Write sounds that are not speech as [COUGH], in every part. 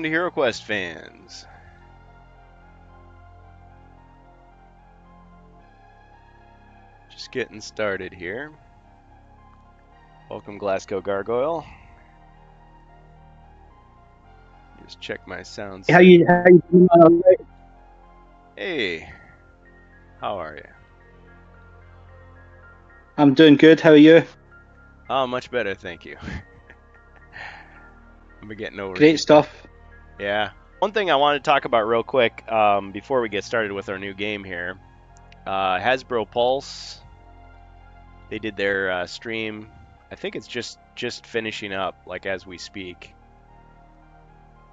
Welcome to Hero Quest fans. Just getting started here. Welcome Glasgow Gargoyle. Just check my sounds. How you how you doing? all right? Hey, how are you? I'm doing good. How are you? Oh, much better, thank you. [LAUGHS] I'm getting over. Great stuff. Yeah. One thing I wanted to talk about real quick um, before we get started with our new game here. Uh, Hasbro Pulse. They did their uh, stream. I think it's just just finishing up, like as we speak.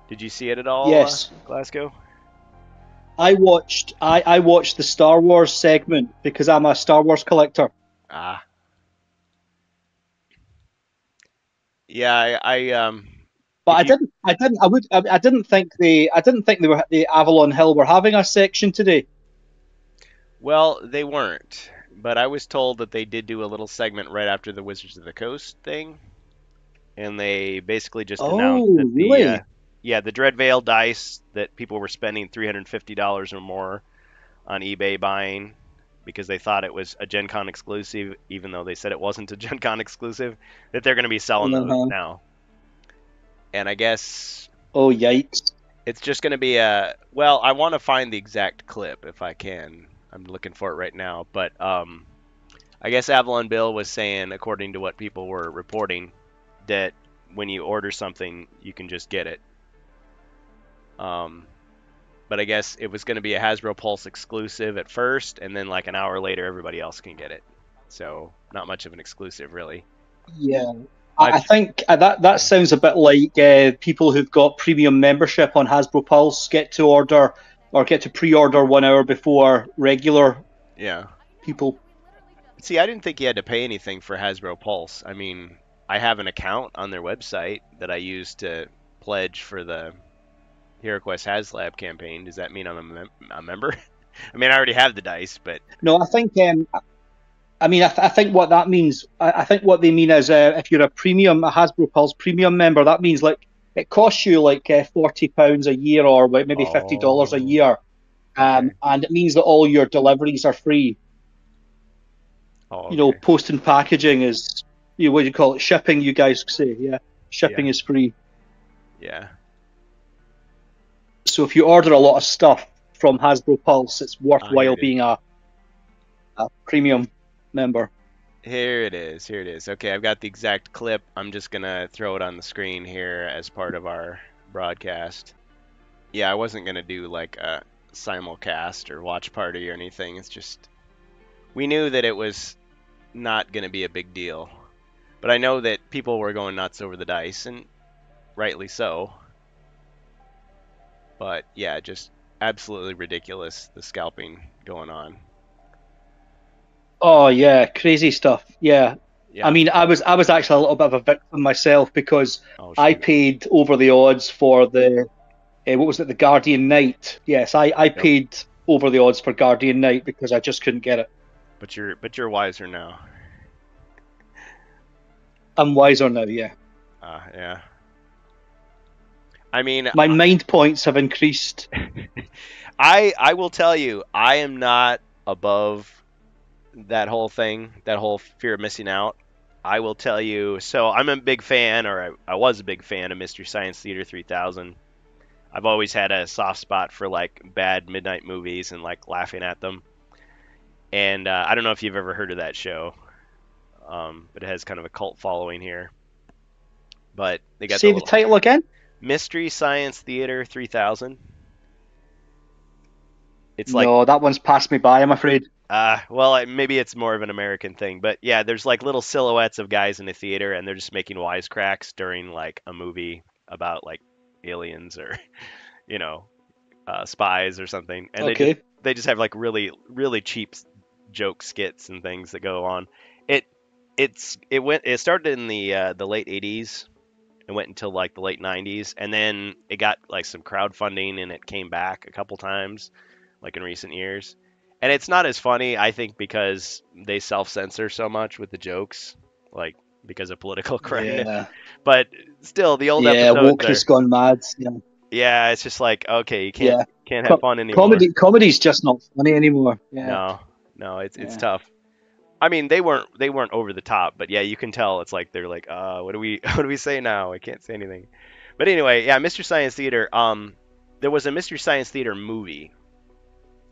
Did you see it at all? Yes. uh, Glasgow. I watched I, I watched the Star Wars segment because I'm a Star Wars collector. Ah. Yeah, I, I um. But I didn't I didn't I would I, I didn't think they I didn't think they were the Avalon Hill were having a section today. Well, they weren't, but I was told that they did do a little segment right after the Wizards of the Coast thing, and they basically just Oh, announced that the really? uh, yeah the Dreadveil dice that people were spending three hundred fifty dollars or more on eBay buying because they thought it was a Gen Con exclusive, even though they said it wasn't a [LAUGHS] Gen Con exclusive, that they're going to be selling Uh-huh. those now. And I guess Oh yikes. it's just going to be a well i want to find the exact clip if i can. I'm looking for it right now. But um i guess avalon hill was saying according to what people were reporting that when you order something you can just get it. Um but i guess it was going to be a hasbro pulse exclusive at first and then like an hour later everybody else can get it. So not much of an exclusive really. Yeah. I, I I've- think uh, that that sounds a bit like uh, people who've got premium membership on Hasbro Pulse get to order or get to pre-order one hour before regular yeah people. See, I didn't think you had to pay anything for Hasbro Pulse. I mean, I have an account on their website that I use to pledge for the HeroQuest HasLab campaign. Does that mean I'm a, mem- a member? [LAUGHS] I mean, I already have the dice, but No, I think. Um, I mean, I, th- I think what that means. I, I think what they mean is, uh, if you're a premium, a Hasbro Pulse premium member, that means like it costs you like uh, forty pounds a year or like maybe fifty dollars Oh. a year, um, and it means that all your deliveries are free. oh, You know, okay. post and packaging is, you know, what do you call it? Shipping, you guys say, yeah. Shipping Yeah. is free. yeah, So if you order a lot of stuff from Hasbro Pulse, it's worthwhile being a, a premium member. here it is. Here it is. Okay, I've got the exact clip. I'm just gonna throw it on the screen here as part of our broadcast. Yeah, I wasn't gonna do like a simulcast or watch party or anything. It's just we knew that it was not gonna be a big deal, but I know that people were going nuts over the dice, and rightly so. But yeah, just absolutely ridiculous the scalping going on. Oh yeah, crazy stuff. Yeah. Yeah. I mean, I was I was actually a little bit of a victim myself because Oh, I paid over the odds for the uh, what was it, the Guardian Knight? Yes, I, I paid over the odds for Guardian Knight because I just couldn't get it. But you're but you're wiser now. I'm wiser now. Yeah, Uh, yeah. I mean, my mind points have increased. [LAUGHS] I I will tell you, I am not above that whole thing, that whole fear of missing out. I will tell you. So I'm a big fan, or I, I was a big fan of Mystery Science Theater 3000. I've always had a soft spot for like bad midnight movies and like laughing at them. And uh, I don't know if you've ever heard of that show, um, but it has kind of a cult following here. But they got Say the the title again. Mystery Science Theater 3000. It's like, no, that one's passed me by. I'm afraid. uh, well, maybe it's more of an American thing, but yeah, there's like little silhouettes of guys in a theater, and they're just making wisecracks during like a movie about like aliens or, [LAUGHS] you know, uh, spies or something, and they okay. just, they just have like really really cheap joke skits and things that go on. It it's it went it started in the uh, the late 80s and went until like the late 90s and then it got like some crowdfunding and it came back a couple times like in recent years and it's not as funny i think because they self-censor so much with the jokes like because of political [LAUGHS] correctness Yeah, but still the old yeah, episodes wokeness gone mad. Yeah. Yeah, it's just like okay, you can't Yeah. can't have fun anymore. Comedy, comedy's just not funny anymore. Yeah. No, no, it's it's tough. I mean, they weren't they weren't over the top, but yeah, you can tell it's like they're like, uh, what do we [LAUGHS] what do we say now? I can't say anything. But anyway, yeah, Mystery Science Theater. Um, there was a Mystery Science Theater movie.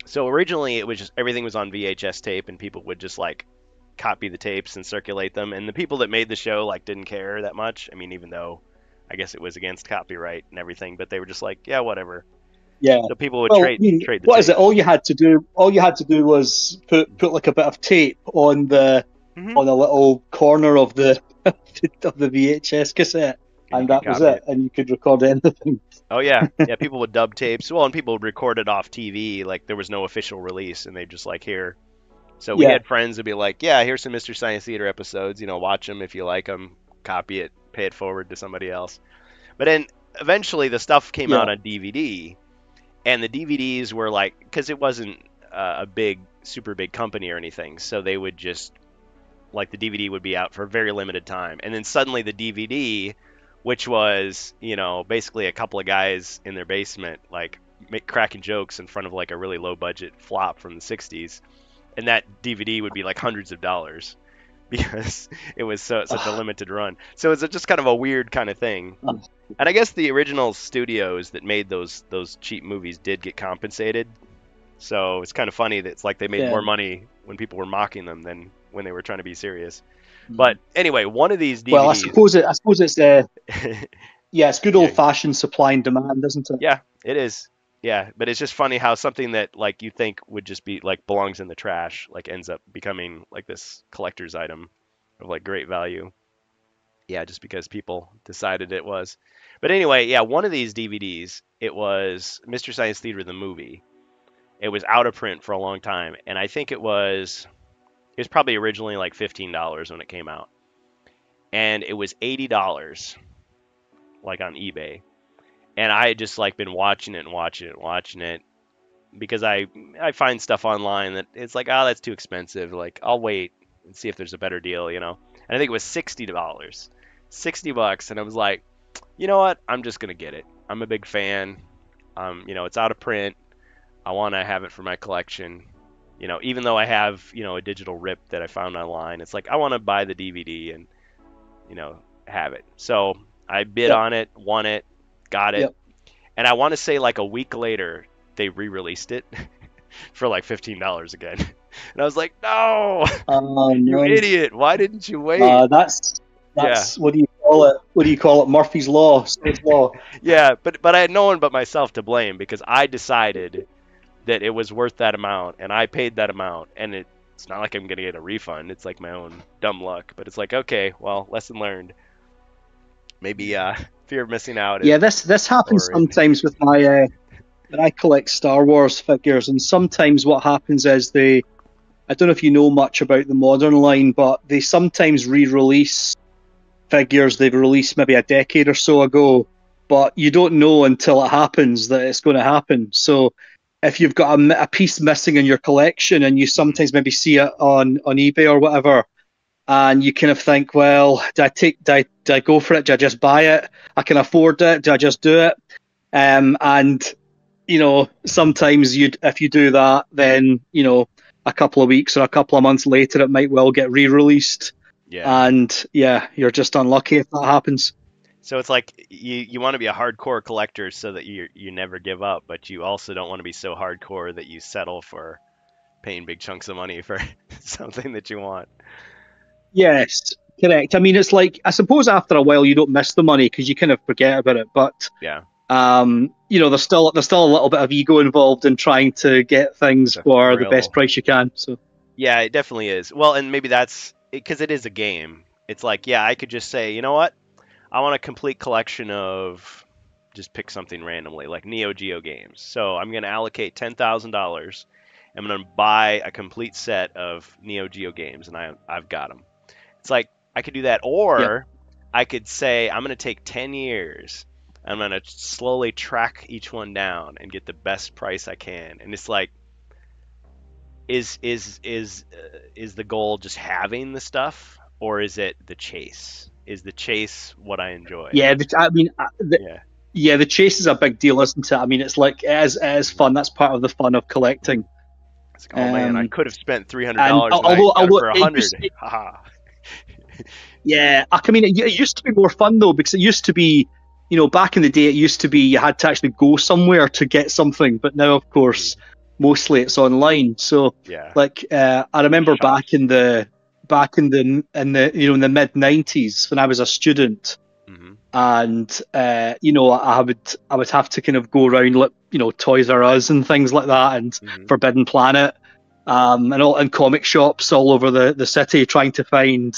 So originally it was just everything was on VHS tape, and people would just like copy the tapes and circulate them. And the people that made the show like didn't care that much. I mean, even though I guess it was against copyright and everything, but they were just like, yeah, whatever. Yeah. So people would Well, trade I mean, trade the what is tape. it? All you had to do, all you had to do was put put like a bit of tape on the Mhm. on a little corner of the [LAUGHS] of the VHS cassette, And that was copy it, and you could record anything. Oh yeah, [LAUGHS] yeah. People would dub tapes. Well, and people would record it off TV. Like there was no official release, and they just like here. So we Yeah. had friends who'd be like, "Yeah, here's some Mystery Science Theater episodes. You know, watch them if you like them. Copy it, pay it forward to somebody else." But then eventually the stuff came Yeah. out on DVD, and the DVDs were like, because it wasn't uh, a big, super big company or anything, so they would just like the DVD would be out for a very limited time, and then suddenly the DVD which was you know basically a couple of guys in their basement like make, cracking jokes in front of like a really low budget flop from the 60s and that dvd would be like hundreds of dollars [LAUGHS] because it was so such a [LAUGHS] limited run. So it's a, just kind of a weird kind of thing. And i guess the original studios that made those those cheap movies did get compensated. So it's kind of funny that it's like they made Yeah. more money when people were mocking them than when they were trying to be serious but anyway one of these dvds well, I suppose it. I suppose it's uh, [LAUGHS] yeah, it's good old fashioned supply and demand, isn't it? Yeah, it is. Yeah, but it's just funny how something that like you think would just be like belongs in the trash, like ends up becoming like this collector's item of like great value. Yeah, just because people decided it was. But anyway, yeah, one of these DVDs, it was Mystery Science Theater the movie. It was out of print for a long time, and I think it was it was probably originally like $15 when it came out. And it was $80 like on eBay. And I had just like been watching it and watching it and watching it because I I find stuff online that it's like oh that's too expensive. Like I'll wait and see if there's a better deal you know? And I think it was sixty dollars. sixty bucks. And I was like you know what? I'm just gonna get it. I'm a big fan. Um you know it's out of print. I want to have it for my collection you know even though I have you know a digital rip that I found online it's like I want to buy the DVD and you know have it so I bid Yep. on it won it got it Yep. and I want to say like a week later they re-released it [LAUGHS] for like fifteen dollars again, [LAUGHS] and I was like, no, Oh, [LAUGHS] you no. idiot! Why didn't you wait? Uh, that's that's what do you call it? What do you call it? Murphy's law. Law. yeah, but but I had no one but myself to blame because I decided that it was worth that amount, and I paid that amount, and it, it's not like I'm gonna get a refund. It's like my own dumb luck, but it's like okay, well, lesson learned. Maybe uh, fear of missing out. Yeah, this this happens Overrated. sometimes with my. Uh, when I collect Star Wars figures, and sometimes what happens is they. I don't know if you know much about the modern line, but they sometimes re-release figures they've released maybe a decade or so ago, but you don't know until it happens that it's going to happen. So if you've got a, a piece missing in your collection and you sometimes maybe see it on, on eBay or whatever, and you kind of think, well, do I take, do I, do I go for it? Do I just buy it? I can afford it. Do I just do it? Um, and you know, sometimes you, if you do that, then you know, a couple of weeks or a couple of months later, it might well get re-released, yeah. and yeah, you're just unlucky if that happens. So it's like you you want to be a hardcore collector so that you you never give up, but you also don't want to be so hardcore that you settle for paying big chunks of money for [LAUGHS] something that you want. Yes, correct. I mean, it's like I suppose after a while you don't miss the money because you kind of forget about it, but Yeah. um, you know, there's still there's still a little bit of ego involved in trying to get things for the best price you can. So Yeah, it definitely is. Well, and maybe that's because it is a game. It's like, yeah, I could just say, you know what? I want a complete collection of just pick something randomly, like Neo Geo games. So I'm going to allocate ten thousand dollars. I'm going to buy a complete set of Neo Geo games, and I I've got them. It's like I could do that, or I could say I'm going to take ten years. I'm going to slowly track each one down and get the best price I can. And it's like is is is uh, is the goal just having the stuff or is it the chase is the chase what i enjoy yeah, I mean, uh, the, yeah Yeah, the chase is a big deal, isn't it? I mean, it's like it is, it is fun. That's part of the fun of collecting. It's like, oh man, I Um, could have spent three hundred dollars and and I although- although for a hundred. [LAUGHS] Yeah, I mean, it, it used to be more fun though because it used to be, you know, back in the day, it used to be you had to actually go somewhere to get something, but now, of course, mostly it's online. So, Yeah. like, uh, I remember Shops. back in the back in the in the you know in the mid '90s when I was a student, hmm and uh, you know, I would I would have to kind of go around, like, you know, Toys R Us and things like that, and hmm Forbidden Planet, um, and all and comic shops all over the, the city trying to find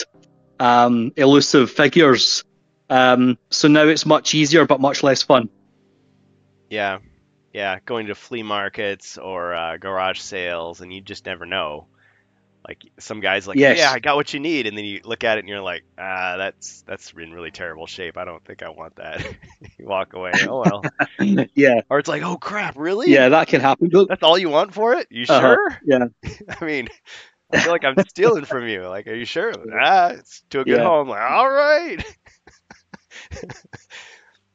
um, elusive figures. Um, so now it's much easier but much less fun. Yeah. Yeah. Going to flea markets or uh, garage sales, and you just never know. Like some guys, like, Yes. yeah, I got what you need, and then you look at it and you're like, ah, that's that's in really terrible shape. I don't think I want that. [LAUGHS] you walk away. Oh well. [LAUGHS] yeah, Or it's like, oh crap, really? yeah, that can happen. That's all you want for it? You Uh-huh, sure? yeah. [LAUGHS] I mean, I feel like I'm stealing from you. Like, are you sure? Ah, it's to a good Yeah. home. Like, all right.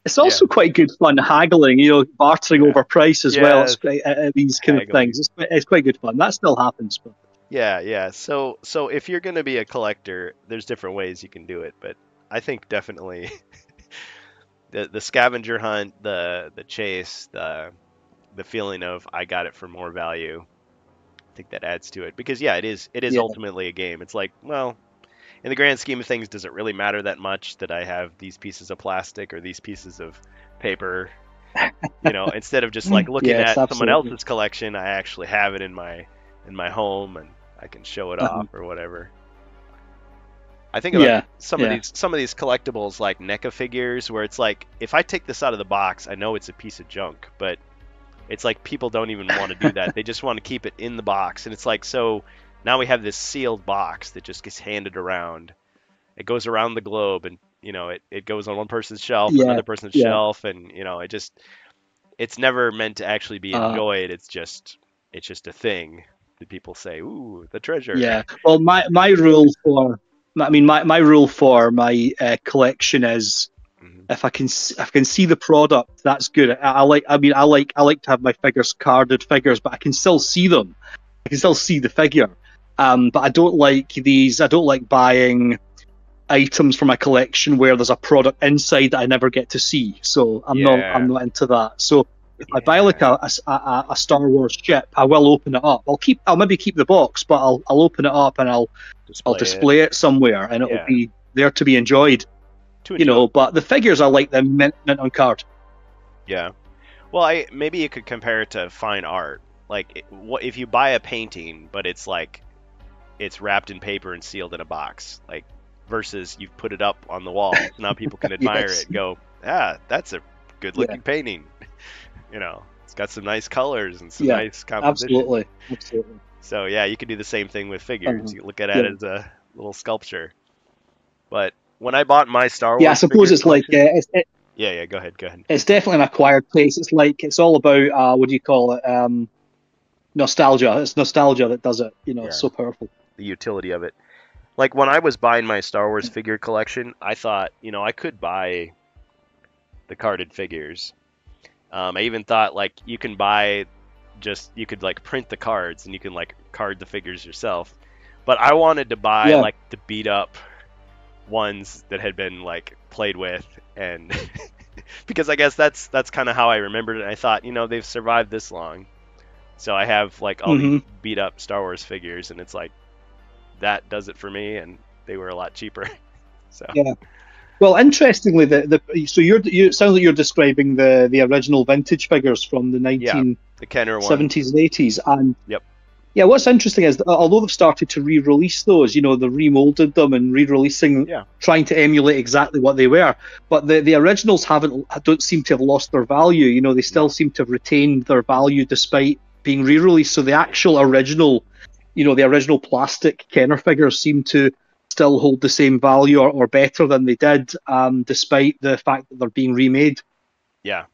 It's also quite good fun haggling, you know, bartering Yeah. over price as well. It's quite, uh, these kind of things. It's, quite- it's quite good fun. That still happens. But Yeah, yeah. So, so if you're gonna be a collector, there's different ways you can do it, but I think definitely [LAUGHS] the the scavenger hunt, the the chase, the the feeling of I got it for more value. I think that adds to it because yeah, it is it is Yeah. ultimately a game. It's like, well, in the grand scheme of things, does it really matter that much that I have these pieces of plastic or these pieces of paper? You know, [LAUGHS] instead of just like mm, looking Yes, at someone else's collection, I actually have it in my in my home and I can show it Uh-huh. off or whatever. I think about yeah, some yeah. of these some of these collectibles like NECA figures where it's like if I take this out of the box, I know it's a piece of junk, but it's like people don't even want to do that. they just want to keep it in the box and it's like so now we have this sealed box that just gets handed around. It goes around the globe and you know, it, it goes on one person's shelf, Yeah, another person's shelf and you know, it just it's never meant to actually be Uh, enjoyed. It's just it's just a thing that people say, "Ooh, the treasure." Yeah. Well, my my rule for, I mean, my, my rule for my uh, collection is Mhm. if I can if I can see the product, that's good. I, I like. I mean, I like I like to have my figures carded figures, but I can still see them. I can still see the figure. Um, but I don't like these. I don't like buying items for my collection where there's a product inside that I never get to see. So I'm not I'm not into that. So if I buy like a a Star Wars ship, I will open it up. I'll keep I'll maybe keep the box, but I'll I'll open it up and I'll I'll display it, somewhere and it'll Yeah. be there to be enjoyed. to You know, but the figures I like them mint, mint on card. Yeah. Well, I maybe you could compare it to fine art. Like, what if you buy a painting, but it's like it's wrapped in paper and sealed in a box, like versus you've put it up on the wall, so now people can [LAUGHS] admire Yes. it. and Go, ah, that's a good-looking painting. You know, it's got some nice colors and some Yeah, nice composition. Absolutely, absolutely. So yeah, you could do the same thing with figures. Uh-huh. You look at it as a little sculpture. But when I bought my Star Wars, Yeah, I suppose it's like uh, it's, it, yeah, yeah. Go ahead, go ahead. it's definitely an acquired taste. It's like it's all about uh, what do you call it? Um, nostalgia. It's nostalgia that does it. You know, it's so powerful. the utility of it. Like when I was buying my Star Wars figure collection, I thought, you know, I could buy the carded figures. Um, I even thought like you can buy just you could like print the cards and you can like card the figures yourself. But I wanted to buy Yeah. like the beat up ones that had been like played with and [LAUGHS] because I guess that's that's kind of how I remembered it. I thought, you know, they've survived this long. So I have like all these beat up Star Wars figures and it's like that does it for me and they were a lot cheaper. [LAUGHS] so Yeah. Well, interestingly, the, the so you're you it sounds like you're describing the the original vintage figures from the 1970s the Kenner and 80s, and Yep. yeah, what's interesting is that although they've started to re-release those, you know, they've remolded them and re-releasing, Yeah. trying to emulate exactly what they were, but the the originals haven't don't seem to have lost their value. You know, they still seem to have retained their value despite being re-released. So the actual original, you know, the original plastic Kenner figures seem to still hold the same value or, or better than they did, um, despite the fact that they're being remade. Yeah.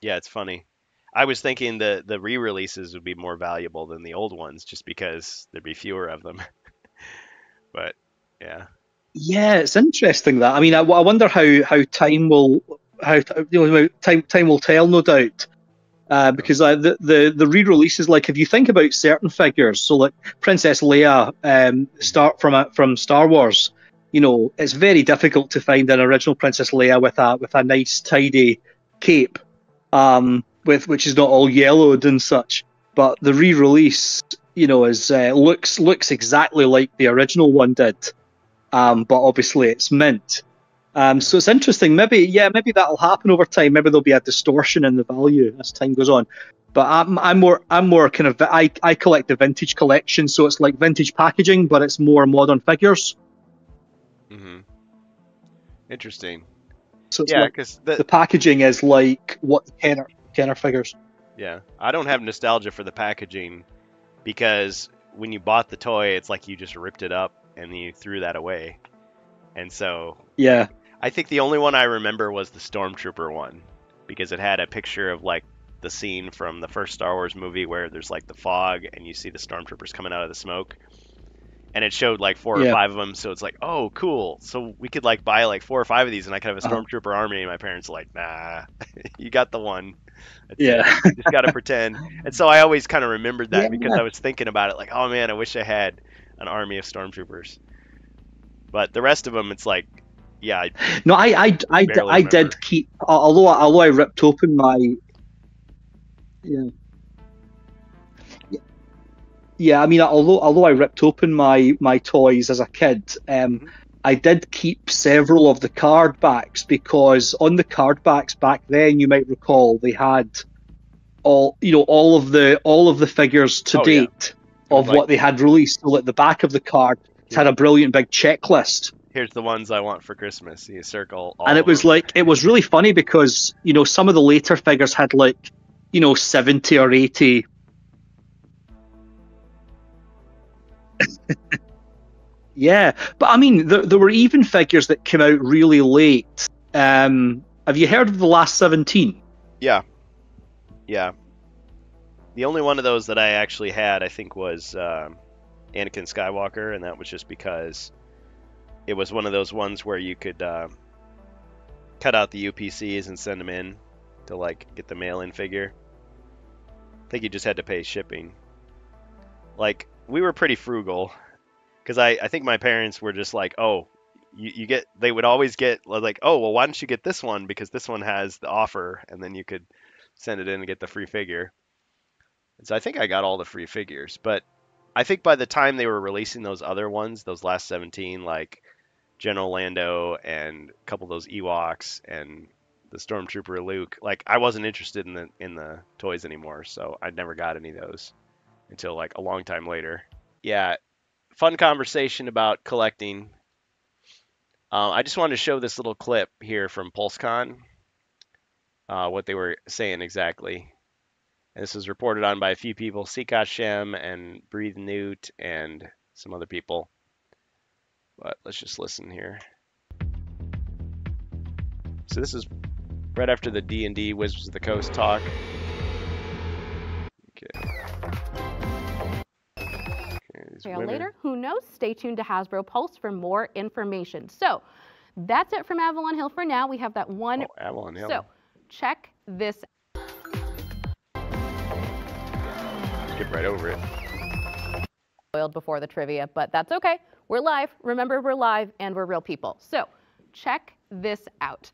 Yeah, it's funny. I was thinking the the re-releases would be more valuable than the old ones just because there'd be fewer of them. [LAUGHS] but yeah. Yeah, it's interesting that. I mean, I, I wonder how, how time will how you know, time time will tell, no doubt. Uh, because the, the the re-releases, like if you think about certain figures, so like Princess Leia, um, start from a, from Star Wars, you know, it's very difficult to find an original Princess Leia with a with a nice tidy cape, um, with which is not all yellowed and such. But the re-release, you know, is uh, looks looks exactly like the original one did, um, but obviously it's mint. Um, so it's interesting. Maybe, yeah, maybe that'll happen over time. Maybe there'll be a distortion in the value as time goes on. But I'm, I'm more, I'm more kind of, I, I collect the vintage collection, so it's like vintage packaging, but it's more modern figures. Mm-hmm. Interesting. So yeah, like, because the, the, packaging is like what the Kenner, Kenner figures. Yeah, I don't have nostalgia for the packaging because when you bought the toy, it's like you just ripped it up and you threw that away. And so yeah, I think the only one I remember was the Stormtrooper one because it had a picture of like the scene from the first Star Wars movie where there's like the fog and you see the stormtroopers coming out of the smoke. And it showed like four yeah. or five of them, so it's like, oh, cool. So we could like buy like four or five of these, and I could have a uh-huh. stormtrooper uh-huh. army. And my parents are like, nah, [LAUGHS] you got the one. Yeah, you just gotta pretend. And so I always kind of remembered that yeah. because I was thinking about it, like, oh man, I wish I had an army of stormtroopers. But the rest of them, it's like yeah. I no, I I I, I did keep although although I ripped open my yeah. Yeah, I mean, although although I ripped open my my toys as a kid, um, mm-hmm. I did keep several of the card backs because on the card backs back then, you might recall they had all you know all of the all of the figures to oh, date yeah. of like, what they had released. So at the back of the card, it had a brilliant big checklist here's the ones I want for Christmas. You circle. and it was them. like it was really funny because you know some of the later figures had like you know seventy or eighty. [LAUGHS] yeah, but I mean, there, there were even figures that came out really late. Um, have you heard of the last seventeen? Yeah, yeah. The only one of those that I actually had, I think, was uh, Anakin Skywalker, and that was just because it was one of those ones where you could uh, cut out the UPCs and send them in to like get the mail-in figure. I think you just had to pay shipping. Like we were pretty frugal because I, I think my parents were just like, oh, you, you get they would always get like, oh well, why don't you get this one because this one has the offer and then you could send it in and get the free figure. And so I think I got all the free figures, but I think by the time they were releasing those other ones, those last 17, like General Lando and a couple of those Ewoks and the Stormtrooper Luke. Like I wasn't interested in the in the toys anymore, so I never got any of those until like a long time later. Yeah, fun conversation about collecting. Uh, I just wanted to show this little clip here from PulseCon, uh, what they were saying exactly. And this was reported on by a few people, Seakat Shem and Breathe Newt and some other people. But let's just listen here. So this is right after the D&D Wizards of the Coast talk. Okay. okay later, who knows? Stay tuned to Hasbro Pulse for more information. So that's it from Avalon Hill for now. We have that one. Oh, Avalon Hill. So check this. Skip right over it. Before the trivia, but that's okay. We're live. Remember, we're live and we're real people. So check this out.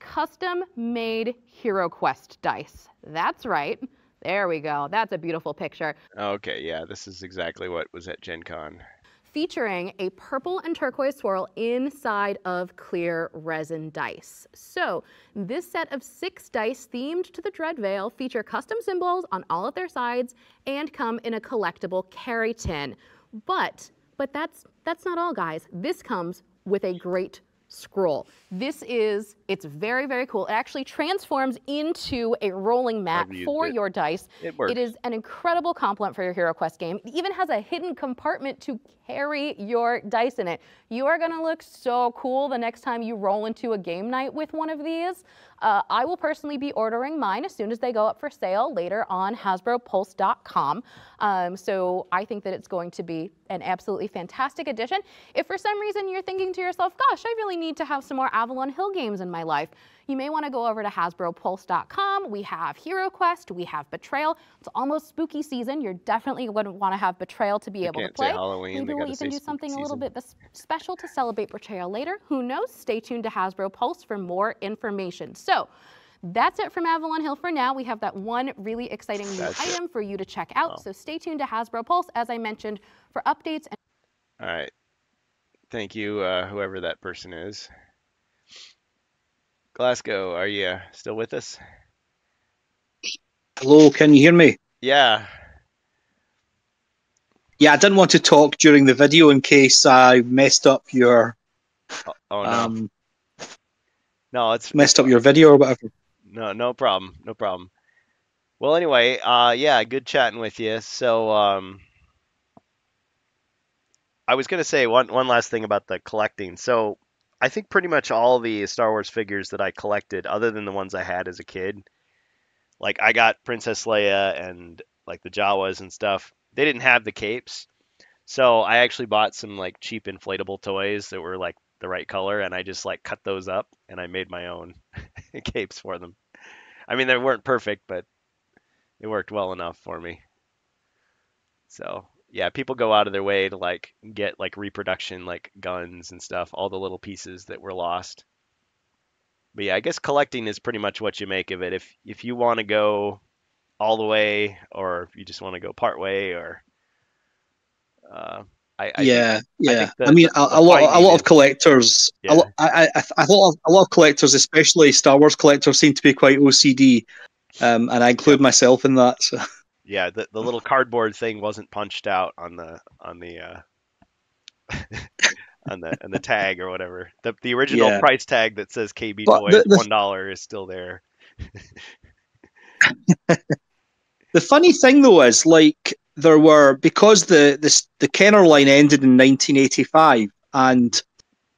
Custom made Hero Quest dice. That's right. There we go. That's a beautiful picture. Okay, yeah, this is exactly what was at Gen Con. Featuring a purple and turquoise swirl inside of clear resin dice. So, this set of six dice themed to the Dread Veil feature custom symbols on all of their sides and come in a collectible carry tin. But but that's, that's not all, guys. This comes with a great scroll. This is, it's very, very cool. It actually transforms into a rolling mat for it. your dice. It works. It is an incredible complement for your Hero Quest game. It even has a hidden compartment to carry your dice in it. You are gonna look so cool the next time you roll into a game night with one of these. Uh, I will personally be ordering mine as soon as they go up for sale later on HasbroPulse.com. Um, so I think that it's going to be an absolutely fantastic addition. If for some reason you're thinking to yourself, gosh, I really need to have some more Avalon Hill games in my life, you may want to go over to HasbroPulse.com. We have Hero Quest, we have Betrayal. It's almost spooky season. You're definitely going to want to have Betrayal to be They able to play. Halloween, Maybe we'll even do something a little bit special to celebrate Betrayal later. Who knows? Stay tuned to Hasbro Pulse for more information. So, that's it from Avalon Hill for now. We have that one really exciting new That's it. item for you to check out. Oh. So stay tuned to Hasbro Pulse, as I mentioned, for updates and All right. Thank you, uh, whoever that person is. Glasgow, are you still with us? Hello, can you hear me? Yeah. Yeah, I didn't want to talk during the video in case I messed up your Oh, oh no. um, no, it's messed up your video or whatever. no, no problem. No problem. Well, anyway, uh, yeah, good chatting with you. So, um, I was gonna say one one last thing about the collecting. So, I think pretty much all the Star Wars figures that I collected, other than the ones I had as a kid, like I got Princess Leia and like the Jawas and stuff. They didn't have the capes, so I actually bought some like cheap inflatable toys that were like the right color, and I just like cut those up and I made my own [LAUGHS] capes for them. I mean, they weren't perfect, but it worked well enough for me. So yeah, people go out of their way to like get like reproduction, like guns and stuff, all the little pieces that were lost. But yeah, I guess collecting is pretty much what you make of it. If if you want to go all the way, or if you just want to go part way, or uh, I, I yeah, yeah. think the- I mean, the- a, a lot, a lot of collectors, Yeah. a lot, I, I, I I a lot of collectors, especially Star Wars collectors, seem to be quite OCD, um, and I include myself in that. So. Yeah, the, the little cardboard thing wasn't punched out on the on the uh, [LAUGHS] on the on the tag or whatever. The the original Yeah. price tag that says KB But Toys the- the- one dollar is still there. [LAUGHS] The funny thing though is like there were because the the the Kenner line ended in 1985, and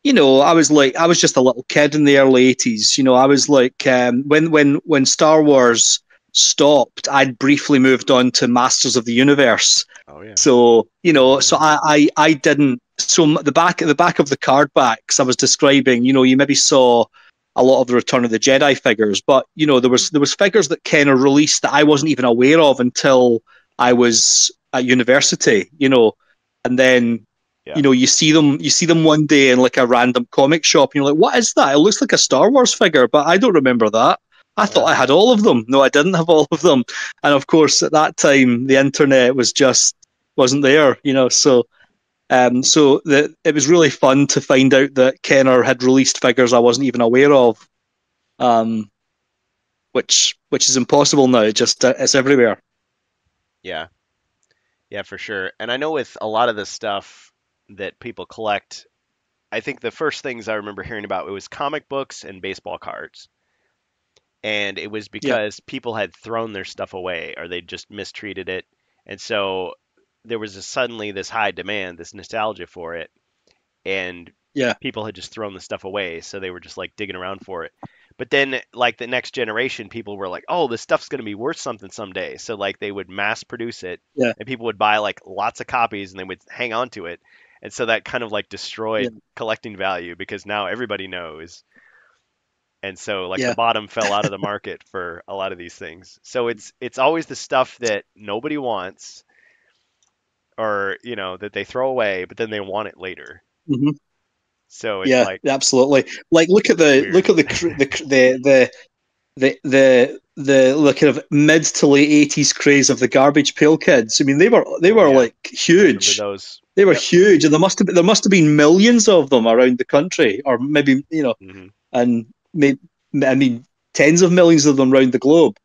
you know I was like I was just a little kid in the early 80s. You know I was like um, when when when Star Wars stopped, I'd briefly moved on to Masters of the Universe. Oh yeah. So you know, so mm-hmm. I, I I didn't. So the back the back of the card backs I was describing, you know, you maybe saw a lot of the Return of the Jedi figures, but you know, there was mm-hmm. there was figures that Kenner released that I wasn't even aware of until I was at university. You know, and then. Yeah. You know, you see them. You see them one day in like a random comic shop, and you're like, "What is that? It looks like a Star Wars figure, but I don't remember that. I thought I had all of them. No, I didn't have all of them." And of course, at that time, the internet was just wasn't there, you know. So, um, so the, it was really fun to find out that Kenner had released figures I wasn't even aware of, um, which which is impossible now. It just uh, it's everywhere. Yeah. Yeah, for sure. And I know with a lot of the stuff that people collect, I think the first things I remember hearing about it was comic books and baseball cards. And it was because people had thrown their stuff away or they just mistreated it. And so there was a, suddenly this high demand, this nostalgia for it. And Yeah. people had just thrown the stuff away, so they were just like digging around for it. But then, like the next generation, people were like, "Oh, this stuff's going to be worth something someday." So like they would mass produce it, Yeah. and people would buy like lots of copies, and they would hang on to it, and so that kind of like destroyed Yeah. collecting value because now everybody knows, and so like Yeah. the bottom fell out of the [LAUGHS] market for a lot of these things. So it's it's always the stuff that nobody wants, or you know that they throw away, but then they want it later. Mhm. So it's yeah, like absolutely. Like look at the Weird. look at the the the the the the the, the kind of mid to late eighties craze of the garbage pail kids. I mean, they were they were Yeah. like huge. those. They were Yep. huge, and there must have been, there must have been millions of them around the country, or maybe you know, Mhm. and I mean tens of millions of them around the globe.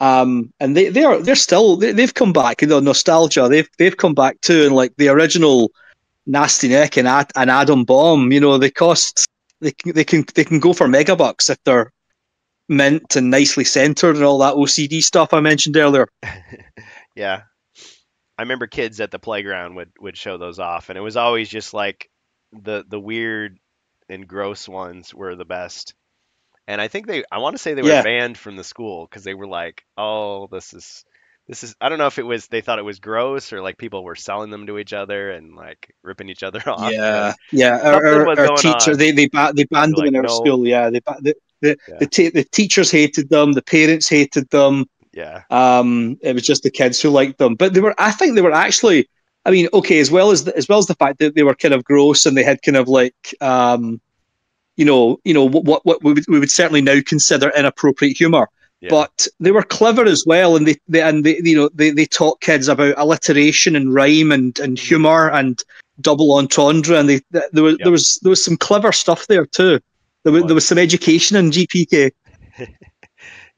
Um, and they they are they're still they, they've come back. You know, nostalgia. They've they've come back too, and like the original Nasty Nick and Ad, and Adam Bomb. You know, they cost they can they can they can go for megabucks if they're mint and nicely centered and all that OCD stuff I mentioned earlier. [LAUGHS] Yeah. I remember kids at the playground would would show those off and it was always just like the the weird and gross ones were the best. And I think they I want to say they were Yeah. banned from the school cuz they were like, "Oh, this is this is I don't know if it was they thought it was gross or like people were selling them to each other and like ripping each other [LAUGHS] off. Yeah, yeah. Our, Something our, our teacher, on. they they ba- they banned them Like, in our no. school. Yeah, they the the Yeah. the, ta- the teachers hated them, the parents hated them. Yeah. Um, it was just the kids who liked them. But they were, I think, they were actually. I mean, okay, as well as the, as well as the fact that they were kind of gross and they had kind of like, um, you know, you know what what we would, we would certainly now consider inappropriate humor. Yeah. But they were clever as well, and they, they and they you know they, they taught kids about alliteration and rhyme and, and Mm-hmm. humor and double entendre, and they there was there was there was some clever stuff there too. There was, Was. there was some education in GPK. [LAUGHS]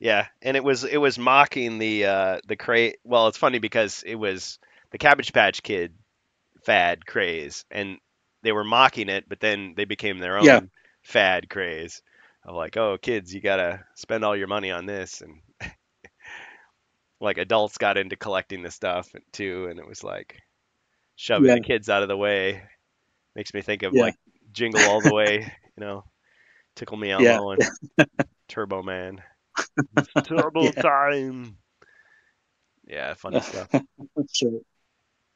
Yeah, and it was it was mocking the uh the cra Well, it's funny because it was the Cabbage Patch Kid fad craze, and they were mocking it, but then they became their own Yeah. Fad craze of like, oh, kids, you gotta spend all your money on this, and [LAUGHS] like adults got into collecting the stuff too, and it was like shoving Yeah. the kids out of the way. Makes me think of Yeah. like Jingle All the Way, you know, Tickle Me Yeah. Elmo and [LAUGHS] Turbo Man. [LAUGHS] Turbo Yeah. time. Yeah, funny stuff. Sure.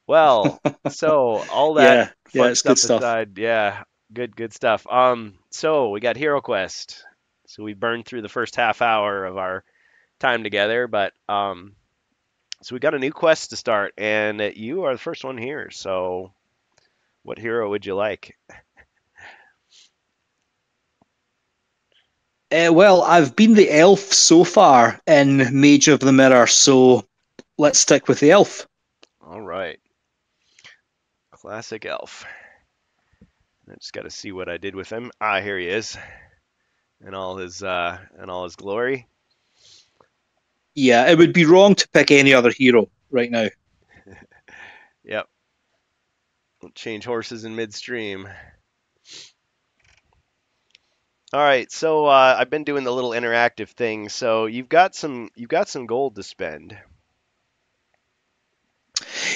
Well, so all that Yeah, yeah, fun it's stuff stuff. aside, yeah, good, good stuff. Um, so we got Hero Quest. So we burned through the first half hour of our time together, but um, so we got a new quest to start, and you are the first one here. So, what hero would you like? Uh, well, I've been the elf so far in Mage of the Mirror, so let's stick with the elf. All right, classic elf. I just got to see what I did with him. Ah, here he is, in all his uh, in all his glory. Yeah, it would be wrong to pick any other hero right now. [LAUGHS] Yep. We'll change horses in midstream. All right, so uh, I've been doing the little interactive thing. So you've got some you've got some gold to spend.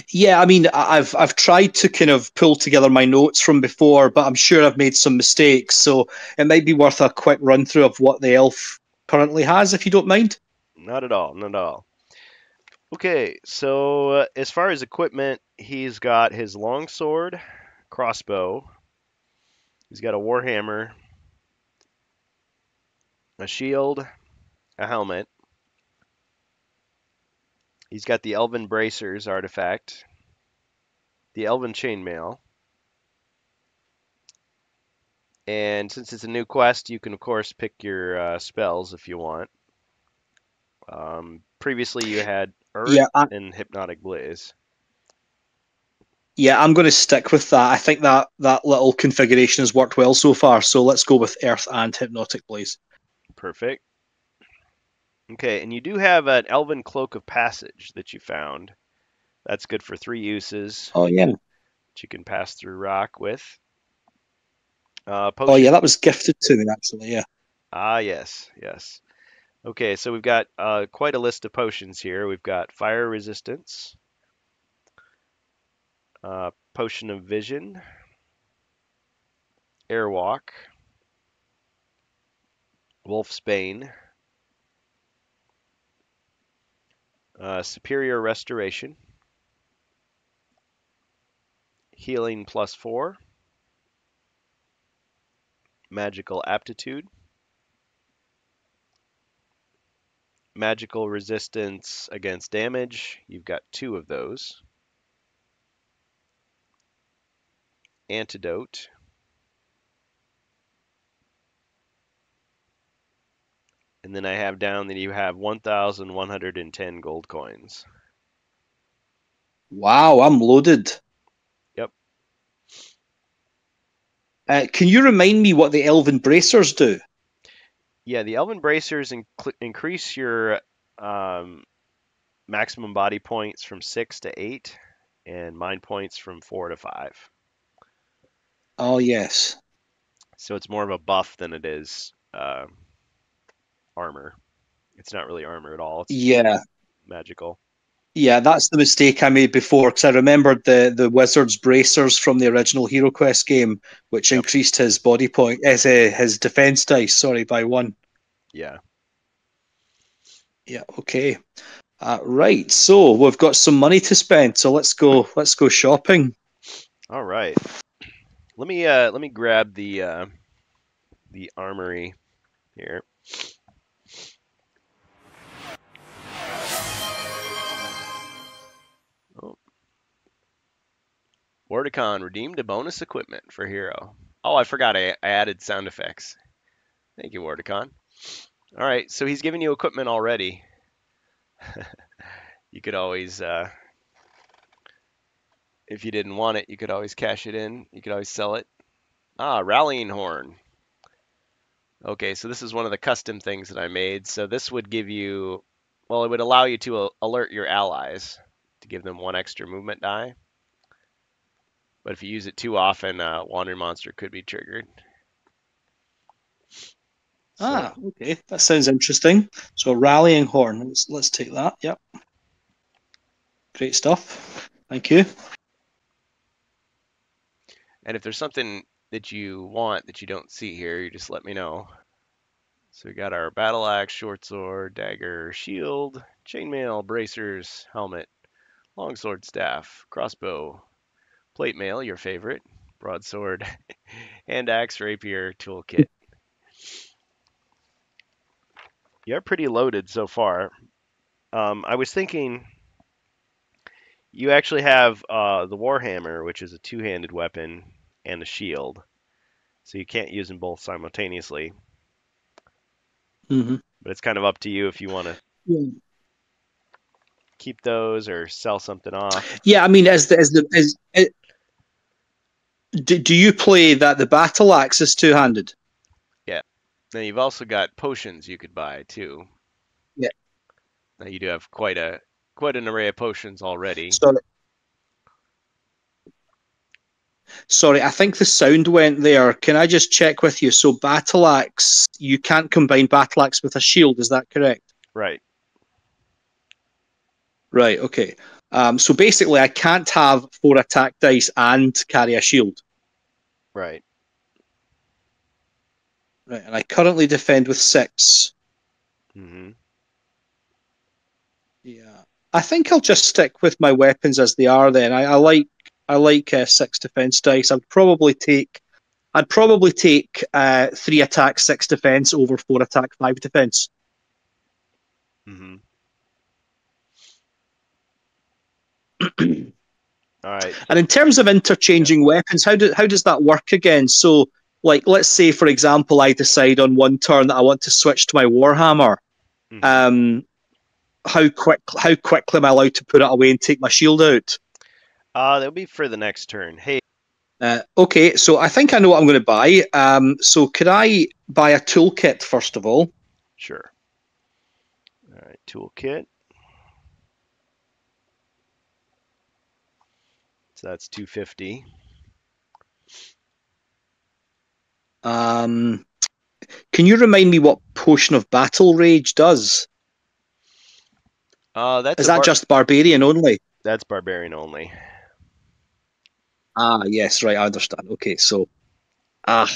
Yeah, I mean, I've I've tried to kind of pull together my notes from before, but I'm sure I've made some mistakes. So it might be worth a quick run through of what the elf currently has, if you don't mind. Not at all, not at all. Okay, so uh, as far as equipment, he's got his longsword, crossbow. He's got a warhammer, a shield, a helmet. He's got the Elven Bracers artifact, the Elven Chainmail. And since it's a new quest, you can, of course, pick your uh, spells if you want. Um, previously, you had Earth Yeah, I, and Hypnotic Blaze. yeah, I'm going to stick with that. I think that that little configuration has worked well so far. So let's go with Earth and Hypnotic Blaze. Perfect. Okay, and you do have an Elven Cloak of Passage that you found. That's good for three uses Oh yeah. that you can pass through rock with. Uh, Oh yeah, that was gifted to me actually. Yeah. Ah, yes, yes. Okay, so we've got uh, quite a list of potions here. We've got Fire Resistance, uh, Potion of Vision, Airwalk, Wolf's Bane, uh, Superior Restoration, Healing plus four, Magical Aptitude, magical resistance against damage. You've got two of those. Antidote. And then I have down that you have 1,110 gold coins. Wow, I'm loaded. Yep. Uh, can you remind me what the Elven Bracers do? Yeah, the Elven Bracers inc- increase your um, maximum body points from 6 to 8, and mind points from 4 to 5. Oh yes. So it's more of a buff than it is uh, armor. It's not really armor at all. It's Yeah. magical. Yeah, that's the mistake I made before because I remembered the the wizard's bracers from the original Hero Quest game, which Yep. increased his body point, as uh, his defense dice, sorry, by one. Yeah. Yeah, okay. Uh, right, so we've got some money to spend, so let's go. Let's go shopping. All right. Let me uh, let me grab the uh, the armory here. Wordicon redeemed a bonus equipment for hero. Oh, I forgot I, I added sound effects. Thank you, Wordicon. All right, so he's giving you equipment already. [LAUGHS] you could always, uh, if you didn't want it, you could always cash it in. You could always sell it. Ah, rallying horn. Okay, so this is one of the custom things that I made. So this would give you, well, it would allow you to uh, alert your allies to give them one extra movement die. But if you use it too often, uh, Wandering Monster could be triggered. So. Ah, okay, that sounds interesting. So rallying horn. Let's let's take that. Yep. Great stuff. Thank you. And if there's something that you want that you don't see here, you just let me know. So we got our battle axe, short sword, dagger, shield, chainmail, bracers, helmet, longsword, staff, crossbow, plate mail, your favorite, broadsword, [LAUGHS] hand axe, rapier, toolkit. You're pretty loaded so far. Um, I was thinking you actually have uh, the Warhammer, which is a two-handed weapon, and a shield. So you can't use them both simultaneously. Mm-hmm. But it's kind of up to you if you want to yeah. keep those or sell something off. Yeah, I mean, as the as the as do, do you play that the battle axe is two handed? Yeah. Now you've also got potions you could buy too. Yeah. Now you do have quite a quite an array of potions already. Sorry. Sorry, I think the sound went there. Can I just check with you? So battle axe, you can't combine battle axe with a shield, is that correct? Right. Right, okay. Um, so basically, I can't have four attack dice and carry a shield. Right. Right, and I currently defend with 6 Mm-hmm. Yeah, I think I'll just stick with my weapons as they are. Then I, I like I like uh, six defense dice. I'd probably take I'd probably take uh, three attack, six defense over four attack, five defense. Mm-hmm. All right. And in terms of interchanging weapons, how do how does that work again? So, like, let's say, for example, I decide on one turn that I want to switch to my warhammer. Mhm. Um, how quick how quickly am I allowed to put it away and take my shield out? Uh, that'll be for the next turn. Hey, Uh, okay, so I think I know what I'm going to buy. Um, so could I buy a toolkit first of all? sure. All right, toolkit. So that's 250. Um, can you remind me what potion of battle rage does? Uh, that's Is that just barbarian only? that's barbarian only. Ah, yes, right. I understand. Okay, so ah,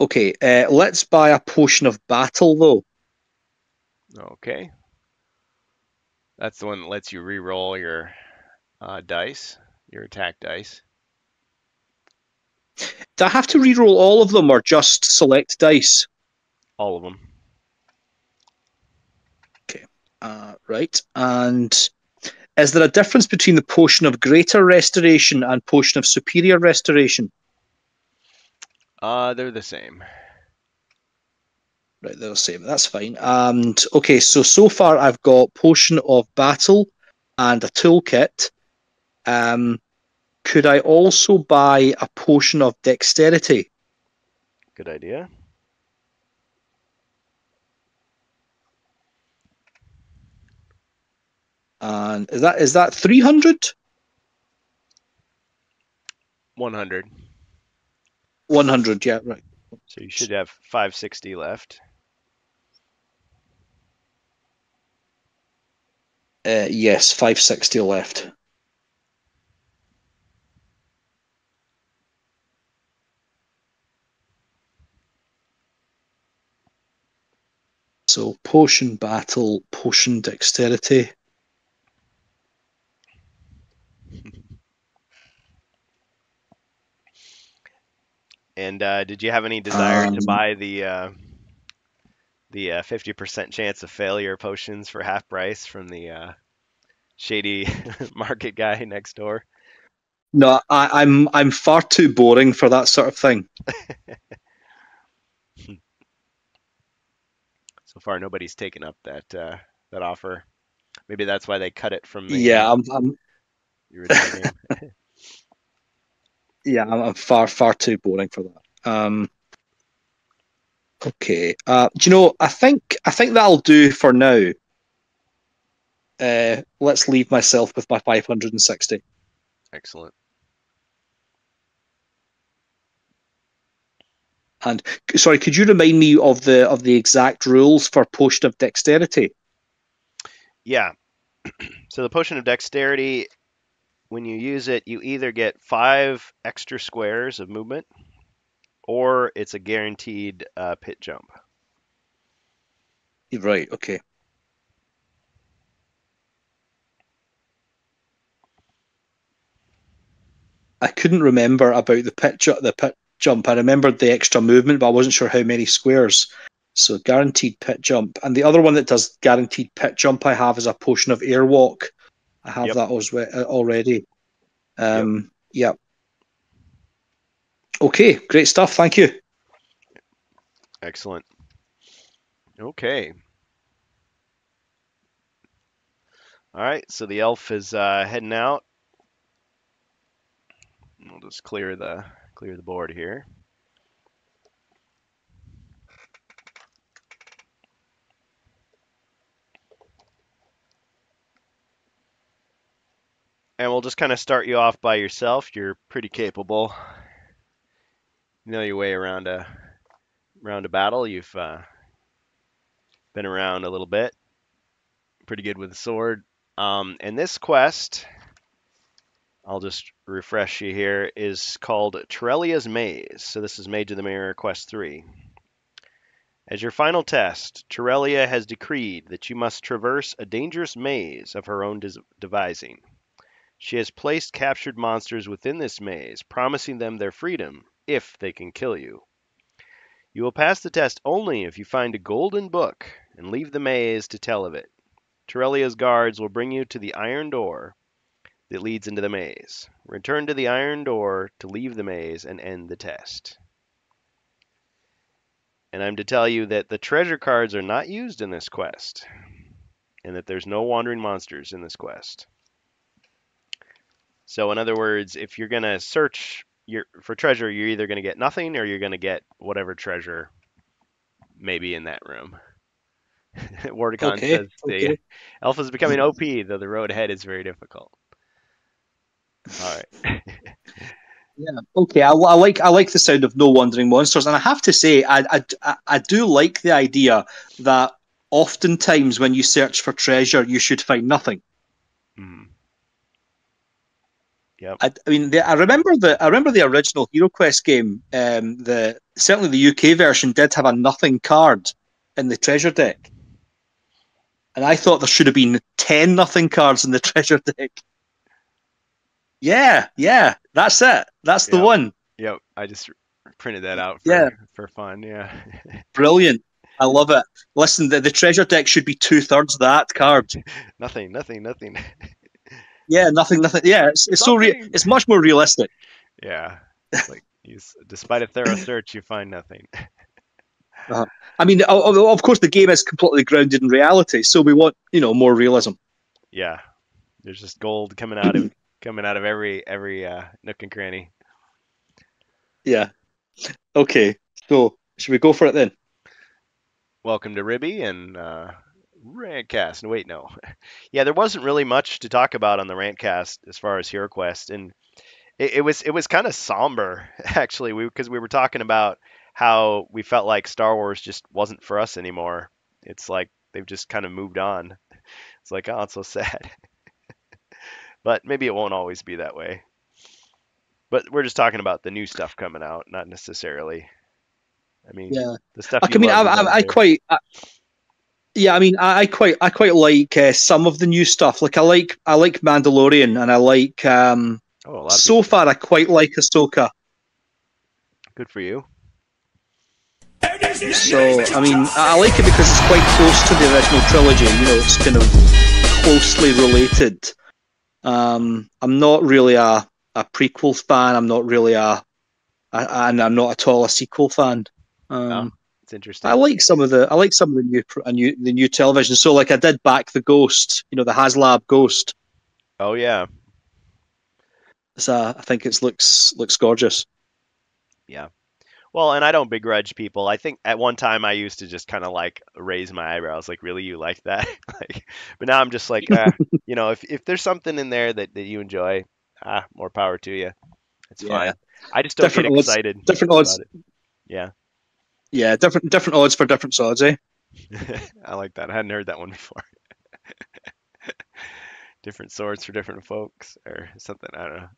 okay. Uh, let's buy a potion of battle though. Okay. That's the one that lets you re-roll your uh, dice, your attack dice. Do I have to reroll all of them or just select dice? All of them. Uh, right. And is there a difference between the potion of greater restoration and potion of superior restoration? Uh, they're the same. Right, they're the same. That's fine. And okay, so so far I've got potion of battle and a toolkit. Um, could I also buy a potion of dexterity? Good idea. And is that is that three hundred? 100. One hundred, yeah, right. So you should have 560 left. Uh, yes, five sixty left. So potion battle, potion dexterity. [LAUGHS] And uh, did you have any desire to Um, buy the uh, the uh, 50% chance of failure potions for half price from the uh, shady [LAUGHS] market guy next door? No, I, I'm I'm far too boring for that sort of thing. [LAUGHS] So far, nobody's taken up that uh, that offer. Maybe that's why they cut it from the Yeah, I'm, I'm game. [LAUGHS] yeah, I'm, I'm far far too boring for that. Um, okay, uh, do you know? I think I think that'll do for now. Uh, let's leave myself with my 560. Excellent. And sorry, could you remind me of the of the exact rules for potion of dexterity? Yeah. [CLEARS THROAT] So the potion of dexterity, when you use it, you either get five extra squares of movement, or it's a guaranteed uh, pit jump. Right. Okay. I couldn't remember about the pit the pit jump. I remembered the extra movement, but I wasn't sure how many squares. So guaranteed pit jump, and the other one that does guaranteed pit jump I have is a potion of airwalk. I have Yep. that as we- uh, already. Um, Yep. Okay, great stuff. Thank you. Excellent. Okay. All right, so the elf is uh, heading out. We'll just clear the clear the board here. And we'll just kind of start you off by yourself. You're pretty capable. You know your way around a around a battle. You've uh, been around a little bit. Pretty good with the sword. Um, and this quest, I'll just refresh you here, is called Terrellia's Maze. So this is Mage of the Mirror Quest 3. As your final test, Terrellia has decreed that you must traverse a dangerous maze of her own devising. She has placed captured monsters within this maze, promising them their freedom if they can kill you. You will pass the test only if you find a golden book and leave the maze to tell of it. Terrellia's guards will bring you to the iron door that leads into the maze. Return to the iron door to leave the maze and end the test. And I'm to tell you that the treasure cards are not used in this quest, and that there's no wandering monsters in this quest. So, in other words, if you're going to search your, for treasure, you're either going to get nothing or you're going to get whatever treasure may be in that room. [LAUGHS] Wardicon Okay, says the okay. Alpha is becoming OP, though the road ahead is very difficult. All right. [LAUGHS] Yeah. Okay, I, I like I like the sound of no wandering monsters, and I have to say, I, I, I- do like the idea that oftentimes when you search for treasure, you should find nothing. Mhm. Yep. I, I mean, the, I remember the I remember the original Hero Quest game. Um, the certainly the UK version did have a nothing card in the treasure deck, and I thought there should have been ten nothing cards in the [LAUGHS] treasure deck. Yeah, yeah, that's it. That's the Yeah. one. Yep. I just printed that out for, Yeah. for fun. Yeah. [LAUGHS] Brilliant. I love it. Listen, the, the treasure deck should be two thirds that card. [LAUGHS] nothing, nothing, nothing. [LAUGHS] Yeah, nothing, nothing. Yeah, it's, it's so re- Something. it's much more realistic. yeah. Like, despite a thorough search, you find nothing. Uh-huh. I mean, of course, the game is completely grounded in reality, so we want you know more realism. Yeah. There's just gold coming out of coming out of every every uh, nook and cranny. Yeah. Okay. So should we go for it then? Welcome to Ribby and uh, Rantcast. And wait, no, [LAUGHS] yeah, there wasn't really much to talk about on the Rantcast as far as Hero Quest, and it, it was it was kind of somber [LAUGHS] actually, we because we were talking about how we felt like Star Wars just wasn't for us anymore. It's like they've just kind of moved on. [LAUGHS] It's like oh, it's so sad. But maybe it won't always be that way. But we're just talking about the new stuff coming out, not necessarily. I mean, Yeah. the stuff. I you mean, I, I, I quite, I, Yeah, I mean, I, I quite, I quite like uh, some of the new stuff. Like, I like, I like Mandalorian, and I like. Um, Oh, a lot so far, I quite like Ahsoka. good for you. So, I mean, I I like it because it's quite close to the original trilogy. You know, it's kind of closely related. Um, I'm not really a, a prequel fan. I'm not really a, a, and I'm not at all a sequel fan. Um, It's interesting. I like some of the, I like some of the new, new, the new television. So, like, I did back the Ghost. You know, the HasLab Ghost. oh yeah, uh, I think it looks looks gorgeous. Well, and I don't begrudge people. I think at one time I used to just kind of like raise my eyebrows, like, really, you like that? [LAUGHS] like, but now I'm just like, uh, [LAUGHS] you know, if if there's something in there that, that you enjoy, ah, more power to you. It's Yeah. fine. I just don't Different get odds- excited. different about odds. it. Yeah, Yeah, different different odds for different swords, eh? [LAUGHS] I like that. I hadn't heard that one before. different swords for different folks, or something. I don't know.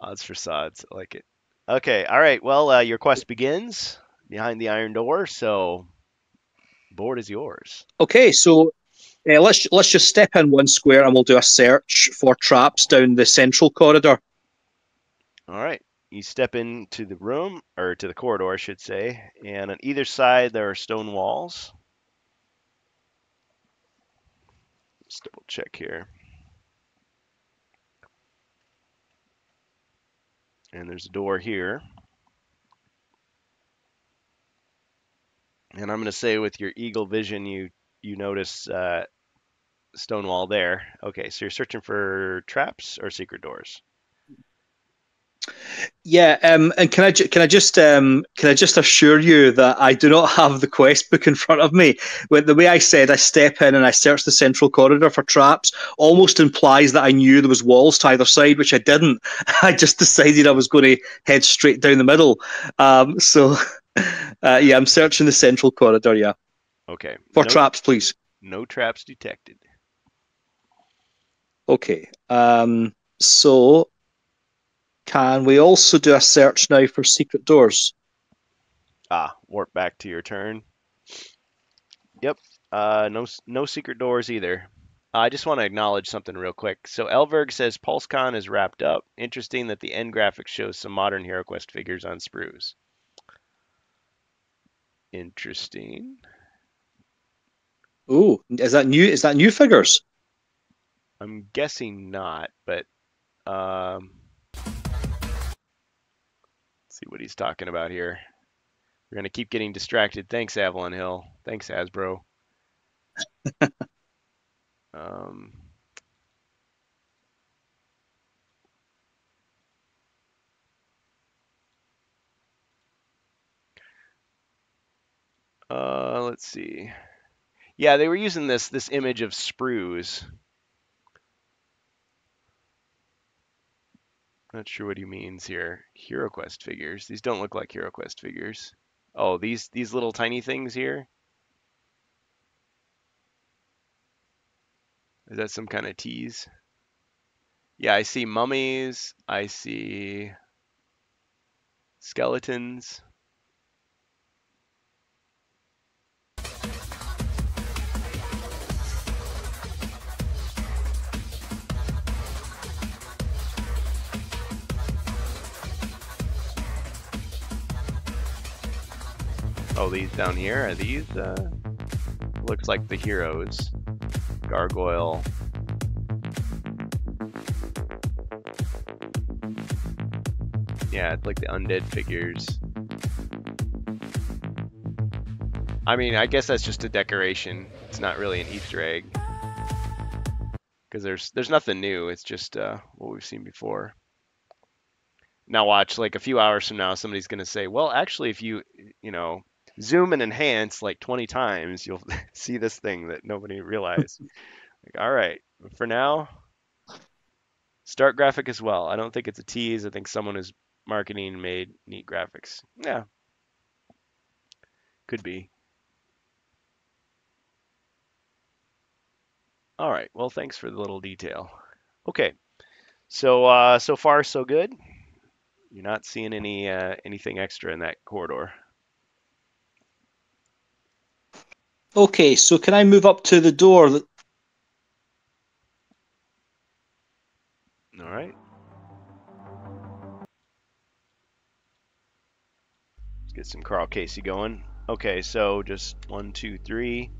Odds for sods. I like it. Okay. All right. Well, uh, your quest begins behind the iron door. So, board is yours. Okay, so uh, let's let's just step in one square and we'll do a search for traps down the central corridor. All right. You step into the room, or to the corridor, I should say, and on either side there are stone walls. Let's double check here. And there's a door here. And I'm going to say with your eagle vision, you you notice uh, stone wall there. Okay, so you're searching for traps or secret doors. Yeah, um, and can I ju- can I just um, can I just assure you that I do not have the quest book in front of me. With the way I said, I step in and I search the central corridor for traps, almost implies that I knew there was walls to either side, which I didn't. [LAUGHS] I just decided I was going to head straight down the middle. Um, so, [LAUGHS] uh, yeah, I'm searching the central corridor. Yeah, Okay. for no, traps, please. No traps detected. Okay. Um, so, can we also do a search now for secret doors? Ah, warp back to your turn. Yep. Uh, no, no secret doors either. I just want to acknowledge something real quick. So Elverg says PulseCon is wrapped up. Interesting that the end graphic shows some modern HeroQuest figures on sprues. Interesting. Oh, is that new? Is that new figures? I'm guessing not, but um, see what he's talking about here. We're gonna keep getting distracted. Thanks, Avalon Hill. Thanks, Hasbro. [LAUGHS] um, uh, let's see. Yeah, they were using this this image of sprues. Not sure what he means here. HeroQuest figures. These don't look like HeroQuest figures. Oh, these these little tiny things here. Is that some kind of tease? Yeah, I see mummies. I see skeletons. These down here are these? Uh, looks like the heroes. Gargoyle. Yeah, it's like the undead figures. I mean, I guess that's just a decoration. It's not really an Easter egg. Because there's there's nothing new. It's just uh, what we've seen before. Now watch, like a few hours from now, somebody's gonna say, "Well, actually, if you, you know, zoom and enhance like 20 times, you'll [LAUGHS] see this thing that nobody realized." [LAUGHS] like, all right, for now, start graphic as well. I don't think it's a tease. I think someone is marketing made neat graphics. Yeah, could be. All right. Well, thanks for the little detail. Okay. So uh, so far so good. You're not seeing any uh, anything extra in that corridor. Okay, so can I move up to the door? All right. Let's get some Karl Casey going. Okay, so just one, two, three.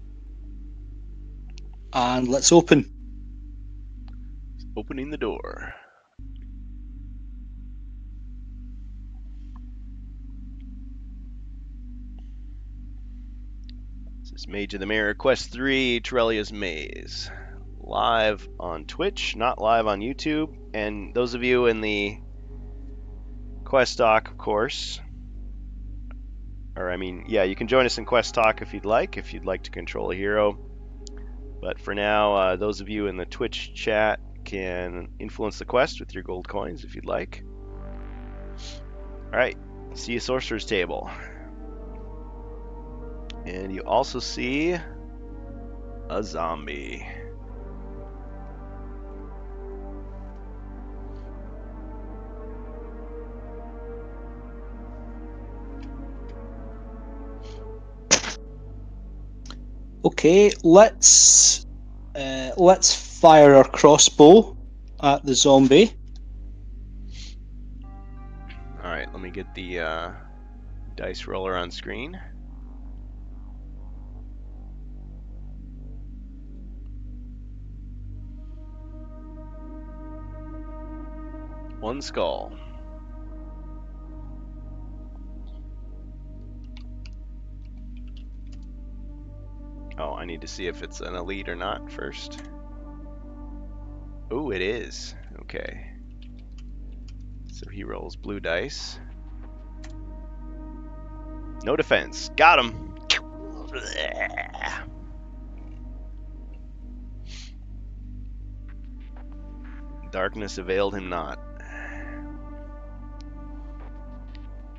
And let's open. Opening the door. Is Mage of the Mirror Quest 3 Terrellia's Maze. Live on Twitch, not live on YouTube. And those of you in the Quest Talk, of course. Or, I mean, yeah, you can join us in Quest Talk if you'd like, if you'd like to control a hero. But for now, uh, those of you in the Twitch chat can influence the quest with your gold coins if you'd like. Alright, see you sorcerer's table. And you also see a zombie. Okay, let's uh, let's fire our crossbow at the zombie. Alright, let me get the uh, dice roller on screen. One skull. Oh, I need to see if it's an elite or not first. Oh, it is. Okay. So he rolls blue dice. No defense. Got him. Darkness availed him not.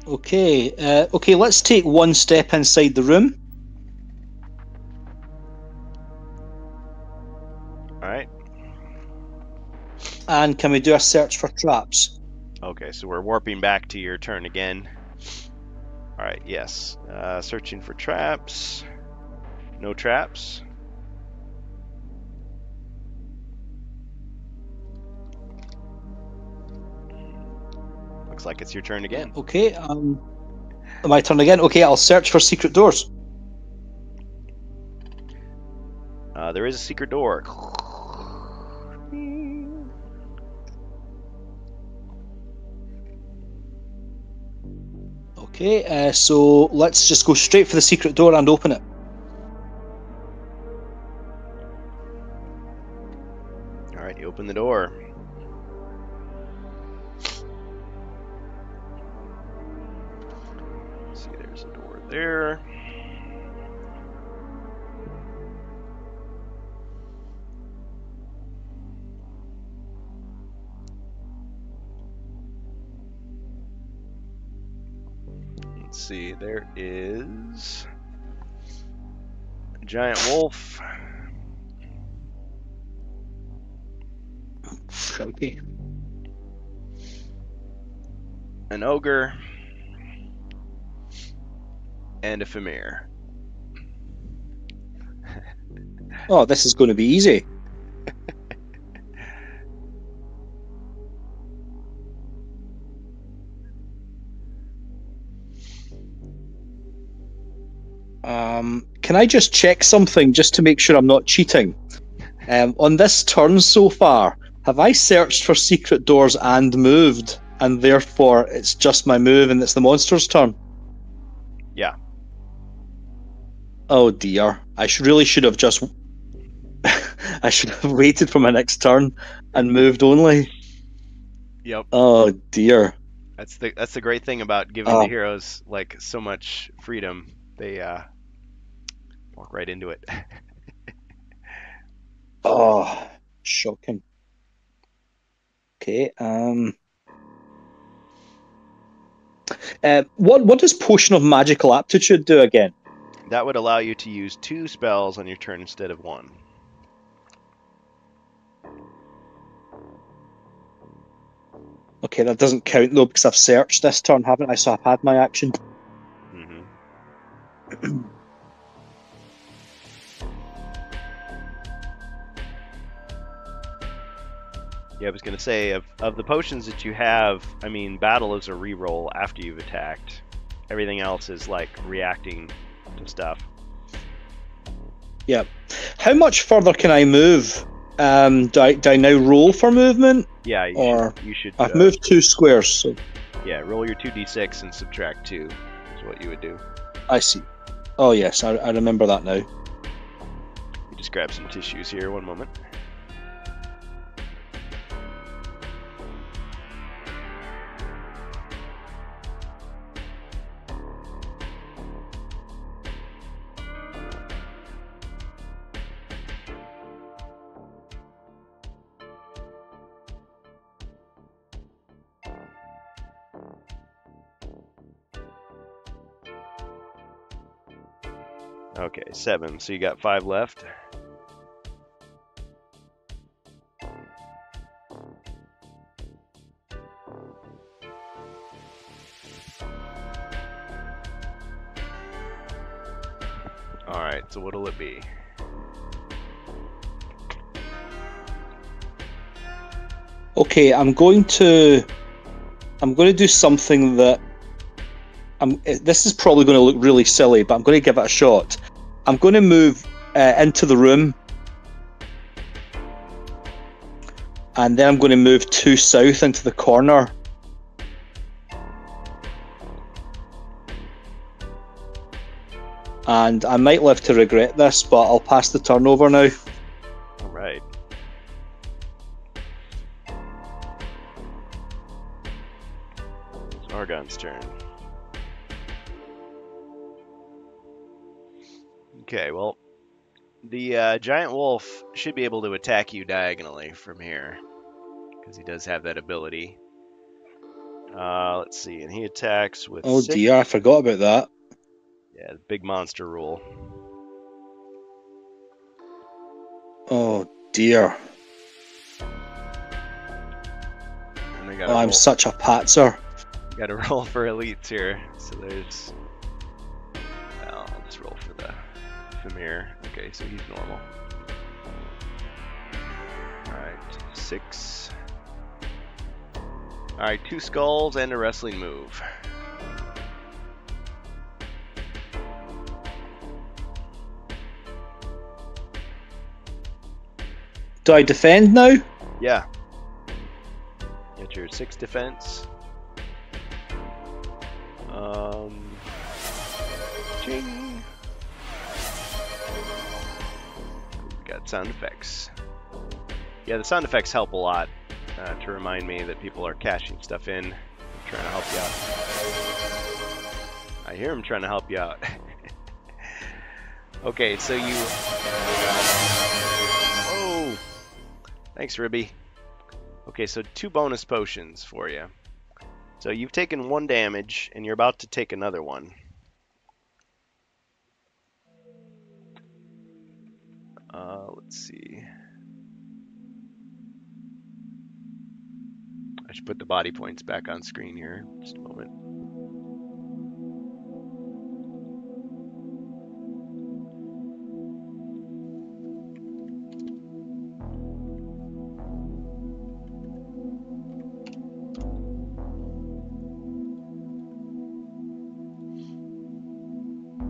Okay, uh, okay, let's take one step inside the room. Alright. And can we do a search for traps? Okay, so we're warping back to your turn again. Alright, yes. Uh, searching for traps. No traps. Looks like it's your turn again. Okay, um, my turn again. Okay, I'll search for secret doors. Uh, there is a secret door. Okay, uh, so let's just go straight for the secret door and open it. Alright, you open the door. There. Let's see, there is a giant wolf. Okay. an ogre, and a Fimir. Oh, this is going to be easy. Um, can I just check something just to make sure I'm not cheating? Um, on this turn so far, have I searched for secret doors and moved, and therefore it's just my move and it's the monster's turn? Yeah. Oh dear. I should, really should have just. [LAUGHS] I should have waited for my next turn and moved only. Yep. Oh dear. That's the that's the great thing about giving Oh. the heroes like so much freedom. They uh walk right into it. [LAUGHS] Oh, shocking. Okay. Um. Uh, what what does potion of magical aptitude do again? That would allow you to use two spells on your turn instead of one. Okay, that doesn't count though because I've searched this turn, haven't I? So I've had my action. Mm-hmm. [CLEARS THROAT] yeah, I was going to say of, of the potions that you have, I mean, battle is a reroll after you've attacked. Everything else is like reacting to stuff. Yeah. How much further can I move? Um, do I, do I now roll for movement? Yeah, you Or should. You should I've uh, moved two squares, so Yeah, roll your two d6 and subtract two. Is what you would do. I see. Oh yes, I, I remember that now. You just grab some tissues here. One moment. Seven. So you got five left. All right. So what'll it be? Okay, I'm going to I'm going to do something that I'm this is probably going to look really silly, but I'm going to give it a shot. I'm going to move uh, into the room and then I'm going to move two south into the corner. And I might live to regret this, but I'll pass the turnover now. All right. It's Zargon's turn. Okay, well, the uh, giant wolf should be able to attack you diagonally from here, because he does have that ability. Uh, let's see, and he attacks with. Oh six- dear, I forgot about that. Yeah, the big monster rule. Oh dear. And I got Oh, I'm such a patzer. Got to [LAUGHS] roll for elites here. So there's. Well, I'll just roll for the Fimir. Okay, so he's normal. Alright, six. Alright, two skulls and a wrestling move. Do I defend now? Yeah. Get your six defense. Um. Ching. Sound effects. Yeah, the sound effects help a lot uh, to remind me that people are cashing stuff in. I'm trying to help you out. I hear him trying to help you out. [LAUGHS] okay, so you. Oh! Thanks, Ribby. Okay, so two bonus potions for you. So you've taken one damage, and you're about to take another one. Uh, let's see. I should put the body points back on screen here. Just a moment.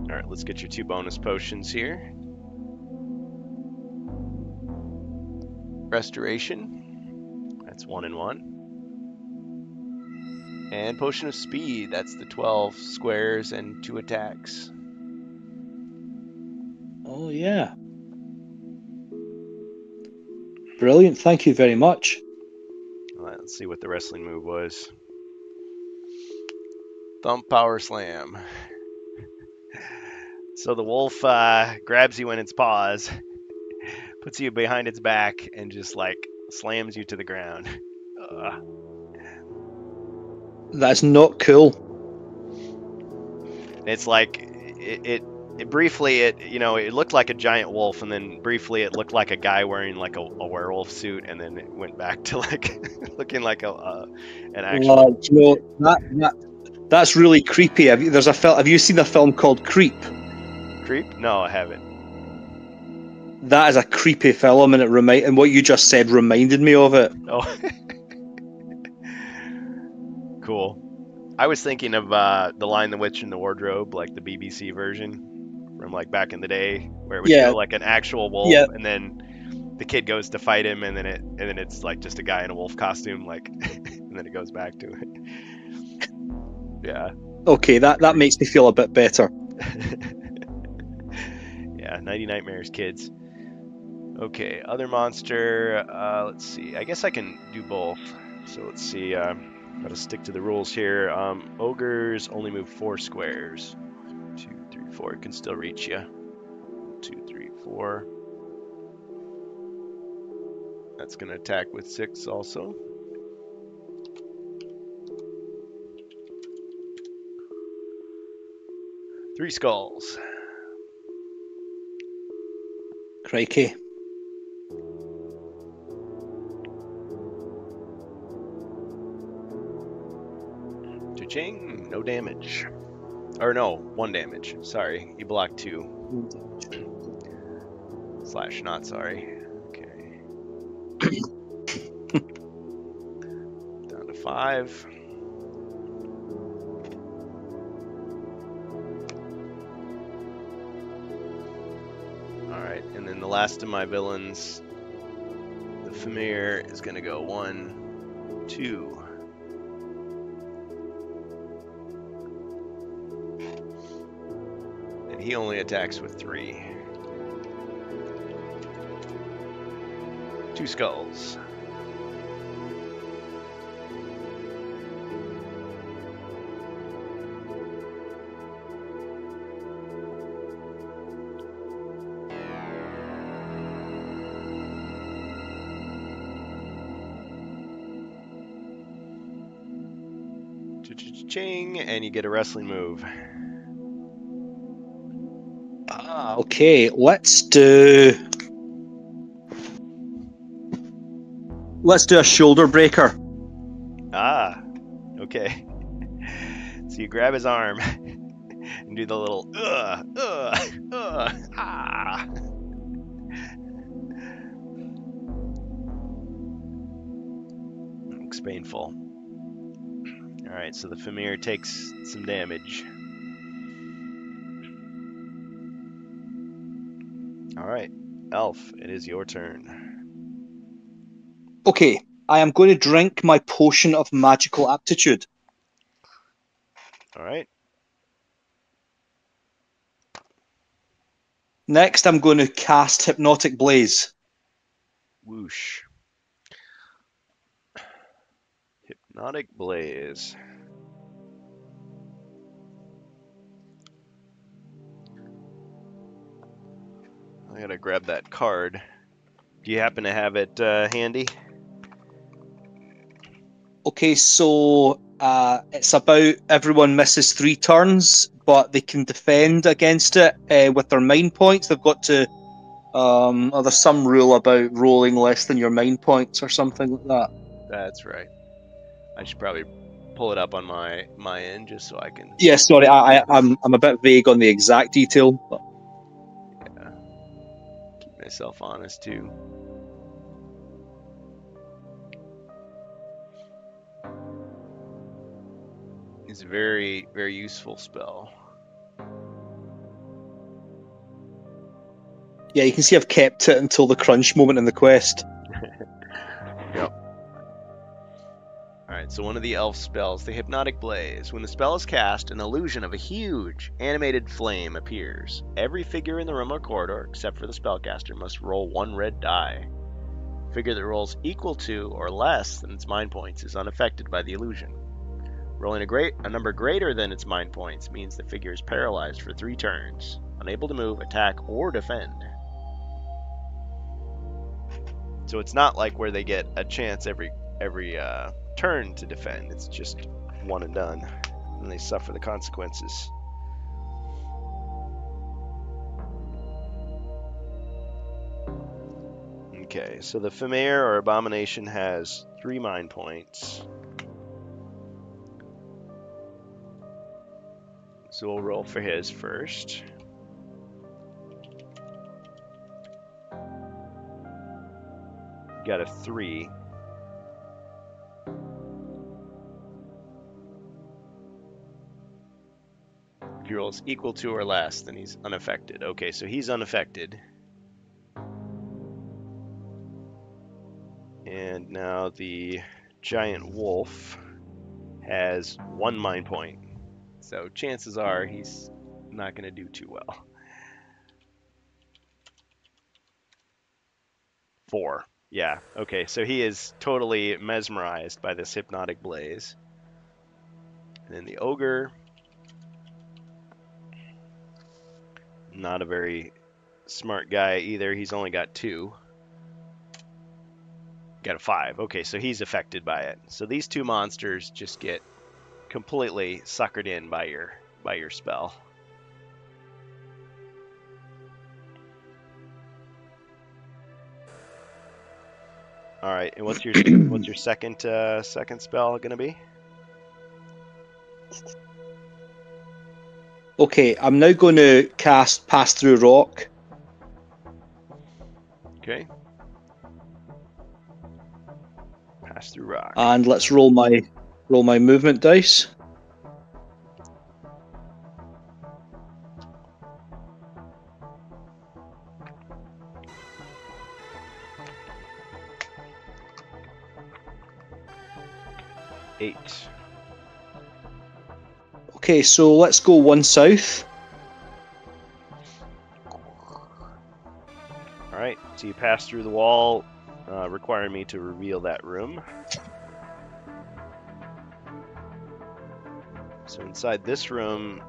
All right, let's get your two bonus potions here. Restoration. That's one and one. And Potion of Speed. That's the 12 squares and two attacks. Oh yeah. Brilliant. Thank you very much. All right, let's see what the wrestling move was. Thump Power Slam. [LAUGHS] so the wolf uh, grabs you in its paws, puts you behind its back, and just like slams you to the ground. Ugh. That's not cool. It's like it, it, it briefly it you know it looked like a giant wolf, and then briefly it looked like a guy wearing like a, a werewolf suit, and then it went back to like [LAUGHS] looking like a uh, an actual. Uh, you know, that, that that's really creepy. Have you, there's a fil- Have you seen a film called Creep? Creep? No, I haven't. That is a creepy film, and it remind and what you just said reminded me of it. Oh. [LAUGHS] cool. I was thinking of uh, the Lion the Witch, in the Wardrobe, like the BBC version from like back in the day, where it would Yeah. show like an actual wolf, Yeah. and then the kid goes to fight him, and then it and then it's like just a guy in a wolf costume, like, [LAUGHS] and then it goes back to it. [LAUGHS] yeah, Okay, that that makes me feel a bit better. yeah. Nighty nightmares, kids. Okay, other monster. Uh, let's see. I guess I can do both. So let's see. Um, gotta stick to the rules here. Um, ogres only move four squares. Two, three, four. It can still reach you. Two, three, four. That's gonna attack with six also. Three skulls. Crikey. Cha-ching! No damage. Or no, one damage. Sorry, you blocked two. Slash not sorry. Okay. [COUGHS] Down to five. Alright, and then the last of my villains, the Fimir, is gonna go one, two. He only attacks with three. Two skulls. Ching, and you get a wrestling move. Okay. Let's do. Let's do a shoulder breaker. Ah, okay. [LAUGHS] So you grab his arm [LAUGHS] and do the little uh, uh, uh, ah. Looks painful. Alright, so the Fimir takes some damage. Alright, Elf, it is your turn. Okay, I am going to drink my potion of magical aptitude. Alright, Next, I'm going to cast Hypnotic Blaze. whoosh. Hypnotic Blaze. I gotta grab that card. Do you happen to have it uh, handy? Okay, so uh, it's about everyone misses three turns, but they can defend against it uh, with their mind points. They've got to. Um, oh, there's some rule about rolling less than your mind points or something like that. That's right. I should probably pull it up on my my end just so I can. Yeah, sorry, I, I, I'm I'm a bit vague on the exact detail. But myself honest too. It's a very, very useful spell. yeah, you can see I've kept it until the crunch moment in the quest. Alright, so one of the elf spells, the Hypnotic Blaze. When the spell is cast, an illusion of a huge, animated flame appears. Every figure in the room or corridor, except for the spellcaster, must roll one red die. Figure that rolls equal to or less than its mind points is unaffected by the illusion. Rolling a great a number greater than its mind points means the figure is paralyzed for three turns, unable to move, attack, or defend. So it's not like where they get a chance every every uh, turn to defend. It's just one and done, and they suffer the consequences. Okay, so the Fimir or Abomination has three mind points. So we'll roll for his first. got a three. Rolls equal to or less, then he's unaffected. Okay, so he's unaffected. And now the giant wolf has one mind point. So chances are he's not going to do too well. Four. Yeah, okay, so he is totally mesmerized by this hypnotic blaze. And then the ogre. Not a very smart guy either. He's only got two. Got a five. Okay, so he's affected by it. So these two monsters just get completely suckered in by your by your spell. All right, and what's your [CLEARS THROAT] what's your second uh, second spell gonna be? Okay, I'm now going to cast Pass Through Rock. Okay. Pass through rock. And let's roll my roll my movement dice. Okay, so let's go one south. All right. So you pass through the wall, uh, requiring me to reveal that room. So inside this room,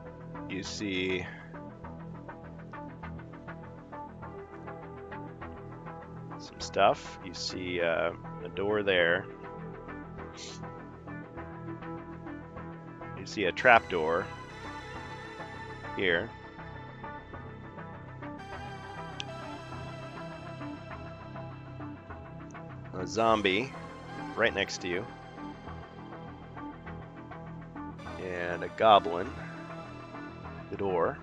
you see some stuff. You see uh, a door there. See a trapdoor here. A zombie right next to you. And a goblin. The door.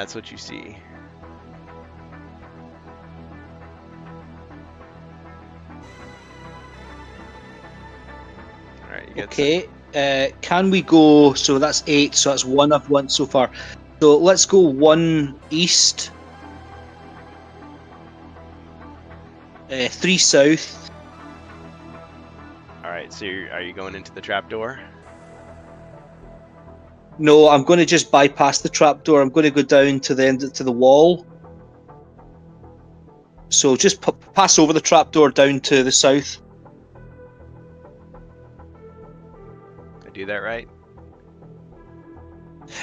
That's what you see. Get Okay, uh, can we go? So that's eight. So that's one I've went so far. So let's go one east, uh, three south. Alright, so you're, are you going into the trapdoor? No, I'm going to just bypass the trapdoor. I'm going to go down to the end to the wall. So just p- pass over the trapdoor down to the south. I do that right?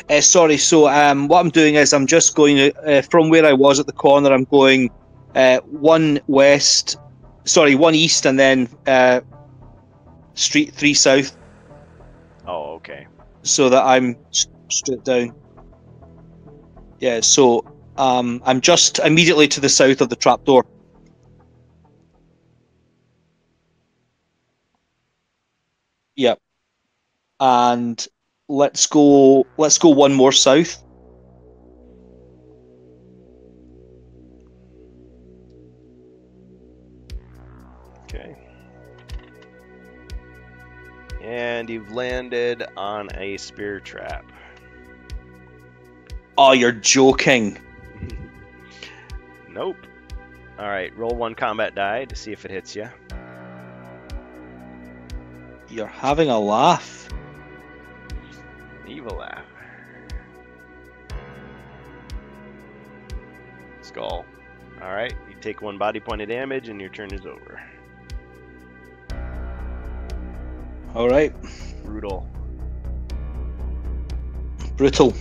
Uh, sorry. So um, what I'm doing is I'm just going uh, from where I was at the corner. I'm going uh, one west, sorry, one east, and then uh, street three south, Oh, okay. So that I'm straight down. Yeah. So um, I'm just immediately to the south of the trapdoor. Yep. And let's go. Let's go one more south. And you've landed on a spear trap. Oh, you're joking. [LAUGHS] Nope. Alright, roll one combat die to see if it hits you. You're having a laugh. Evil laugh. Skull. Alright, you take one body point of damage and your turn is over. All right. Brutal. Brutal.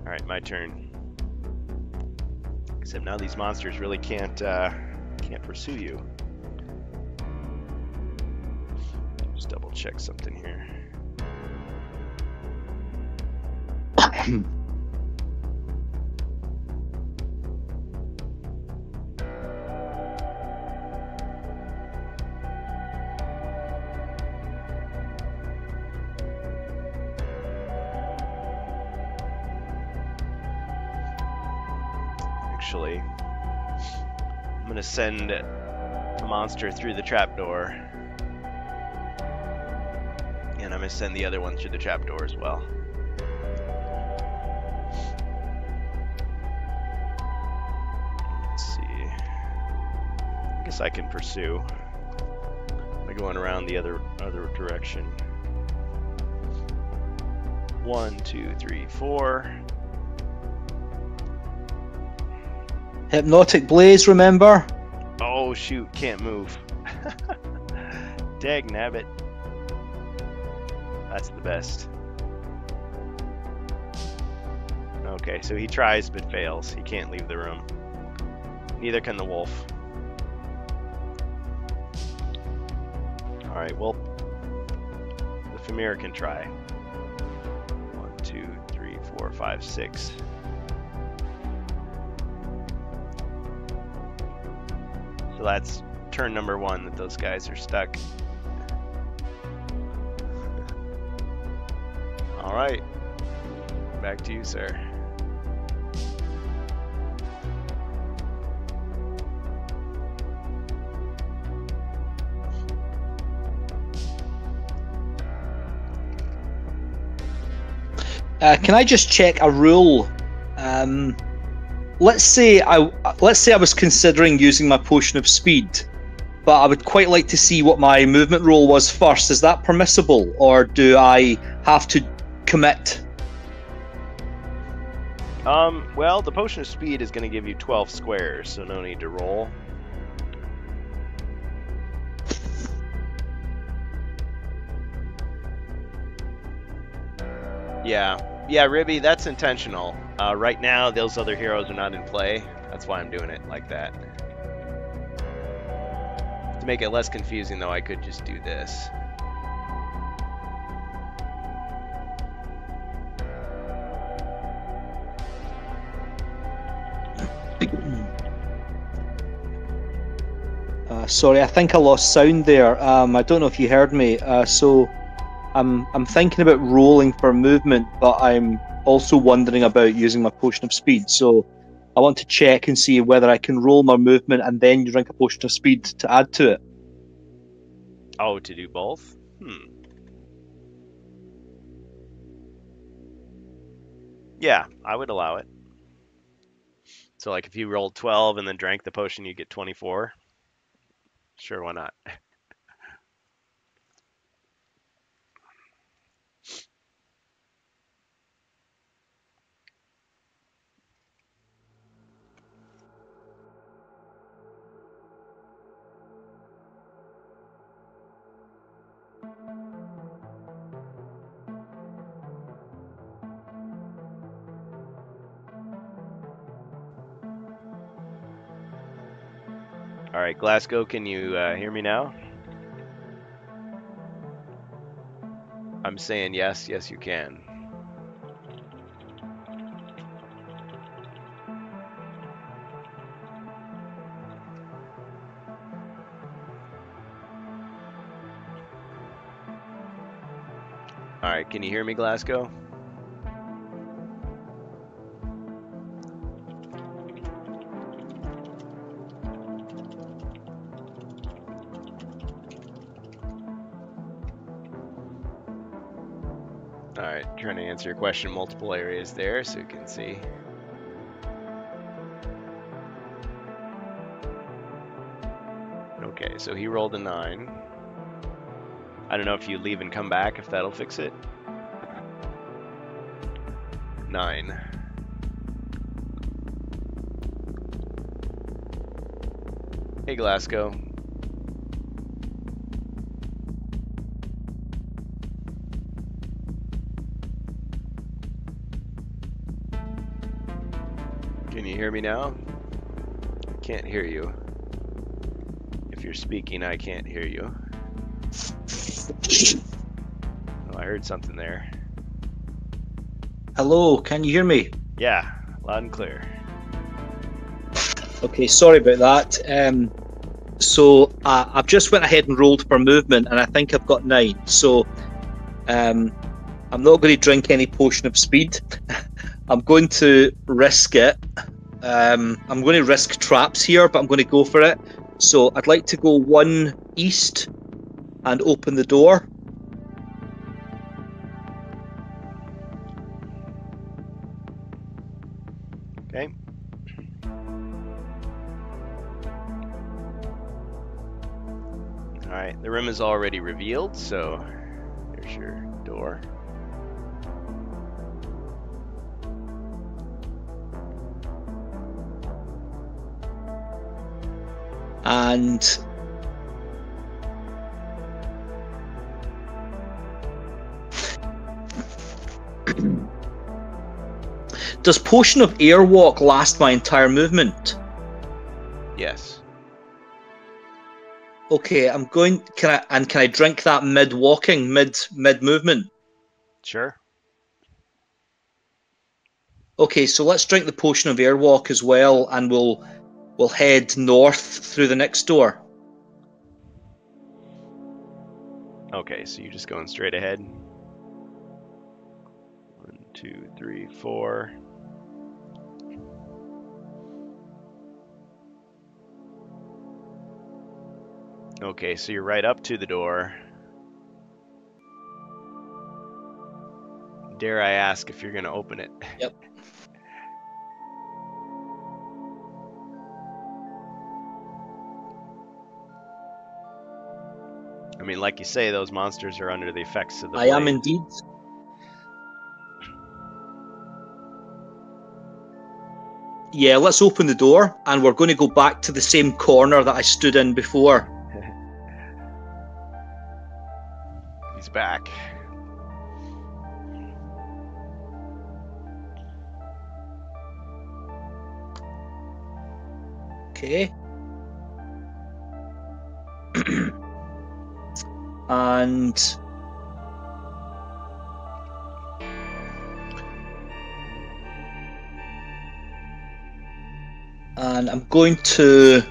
Alright, my turn. Except now these monsters really can't uh, can't pursue you. Just double check something here. [COUGHS] [COUGHS] gonna send the monster through the trapdoor. And I'm gonna send the other one through the trapdoor as well. Let's see. I guess I can pursue by going around the other other direction. One, two, three, four. Hypnotic Blaze, remember? Oh shoot, can't move. [LAUGHS] Dag nabbit. That's the best. Okay, so he tries but fails. He can't leave the room. Neither can the wolf. Alright, well, the Fimir can try. One, two, three, four, five, six. So that's turn number one that those guys are stuck. All right. Back to you, sir. Uh, can I just check a rule? Um, let's say I let's say I was considering using my potion of speed, but I would quite like to see what my movement roll was first. Is that permissible, or do I have to commit? Um, well, the potion of speed is going to give you 12 squares, so no need to roll. Yeah, yeah, Ribby, that's intentional. Uh, right now, those other heroes are not in play. That's why I'm doing it like that. To make it less confusing, though, I could just do this. Uh, sorry, I think I lost sound there. Um, I don't know if you heard me. Uh, so I'm I'm thinking about rolling for movement, but I'm also wondering about using my potion of speed. So I want to check and see whether I can roll my movement and then drink a potion of speed to add to it. Oh, to do both? Hmm. Yeah, I would allow it. So, like, if you rolled 12 and then drank the potion, you'd get 24. Sure, why not? [LAUGHS] All right, Glasgow, can you uh, hear me now? I'm saying yes, yes, you can. All right, can you hear me, Glasgow? Answer your question multiple areas there so you can see. Okay, so he rolled a nine. I don't know if you leave and come back, if that'll fix it. Nine. Hey, Glasgow. Hear me now? I can't hear you. If you're speaking, I can't hear you. Oh, I heard something there. Hello, can you hear me? Yeah, loud and clear. Okay, sorry about that. Um, so uh, I've just went ahead and rolled for movement, and I think I've got nine. So um, I'm not going to drink any potion of speed. [LAUGHS] I'm going to risk it, Um, I'm going to risk traps here, but I'm going to go for it. So I'd like to go one east and open the door. Okay. Alright, the room is already revealed, so there's your door. And Does potion of airwalk last my entire movement? Yes. Okay, I'm going. Can I and can I drink that mid walking, mid mid movement? Sure. Okay, so let's drink the potion of airwalk as well, and we'll we'll head north through the next door. Okay, so you're just going straight ahead. One, two, three, four. Okay, so you're right up to the door. Dare I ask if you're going to open it? Yep. Mean, like you say, those monsters are under the effects of the. I am indeed. Yeah, let's open the door, and we're going to go back to the same corner that I stood in before. [LAUGHS] He's back. Okay. And and I'm going to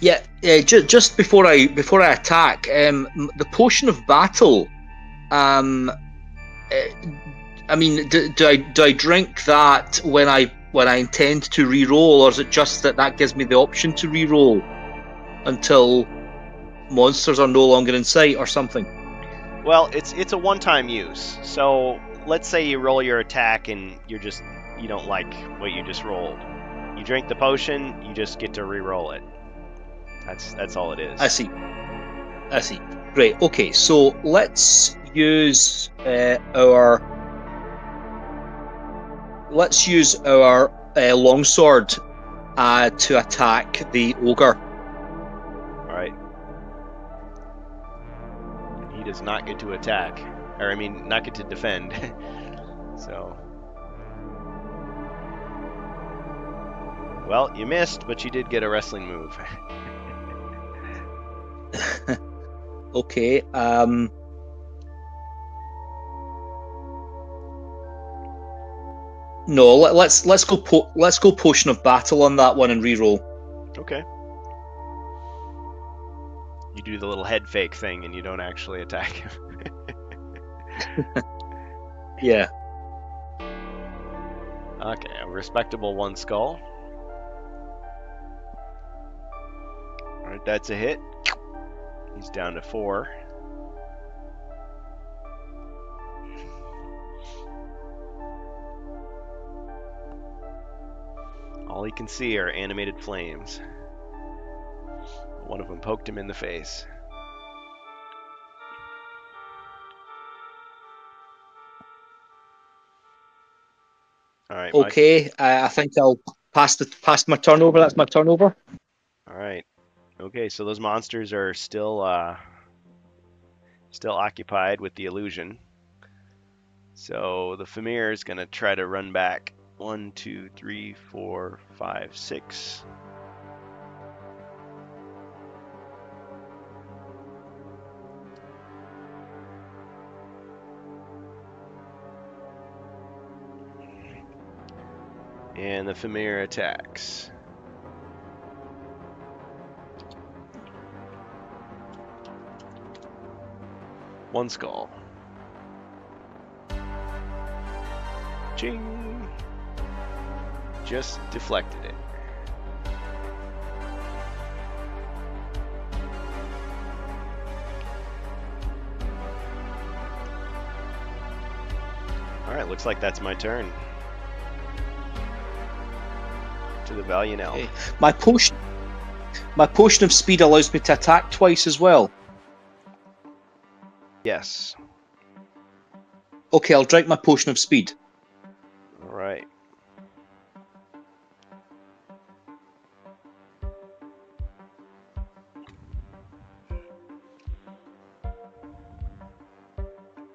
yeah, yeah ju- just before I before I attack um, the potion of battle um eh, I mean do, do I do I drink that when I when I intend to re-roll or is it just that that gives me the option to re-roll until monsters are no longer in sight or something Well, it's it's a one-time use. So let's say you roll your attack and you're just you don't like what you just rolled. You drink the potion, you just get to re-roll it. That's that's all it is. I see. I see. Great. Okay, so let's use uh, our let's use our uh, longsword uh, to attack the ogre. He does not get to attack, or I mean, not get to defend. [LAUGHS] so. Well, you missed, but you did get a wrestling move. [LAUGHS] Okay. Um. No, let, let's let's go po- let's go potion of battle on that one and reroll. Okay. You do the little head fake thing and you don't actually attack him. [LAUGHS] Yeah. okay, a respectable one skull. Alright, that's a hit. He's down to four. All he can see are animated flames. One of them poked him in the face. All right. Okay. Uh, I think I'll pass the pass my turnover. That's my turnover. all right. Okay, so those monsters are still uh, still occupied with the illusion. So the Fimir is gonna try to run back. One, two, three, four, five, six. And the Fimir attacks. One skull. Ching. Just deflected it. Alright, looks like that's my turn. To the Valiant Elf. Okay. My potion, my potion of speed allows me to attack twice as well. Yes. Okay, I'll drink my potion of speed. Alright.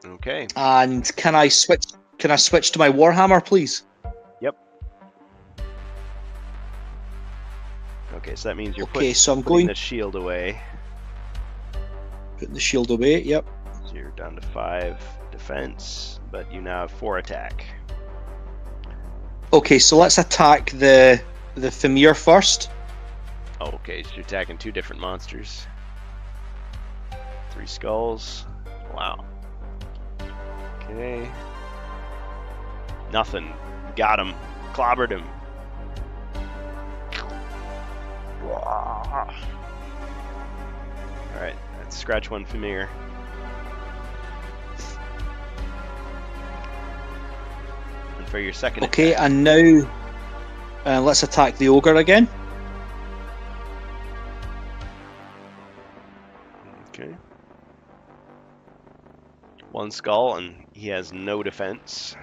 Okay. And can I switch? Can I switch to my warhammer, please? Okay, so that means you're Okay, putting, so I'm putting going the shield away. put the shield away. Yep. So you're down to five defense, but you now have four attack. Okay, so let's attack the the Fimir first. Oh, okay, so you're attacking two different monsters. Three skulls. Wow. Okay. Nothing. Got him. Clobbered him. Alright, let's scratch one familiar. And for your second Okay, attack, and now uh, let's attack the ogre again. Okay. One skull, and he has no defense.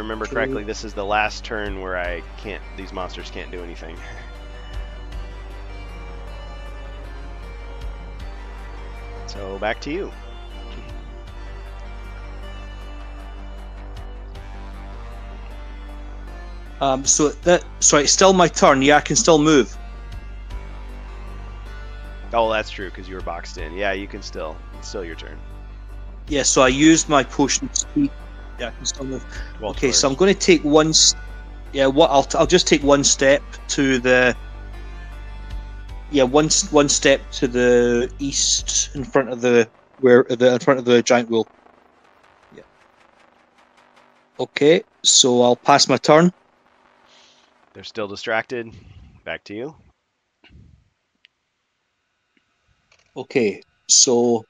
Remember Okay. correctly, this is the last turn where I can't. These monsters can't do anything. [LAUGHS] So back to you. Um, so that sorry, it's still my turn. Yeah, I can still move. Oh, that's true because you were boxed in. Yeah, you can still. It's still your turn. Yeah, so I used my potion speed. Yeah, I can still. Well, Okay, so I'm going to take one. Yeah, what I'll I'll just take one step to the. Yeah, one one step to the east in front of the where the in front of the giant wolf. Yeah. Okay, so I'll pass my turn. they're still distracted. Back to you. Okay, so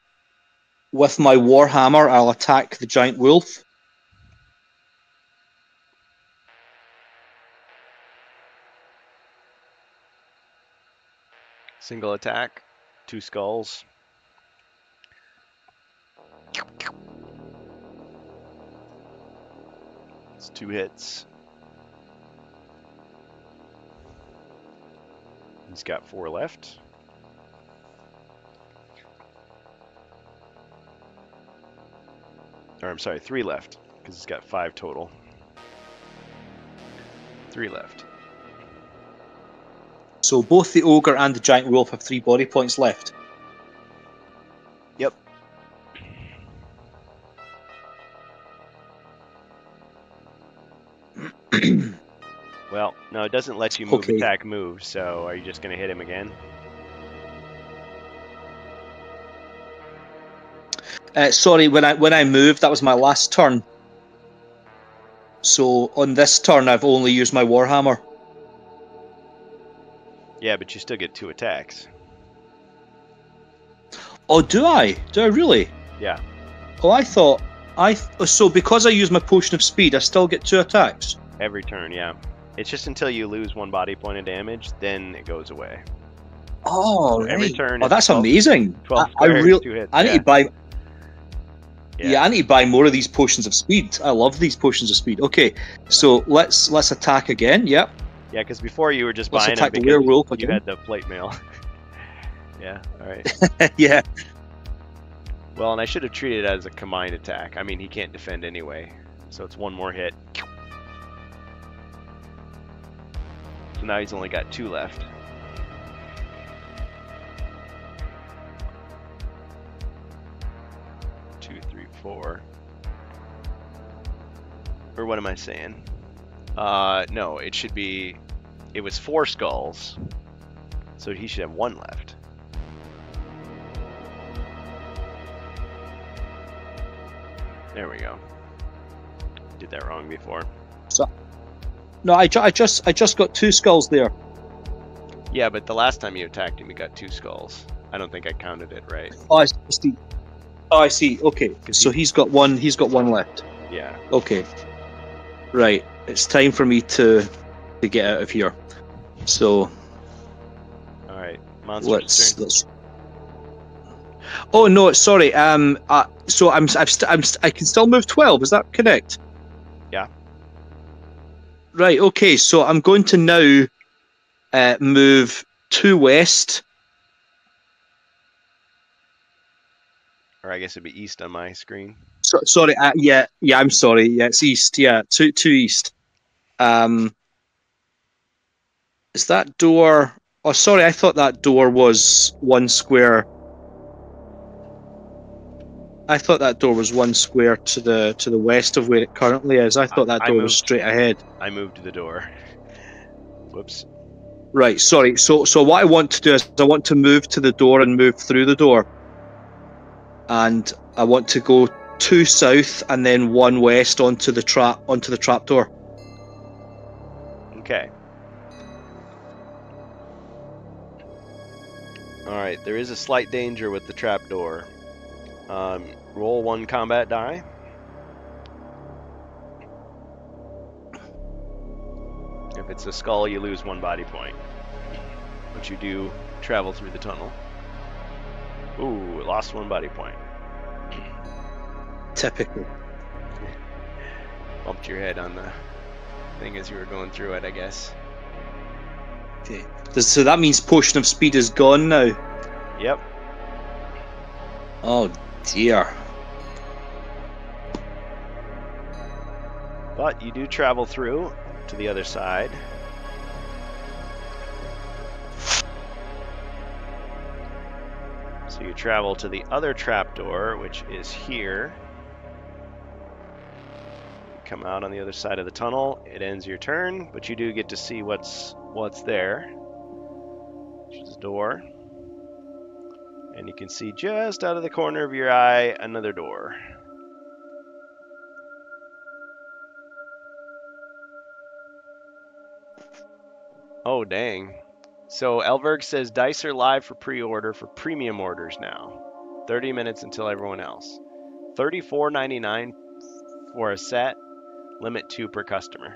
with my warhammer, I'll attack the giant wolf. Single attack, two skulls. It's two hits. He's got four left. Or I'm sorry, three left, because he's got five total. Three left. So both the ogre and the giant wolf have three body points left. Yep. [CLEARS THROAT] Well, no, it doesn't let you move Okay. attack move, so are you just gonna hit him again? Uh, sorry, when I when I moved, that was my last turn. So on this turn, I've only used my warhammer. Yeah, but you still get two attacks. Oh, do I? Do I really? Yeah. Oh, I thought I th- so because I use my potion of speed, I still get two attacks. Every turn, yeah. It's just until you lose one body point of damage, then it goes away. Oh, So every right. turn Oh, that's 12 amazing. 12 I, I really. I need yeah. to buy. Yeah. Yeah. I need to buy more of these potions of speed. I love these potions of speed. Okay, so let's let's attack again. Yep. Yeah, because before you were just Let's buying attack them the because werewolf you had the plate mail. [LAUGHS] yeah, alright. [LAUGHS] yeah. Well, and I should have treated it as a combined attack. I mean, he can't defend anyway, so it's one more hit. So now he's only got two left. Two, three, four. Or what am I saying? Uh, no, it should be. It was four skulls, so he should have one left. There we go. Did that wrong before. So, no, I, ju- I just I just got two skulls there. Yeah, but the last time you attacked him, he got two skulls. I don't think I counted it right. Oh, I see. Oh, I see. Okay, so he's got one. He's got one left. Yeah. Okay. Right. It's time for me to to get out of here. So All right. Let's let's. Oh no, sorry. Um. Uh, so I'm I'm, st- I'm st- I can still move twelve. Is that correct? Yeah. Right. Okay. So I'm going to now uh, move two west. Or I guess it'd be east on my screen. So, sorry. Uh, yeah. Yeah. I'm sorry. Yeah. It's east. Yeah. Two two east. Um. Is that door? Oh, sorry. I thought that door was one square. I thought that door was one square to the to the west of where it currently is. I thought that I door was moved. straight ahead. I moved the door. Whoops. Right. Sorry. So so what I want to do is I want to move to the door and move through the door, and I want to go two south and then one west onto the trap onto the trap door. Okay. All right. There is a slight danger with the trapdoor. Um, roll one combat die. If it's a skull, you lose one body point. But you do travel through the tunnel. Ooh, lost one body point. Typical. Bumped your head on the thing as you were going through it, I guess. Okay. Does, so that means potion of speed is gone now. Yep. Oh dear. But you do travel through to the other side. So you travel to the other trapdoor, which is here. Come out on the other side of the tunnel. It ends your turn, but you do get to see what's what's there. Which is a door. And you can see just out of the corner of your eye another door. Oh, dang. So Elberg says dice are live for pre-order for premium orders now. 30 minutes until everyone else. 34.99 for a set. Limit two per customer.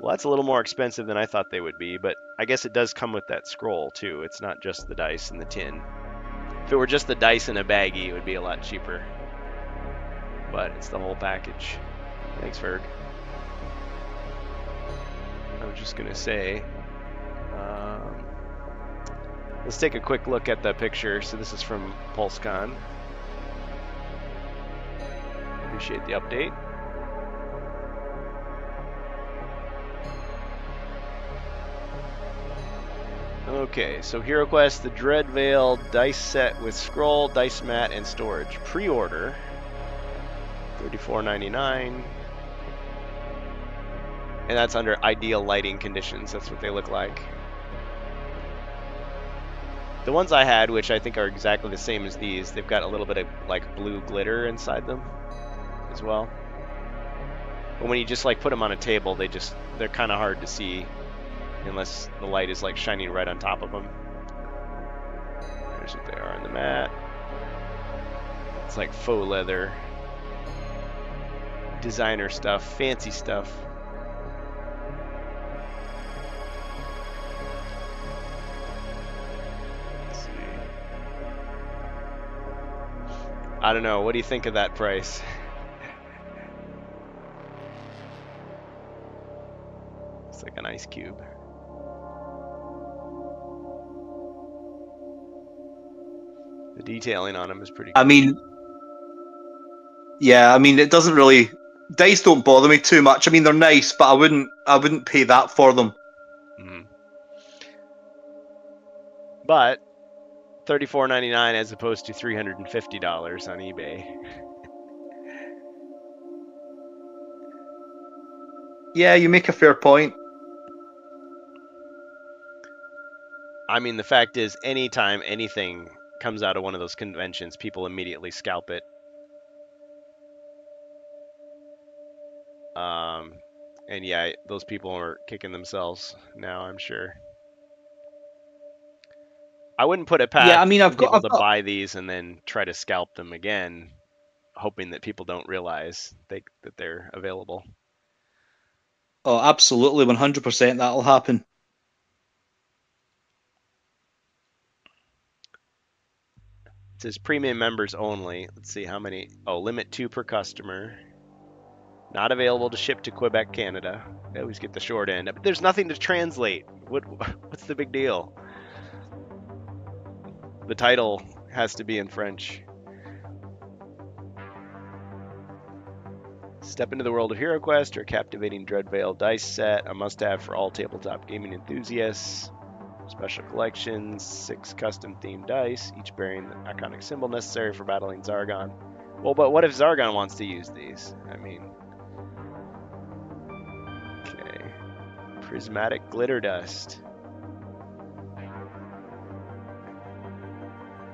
Well, that's a little more expensive than I thought they would be, but I guess it does come with that scroll too. It's not just the dice and the tin. If it were just the dice in a baggie, it would be a lot cheaper. But it's the whole package. Thanks, Ferg. I was just gonna say, um, let's take a quick look at the picture. So this is from PulseCon. Appreciate the update. Okay, so Hero Quest, the Dread Veil dice set with scroll, dice mat, and storage. Pre-order, thirty-four ninety-nine. And that's under ideal lighting conditions. That's what they look like. The ones I had, which I think are exactly the same as these, they've got a little bit of like blue glitter inside them as well. But when you just like put them on a table, they just they're kind of hard to see unless the light is like shining right on top of them. There's what they are on the mat. It's like faux leather, designer stuff, fancy stuff. I don't know. What do you think of that price? [LAUGHS] It's like an ice cube. The detailing on them is pretty. I mean, yeah, I mean, it doesn't really. Dice don't bother me too much. I mean, they're nice, but I wouldn't. I wouldn't pay that for them. Mm-hmm. but $34.99 as opposed to $350 on eBay. [LAUGHS] Yeah, you make a fair point. I mean, the fact is, anytime anything comes out of one of those conventions, people immediately scalp it. Um, and yeah, those people are kicking themselves now. I'm sure. I wouldn't put it past Yeah, I mean, I've got- I've to got- buy these and then try to scalp them again, hoping that people don't realize they, that they're available. Oh, absolutely, one hundred percent. That'll happen. It says premium members only. Let's see how many. Oh, limit two per customer. Not available to ship to Quebec, Canada. They always get the short end. But there's nothing to translate. What? [LAUGHS] What's the big deal? The title has to be in French. Step into the world of HeroQuest or captivating Dread Veil dice set, a must-have for all tabletop gaming enthusiasts. Special collections, six custom themed dice, each bearing the iconic symbol necessary for battling Zargon. Well, but what if Zargon wants to use these? I mean. Okay. Prismatic glitter dust.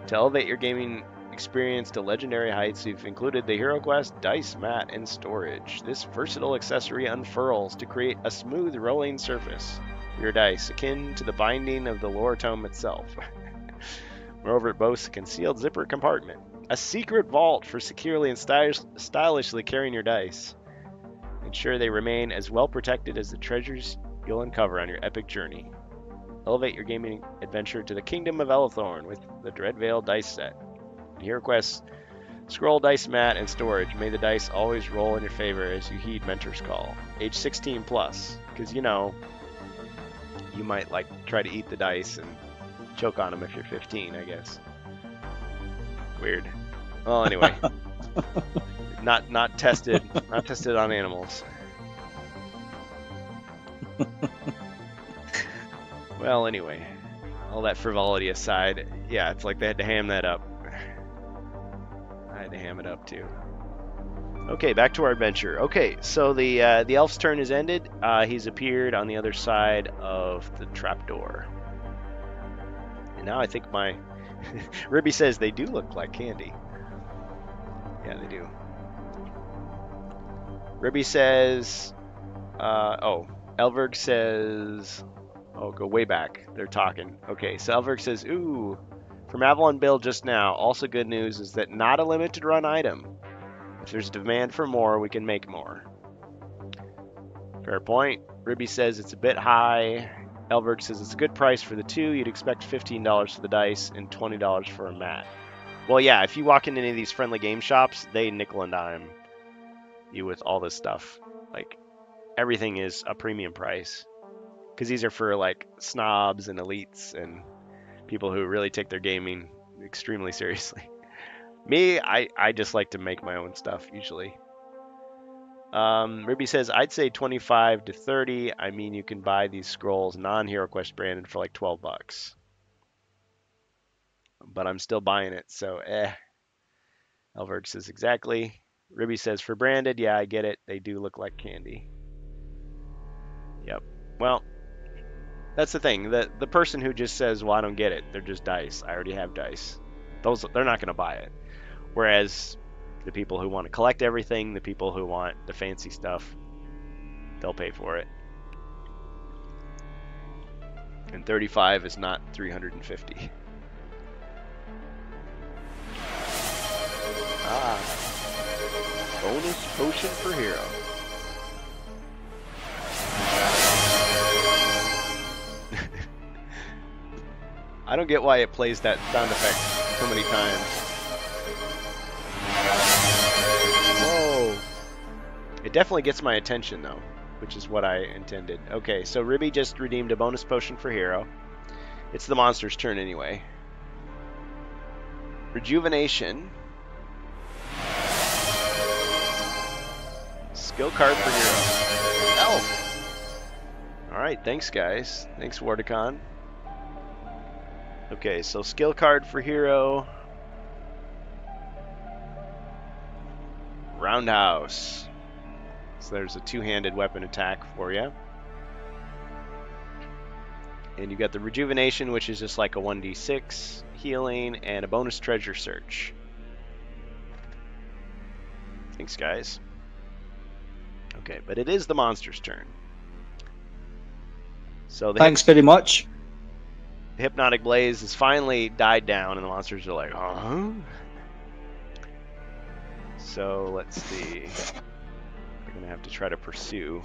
To elevate your gaming experience to legendary heights, we've included the HeroQuest dice mat and storage. This versatile accessory unfurls to create a smooth rolling surface your dice, akin to the binding of the lore tome itself. [LAUGHS] Moreover, it boasts a concealed zipper compartment, a secret vault for securely and stylish, stylishly carrying your dice. Ensure they remain as well protected as the treasures you'll uncover on your epic journey. Elevate your gaming adventure to the kingdom of Elithorn with the Dread Veil dice set. HeroQuest scroll dice mat and storage. May the dice always roll in your favor as you heed Mentor's call. Age 16 plus, because you know you might like try to eat the dice and choke on them if you're 15, I guess. Weird. Well, anyway, [LAUGHS] not not tested, not tested on animals. [LAUGHS] well, anyway, all that frivolity aside, yeah, it's like they had to ham that up. I had to ham it up too. Okay, back to our adventure. Okay, so the uh, the elf's turn is ended. Uh, he's appeared on the other side of the trapdoor. And now I think my [LAUGHS] Ribby says they do look like candy. Yeah, they do. Ribby says, uh, oh, Elverg says, oh, go way back. They're talking. Okay, so Elverg says, ooh, from Avalon Hill just now. Also, good news is that not a limited run item. If there's demand for more, we can make more. Fair point. Ruby says it's a bit high. Elberg says it's a good price for the two. You'd expect $15 for the dice and $20 for a mat. Well, yeah, if you walk into any of these friendly game shops, they nickel and dime you with all this stuff. Like, everything is a premium price. Because these are for, like, snobs and elites and people who really take their gaming extremely [LAUGHS] seriously. Me, I, I just like to make my own stuff usually. Um, Ruby says, I'd say 25 to 30. I mean, you can buy these scrolls non Hero Quest branded for like 12 bucks. But I'm still buying it, so eh. Elverg says, exactly. Ruby says, for branded, yeah, I get it. They do look like candy. Yep. Well, that's the thing. The, the person who just says, well, I don't get it, they're just dice. I already have dice. Those They're not going to buy it. Whereas the people who want to collect everything, the people who want the fancy stuff, they'll pay for it. And 35 is not 350. Ah. Bonus potion for hero. [LAUGHS] I don't get why it plays that sound effect so many times. It definitely gets my attention though, which is what I intended. Okay, so Ribby just redeemed a bonus potion for hero. It's the monster's turn anyway. Rejuvenation. Skill card for hero. Oh. Elf. Alright, thanks guys. Thanks Wardicon. Okay, so skill card for hero. Roundhouse. So there's a two-handed weapon attack for you. And you got the rejuvenation, which is just like a 1d6 healing, and a bonus treasure search. Thanks, guys. Okay, but it is the monster's turn. So the Thanks very much. The hypnotic blaze has finally died down, and the monsters are like, huh? So let's see. Gonna have to try to pursue.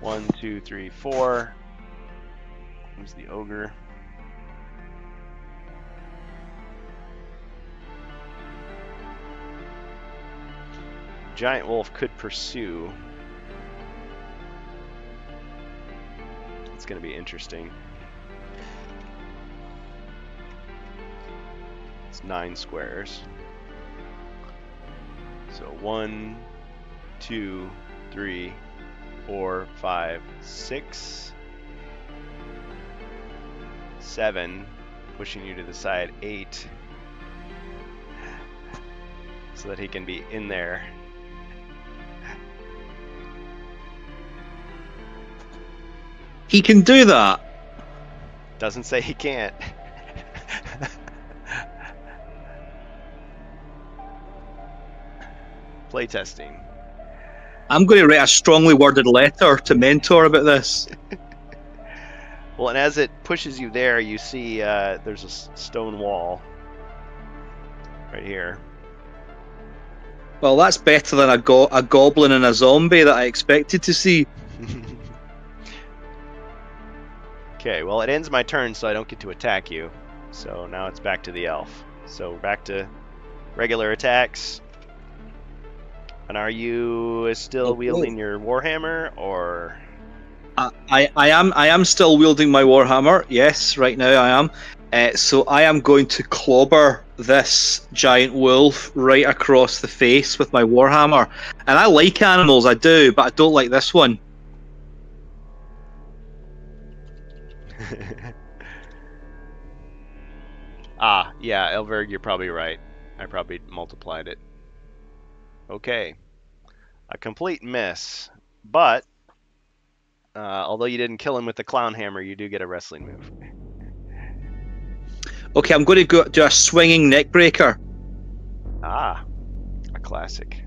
One, two, three, four. Who's the ogre? Giant wolf could pursue. It's gonna be interesting. It's nine squares. So one, two, three, four, five, six, seven, pushing you to the side, eight, so that he can be in there. He can do that. Doesn't say he can't. [LAUGHS] Playtesting. I'm going to write a strongly worded letter to Mentor about this. [LAUGHS] Well, and as it pushes you there, you see uh, there's a stone wall right here. Well, that's better than a, go- a goblin and a zombie that I expected to see. [LAUGHS] okay, well, it ends my turn, so I don't get to attack you. So now it's back to the elf. So back to regular attacks. And are you still Okay. wielding your warhammer, or I, I, I am I am still wielding my warhammer. Yes, right now I am. Uh, so I am going to clobber this giant wolf right across the face with my warhammer. And I like animals, I do, but I don't like this one. [LAUGHS] ah, yeah, Elberg, you're probably right. I probably multiplied it. Okay, a complete miss, but uh, although you didn't kill him with the clown hammer, you do get a wrestling move. Okay, I'm going to go do a swinging neck breaker. Ah, a classic.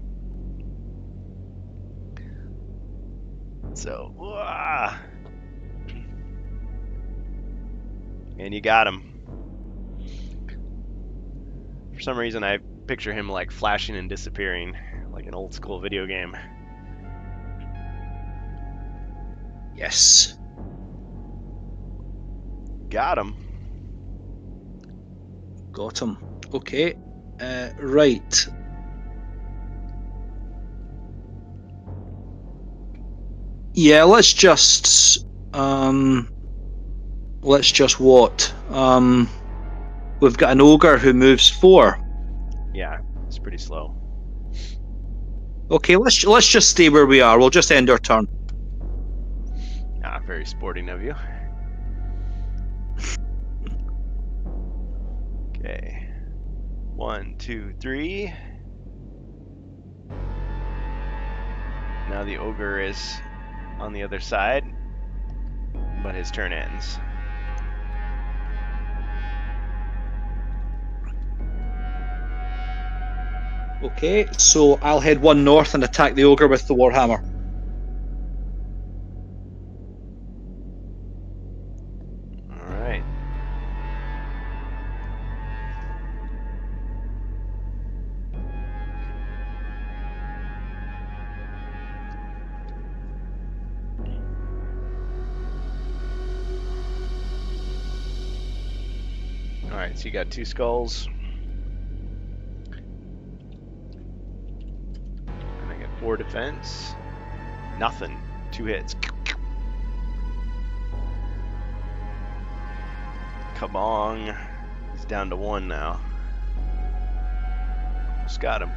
So, ah. and you got him. For some reason, I picture him like flashing and disappearing, like an old school video game. Yes. Got him. Got him. Okay. Uh, right. Yeah, let's just um let's just what? Um we've got an ogre who moves 4. Yeah, it's pretty slow. Okay, let's let's just stay where we are. We'll just end our turn. Ah, very sporting of you. Okay. One, two, three. Now the ogre is on the other side, but his turn ends. Okay, so I'll head one north and attack the ogre with the warhammer. All right. All right, so you got two skulls. Four defense. Nothing. Two hits. Kabong. He's down to one now. Just got him.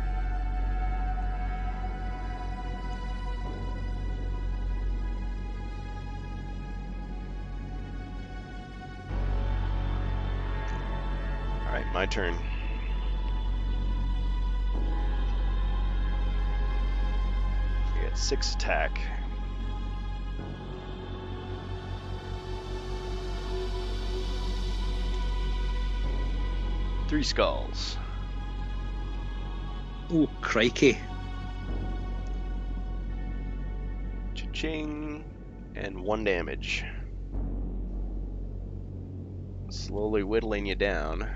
Alright, my turn. Got six attack. Three skulls. Oh, crikey. Cha-ching. And one damage. Slowly whittling you down.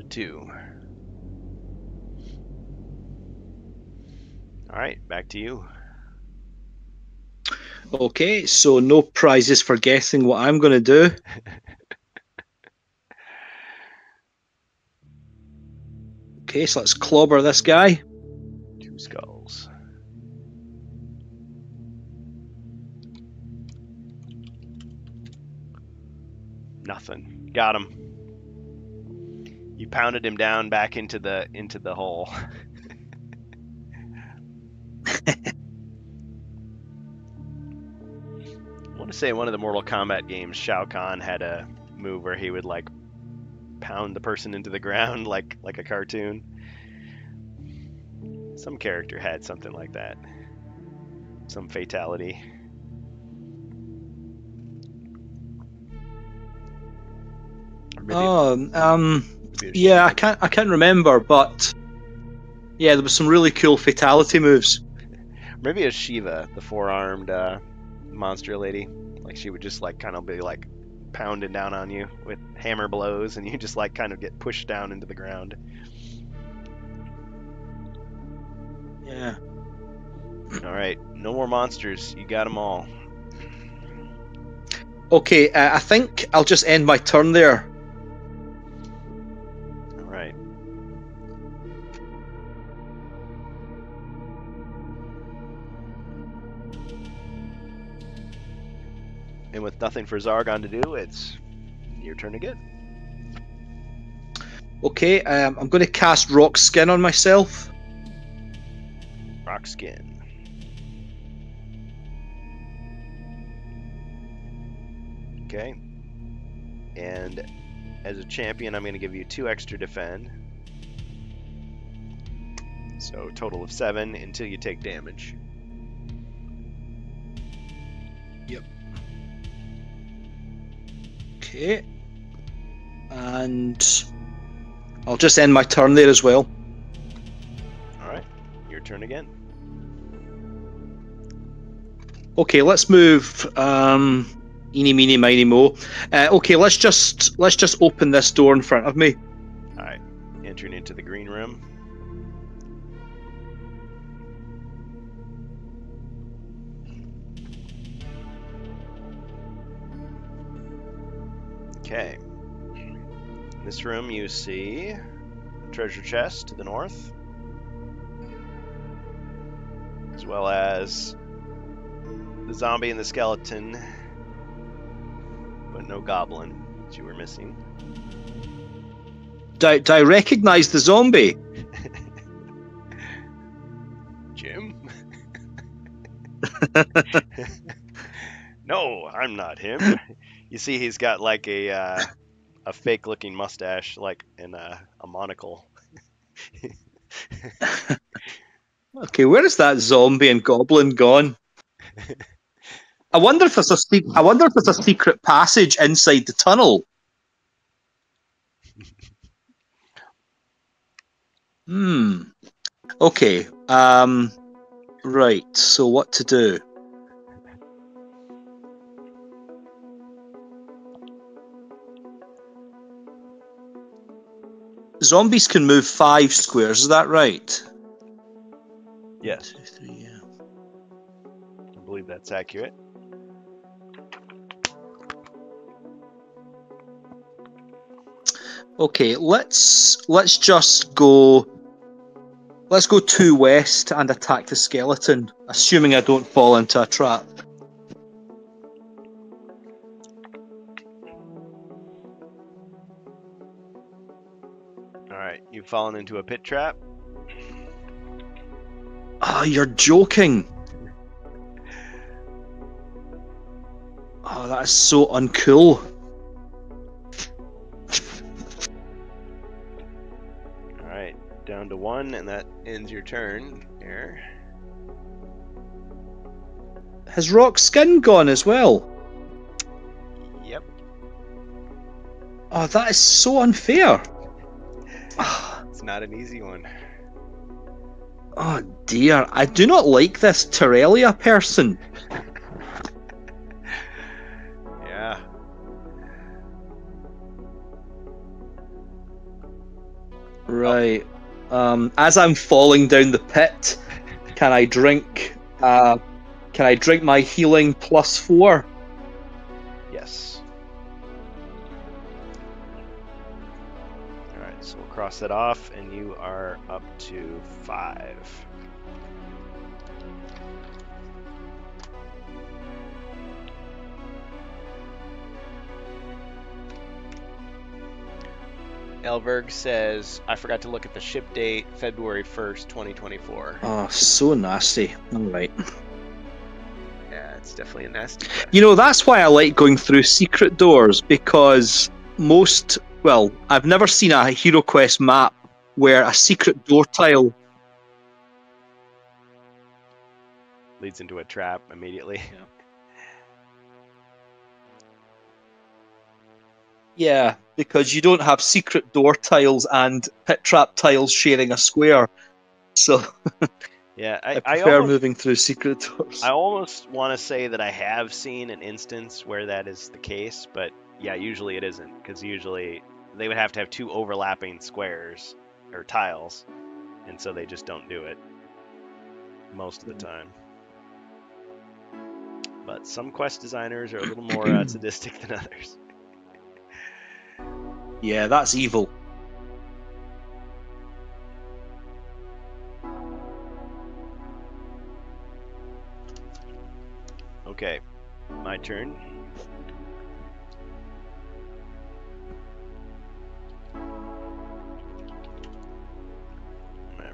To two. Alright, back to you. Okay, so no prizes for guessing what I'm going to do. [LAUGHS] okay, so let's clobber this guy. Two skulls. Nothing. Got him. You pounded him down back into the into the hole. [LAUGHS] I want to say one of the Mortal Kombat games, Shao Kahn had a move where he would like pound the person into the ground [LAUGHS] like like a cartoon. Some character had something like that. Some fatality. Oh, um, yeah, I can't, I can't remember, but yeah, there was some really cool fatality moves. Maybe it's Sheeva, the four-armed uh, monster lady. Like she would just like kind of be like pounding down on you with hammer blows, and you just like kind of get pushed down into the ground. Yeah. All right, no more monsters. You got them all. Okay, uh, I think I'll just end my turn there. And with nothing for Zargon to do, it's your turn again. Okay, um, I'm going to cast Rock Skin on myself. Rock skin. Okay. And as a champion, I'm going to give you two extra defend. So total of seven until you take damage. Okay. And I'll just end my turn there as well. All right, your turn again. Okay, let's move. Um, eeny, meeny, miny, mo. Uh, okay, let's just let's just open this door in front of me. All right, entering into the green room. Okay. In this room, you see a treasure chest to the north, as well as the zombie and the skeleton, but no goblin that you were missing. Do, do I recognise the zombie? Jim? [LAUGHS] [LAUGHS] no, I'm not him. [LAUGHS] You see, he's got like a uh, a fake looking mustache, like in a, a monocle. [LAUGHS] Okay, where is that zombie and goblin gone? I wonder if there's a se- I wonder if there's a secret passage inside the tunnel. Hmm. Okay. Um. Right. So what to do? Zombies can move five squares. Is that right? Yes, Two, three, yeah. I believe that's accurate. Okay, let's let's just go. Let's go two west and attack the skeleton, assuming I don't fall into a trap. you've fallen into a pit trap. Ah, oh, you're joking. Oh, that is so uncool. All right, down to one, and that ends your turn here. Has Rock Skin gone as well? Yep. Oh, that is so unfair. Ah. It's not an easy one. Oh dear, I do not like this Terrellia person. [LAUGHS] Yeah. Right. Um, as I'm falling down the pit, can I drink? Uh, can I drink my healing plus four? Yes. Cross that off, and you are up to five. Elberg says, I forgot to look at the ship date, February 1st, 2024. Oh, so nasty. All right. Yeah, it's definitely a nasty guess. You know, that's why I like going through secret doors because most, well, I've never seen a Hero Quest map where a secret door tile. Leads into a trap immediately. Yeah, [LAUGHS] because you don't have secret door tiles and pit trap tiles sharing a square. So [LAUGHS] Yeah, I, I, I, prefer almost, moving through secret doors. I almost want to say that I have seen an instance where that is the case, but yeah, usually it isn't because usually they would have to have two overlapping squares or tiles, and so they just don't do it most of the time. But some quest designers are a little [CLEARS THROAT] more uh, sadistic than others. Yeah, that's evil. Okay, my turn.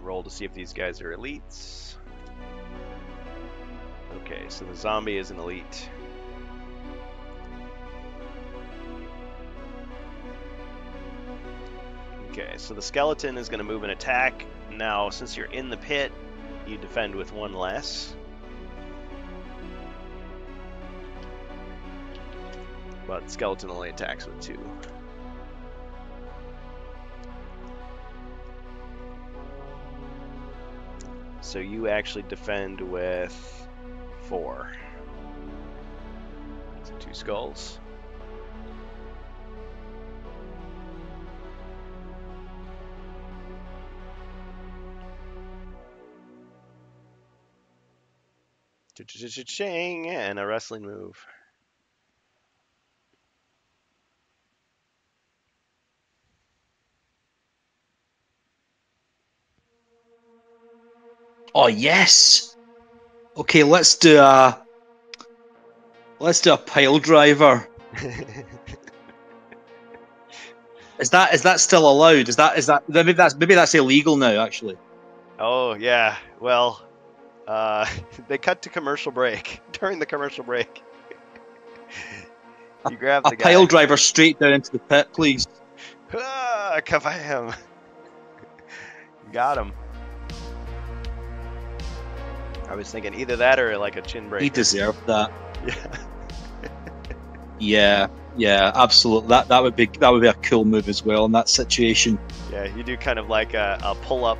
Roll to see if these guys are elites. Okay, so the zombie is an elite. Okay, so the skeleton is going to move and attack. Now, since you're in the pit, you defend with one less. But skeleton only attacks with two. So you actually defend with four. So two skulls. Cha-cha-cha-ching, and a wrestling move. Oh yes. Okay, let's do a let's do a pile driver. [LAUGHS] Is that is that still allowed? Is that is that maybe that's maybe that's illegal now? Actually, oh yeah, well, uh, [LAUGHS] they cut to commercial break. [LAUGHS] During the commercial break, you grab a the guy. pile driver straight down into the pit, please. Ah, kabam! Got him. I was thinking either that or like a chin break. He deserved that. [LAUGHS] Yeah. Yeah, yeah, absolutely. That that would be that would be a cool move as well in that situation. Yeah, you do kind of like a, a pull up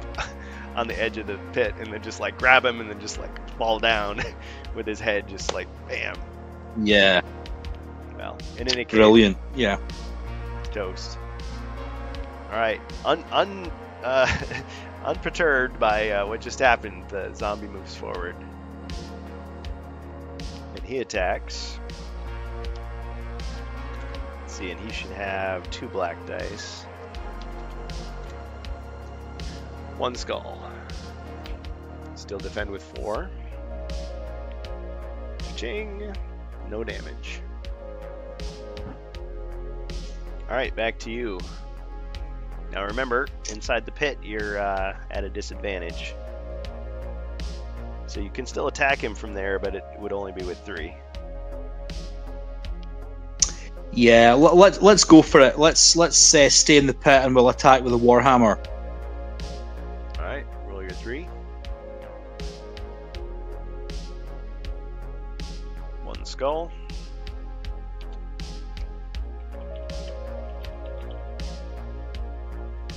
[LAUGHS] on the edge of the pit and then just like grab him and then just like fall down [LAUGHS] with his head just like bam. Yeah, Well, in any case, brilliant. Yeah. toast. All right, un, un, uh, unperturbed by uh, what just happened, the zombie moves forward. And he attacks. Let's see, and he should have two black dice. One skull. Still defend with four. Ching! No damage. Alright, back to you. Now remember, inside the pit, you're uh, at a disadvantage. So you can still attack him from there, but it would only be with three. Yeah, let, let, let's go for it. Let's let's uh, stay in the pit and we'll attack with a warhammer. All right, roll your three. One skull.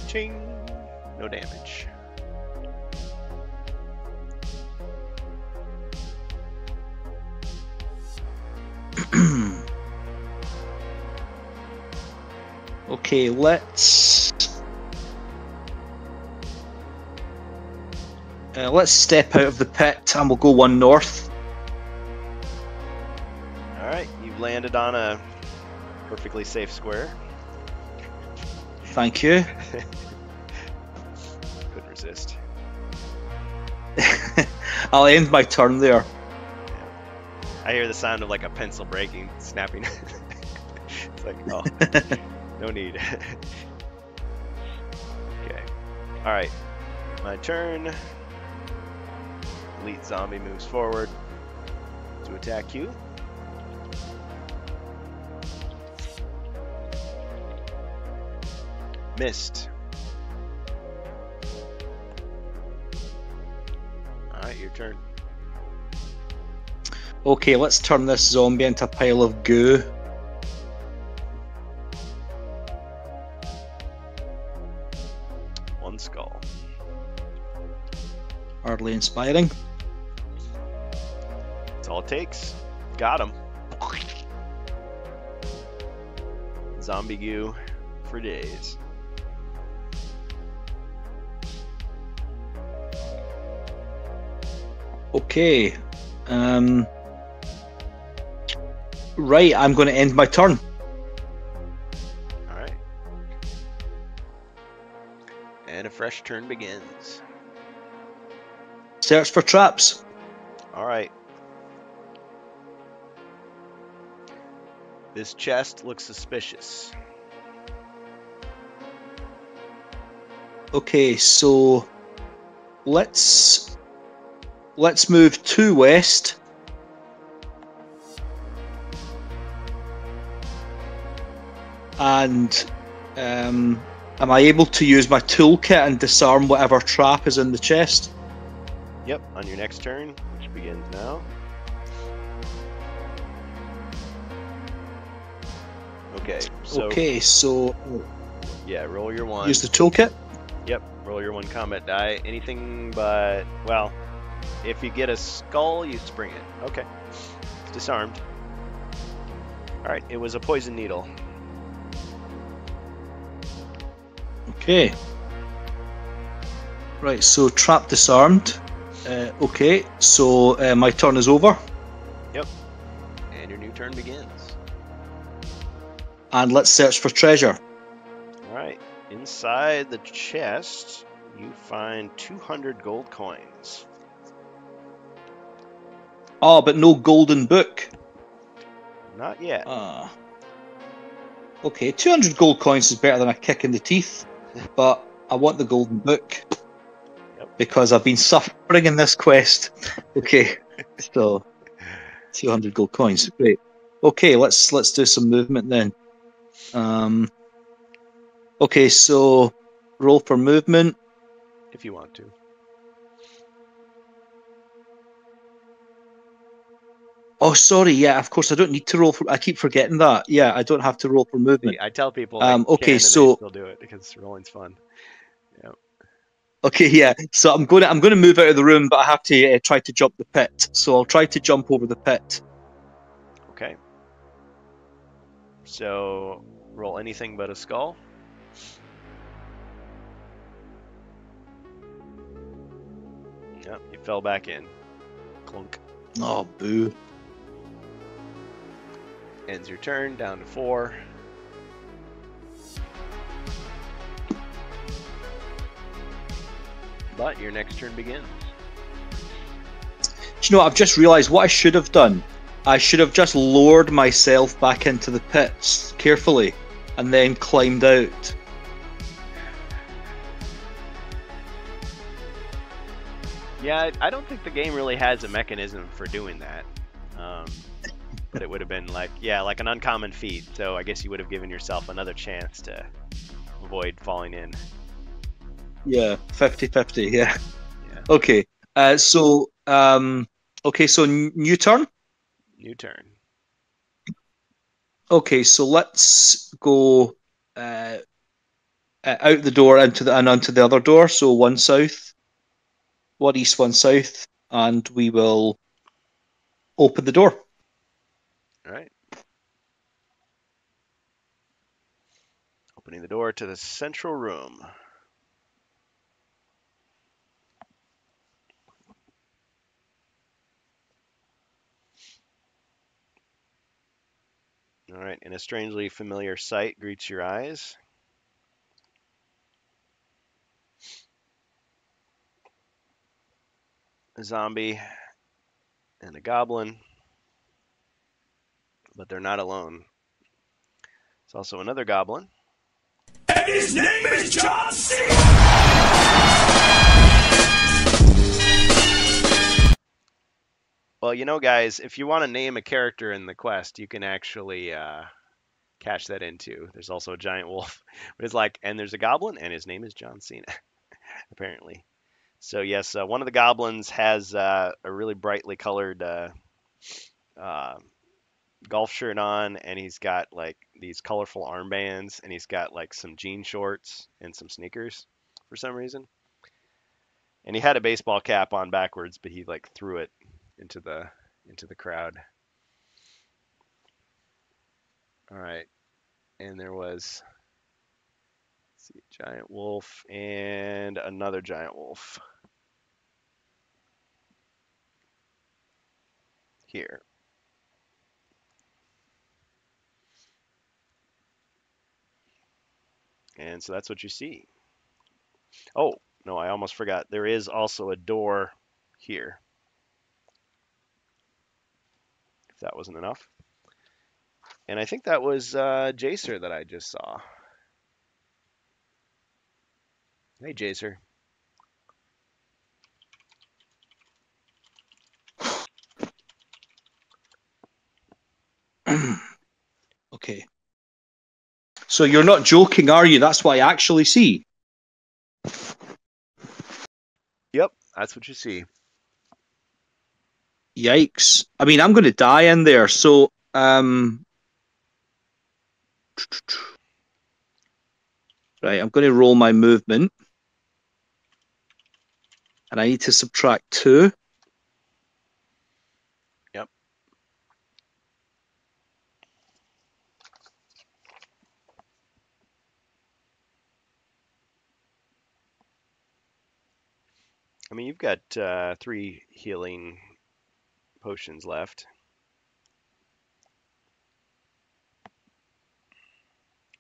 Ching. No damage. [CLEARS THROAT] okay, let's uh, let's step out of the pit and we'll go one north. All right, you've landed on a perfectly safe square. Thank you. [LAUGHS] Couldn't resist. [LAUGHS] I'll end my turn there. I hear the sound of like a pencil breaking, snapping. [LAUGHS] it's like, oh, no need. okay. All right. My turn. Elite zombie moves forward to attack you. Missed. All right, your turn. Okay, let's turn this zombie into a pile of goo. One skull. Hardly inspiring. That's all it takes. Got him. Zombie goo for days. Okay. Um. Right, I'm going to end my turn. All right. And a fresh turn begins. Search for traps. All right. This chest looks suspicious. Okay, so let's let's move to west. And um, am I able to use my toolkit and disarm whatever trap is in the chest? Yep, on your next turn, which begins now. Okay, so okay, so yeah, roll your one. use the toolkit. Yep, roll your one combat die. Anything but well, if you get a skull, you spring it. Okay, it's disarmed. All right, it was a poison needle. Okay. Right, so trap disarmed. Uh, okay, so uh, my turn is over, Yep. And your new turn begins. and let's search for treasure. All right. Inside the chest, you find 200 gold coins. Oh, but no golden book. Not yet. Ah. Okay, 200 gold coins is better than a kick in the teeth, [LAUGHS] but I want the golden book Yep. because I've been suffering in this quest. Okay, [LAUGHS] so 200 gold coins, great. Okay, let's let's do some movement then. Um. Okay, so roll for movement. If you want to. Oh, sorry. Yeah, of course I don't need to roll for. I keep forgetting that. Yeah, I don't have to roll for movement. I tell people. Um, okay, so- they still do it because rolling's fun. Okay, yeah. So I'm going to I'm going to move out of the room, but I have to uh, try to jump the pit. So I'll try to jump over the pit. Okay. So roll anything but a skull. Yep, you fell back in. Clunk. Oh, boo. Ends your turn, down to four. But your next turn begins. Do you know? what? I've just realised what I should have done. I should have just lowered myself back into the pits carefully, and then climbed out. Yeah, I- I don't think the game really has a mechanism for doing that. Um, but it would have been like yeah, like an uncommon feat. So I guess you would have given yourself another chance to avoid falling in. Yeah, 50-50, yeah. Yeah. Okay. Uh, so um, okay, so n- new turn. New turn. Okay, so let's go uh, uh, out the door into the and onto the other door. So one south, one east, one south, and we will open the door. All right. Opening the door to the central room. All right, and a strangely familiar sight greets your eyes. A zombie and a goblin, but they're not alone. It's also another goblin. And his name is John C. Well, you know, guys, if you want to name a character in the quest, you can actually uh, cash that into. There's also a giant wolf. [LAUGHS] But it's like, and there's a goblin, and his name is John Cena, [LAUGHS] apparently. So yes, uh, one of the goblins has uh, a really brightly colored uh, uh, golf shirt on, and he's got like these colorful armbands, and he's got like some jean shorts and some sneakers for some reason. And he had a baseball cap on backwards, but he like threw it into the into the crowd. All right, and there was see, giant wolf and another giant wolf here. And so that's what you see. Oh, no, I almost forgot. There is also a door here. If that wasn't enough. And I think that was uh, Jacer that I just saw. Hey, Jacer. Okay. So you're not joking, are you? That's what I actually see. Yep, that's what you see. Yikes. I mean, I'm going to die in there. So, um, right, I'm going to roll my movement. And I need to subtract two. I mean, you've got uh, three healing potions left.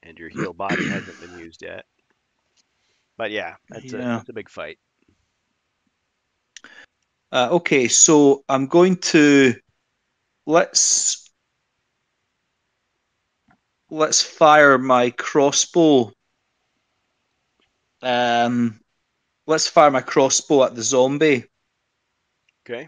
And your heal body hasn't been [CLEARS THROAT] used yet. But yeah, that's, A, that's a big fight. Uh, okay, so I'm going to let's let's fire my crossbow. Um, let's fire my crossbow at the zombie. Okay.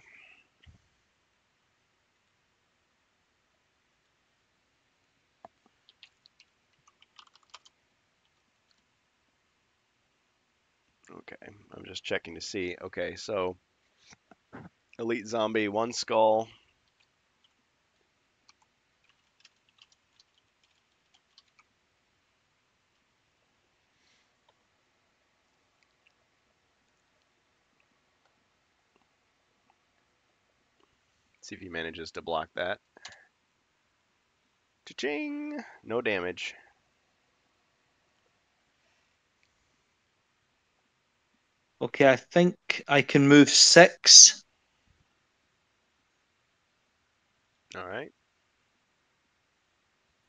Okay, I'm just checking to see. Okay, so elite zombie, one skull. See if he manages to block that. Cha-ching! No damage. Okay, I think I can move six. All right.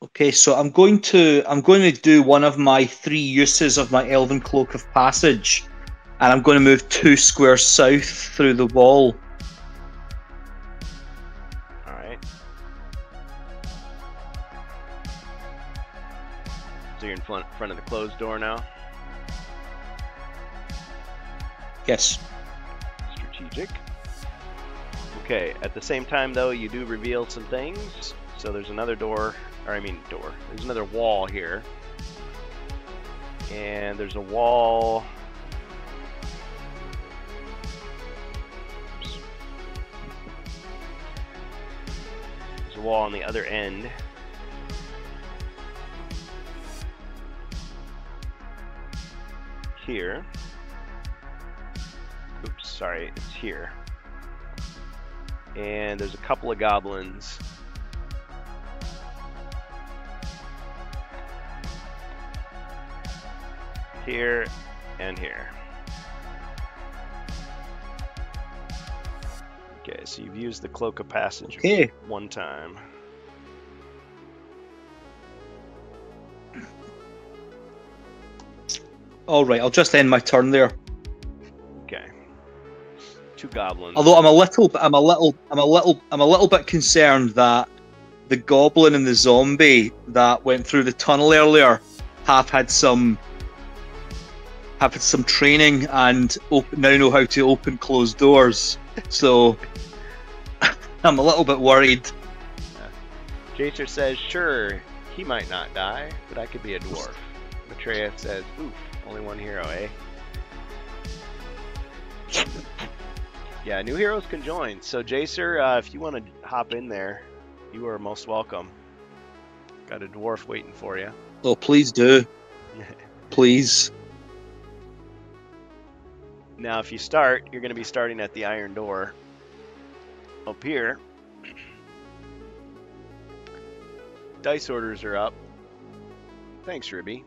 Okay, so I'm going to I'm going to do one of my three uses of my Elven Cloak of Passage, and I'm going to move two squares south through the wall. Front, front of the closed door now. Yes. Strategic. Okay. At the same time, though, you do reveal some things. So there's another door, or I mean door. There's another wall here. And there's a wall. Oops. There's a wall on the other end. Here. Oops, sorry, it's here. And there's a couple of goblins. Here and here. Okay, so you've used the cloak of passage Okay. one time. All right, I'll just end my turn there. Okay. Two goblins. Although I'm a little, I'm a little, I'm a little, I'm a little bit concerned that the goblin and the zombie that went through the tunnel earlier have had some, have had some training and op- now know how to open closed doors. So [LAUGHS] I'm a little bit worried. Jacer says, sure, he might not die, but I could be a dwarf. Maitreya says, oof, only one hero, eh? yeah, new heroes can join. So, Jacer, uh, if you want to hop in there, you are most welcome. Got a dwarf waiting for you. Oh, please do, [LAUGHS] please. Now, if you start, you're going to be starting at the iron door. Up here, [CLEARS THROAT] dice orders are up. Thanks, Ruby.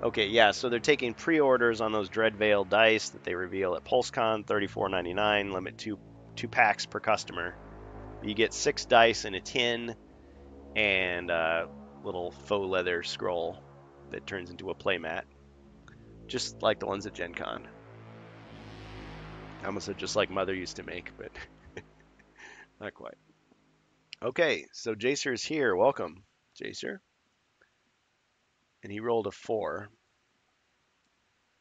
Okay, yeah, so they're taking pre-orders on those Dread Veil dice that they reveal at PulseCon, $34.99, limit two two packs per customer. You get six dice in a tin and a little faux leather scroll that turns into a playmat, just like the ones at Gen Con. I almost said just like Mother used to make, but [LAUGHS] not quite. Okay, so Jacer is here. Welcome, Jacer. And he rolled a four.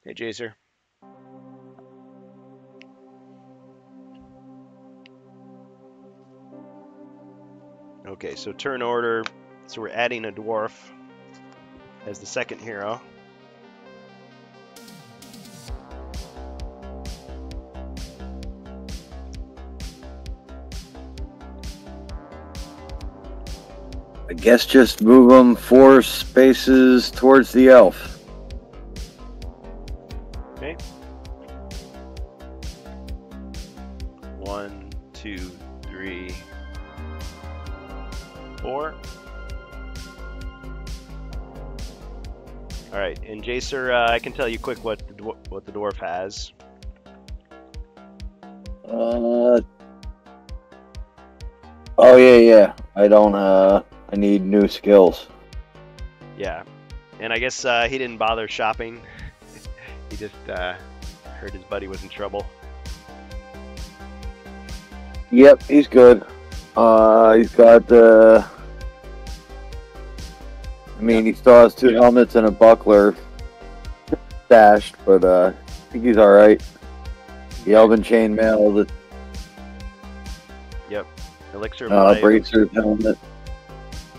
Hey, Jacer. Okay, so turn order. So we're adding a dwarf as the second hero. Guess just move them four spaces towards the elf. Okay. One, two, three, four. All right, and Jacer, uh, I can tell you quick what the dwar- what the dwarf has. Uh. Oh yeah, yeah. I don't. Uh, I need new skills. Yeah, and I guess uh, he didn't bother shopping. [LAUGHS] he just uh, heard his buddy was in trouble. Yep, he's good. Uh, he's got. Uh, I mean, he still has two helmets and a buckler stashed, but uh, I think he's all right. The Elven chainmail, the yep, Elixir uh, life, bracer's helmet.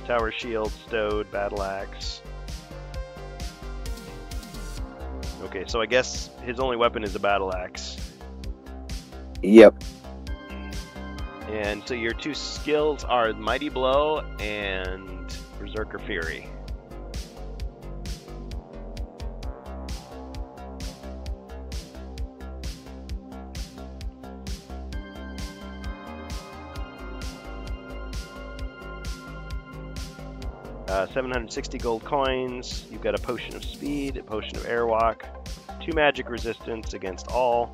Tower shield, stowed, battle axe. Okay, so I guess his only weapon is a battle axe. Yep. And so your two skills are Mighty Blow and Berserker Fury. Uh, 760 gold coins. You've got a potion of speed, a potion of airwalk, two magic resistance against all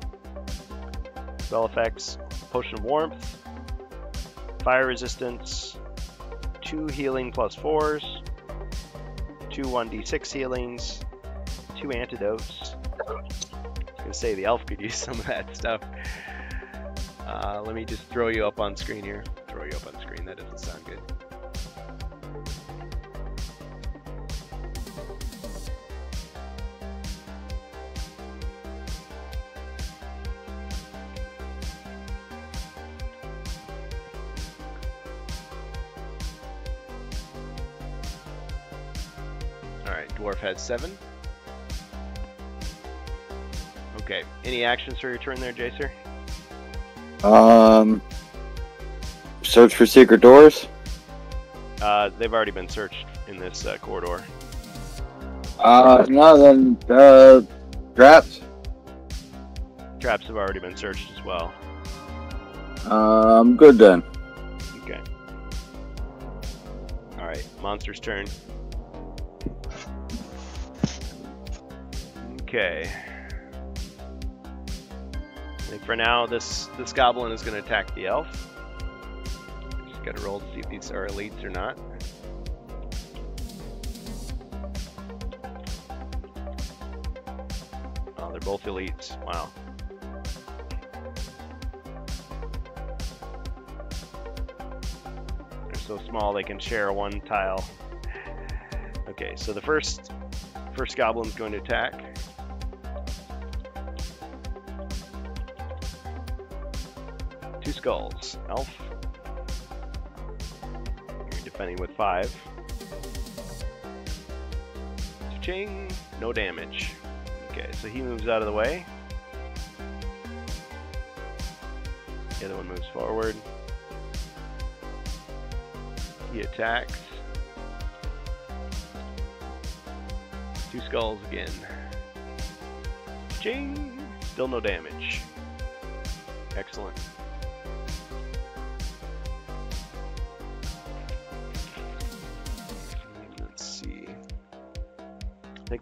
spell effects, potion of warmth, fire resistance, two healing plus fours, two 1d6 healings, two antidotes. I gonna say the elf could use [LAUGHS] some of that stuff. Uh, let me just throw you up on screen here. Throw you up on screen. That doesn't sound good. Alright, dwarf has seven. Okay, any actions for your turn there, Jacer? Um, search for secret doors. Uh, they've already been searched in this uh, corridor. Uh, no, then uh, traps. Traps have already been searched as well. Uh, I'm good then. Okay. Alright, monster's turn. Okay. I think for now, this this goblin is going to attack the elf. Just got to roll to see if these are elites or not. Oh, they're both elites. Wow. They're so small they can share one tile. Okay, so the first first goblin's going to attack. Skulls. Elf. You're defending with five. Ching! No damage. Okay, so he moves out of the way. The other one moves forward. He attacks. Two skulls again. Ching! Still no damage. Excellent.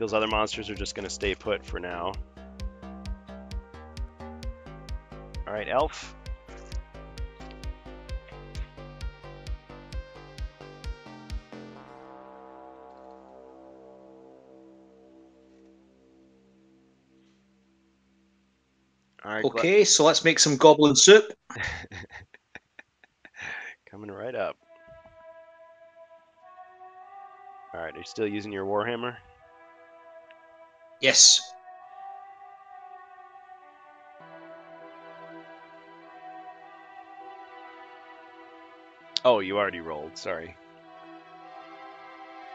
Those other monsters are just going to stay put for now. Alright, Elf. Alright, Gla- Okay, so let's make some goblin soup. [LAUGHS] coming right up. Alright, are you still using your Warhammer? Yes. Oh, you already rolled. Sorry.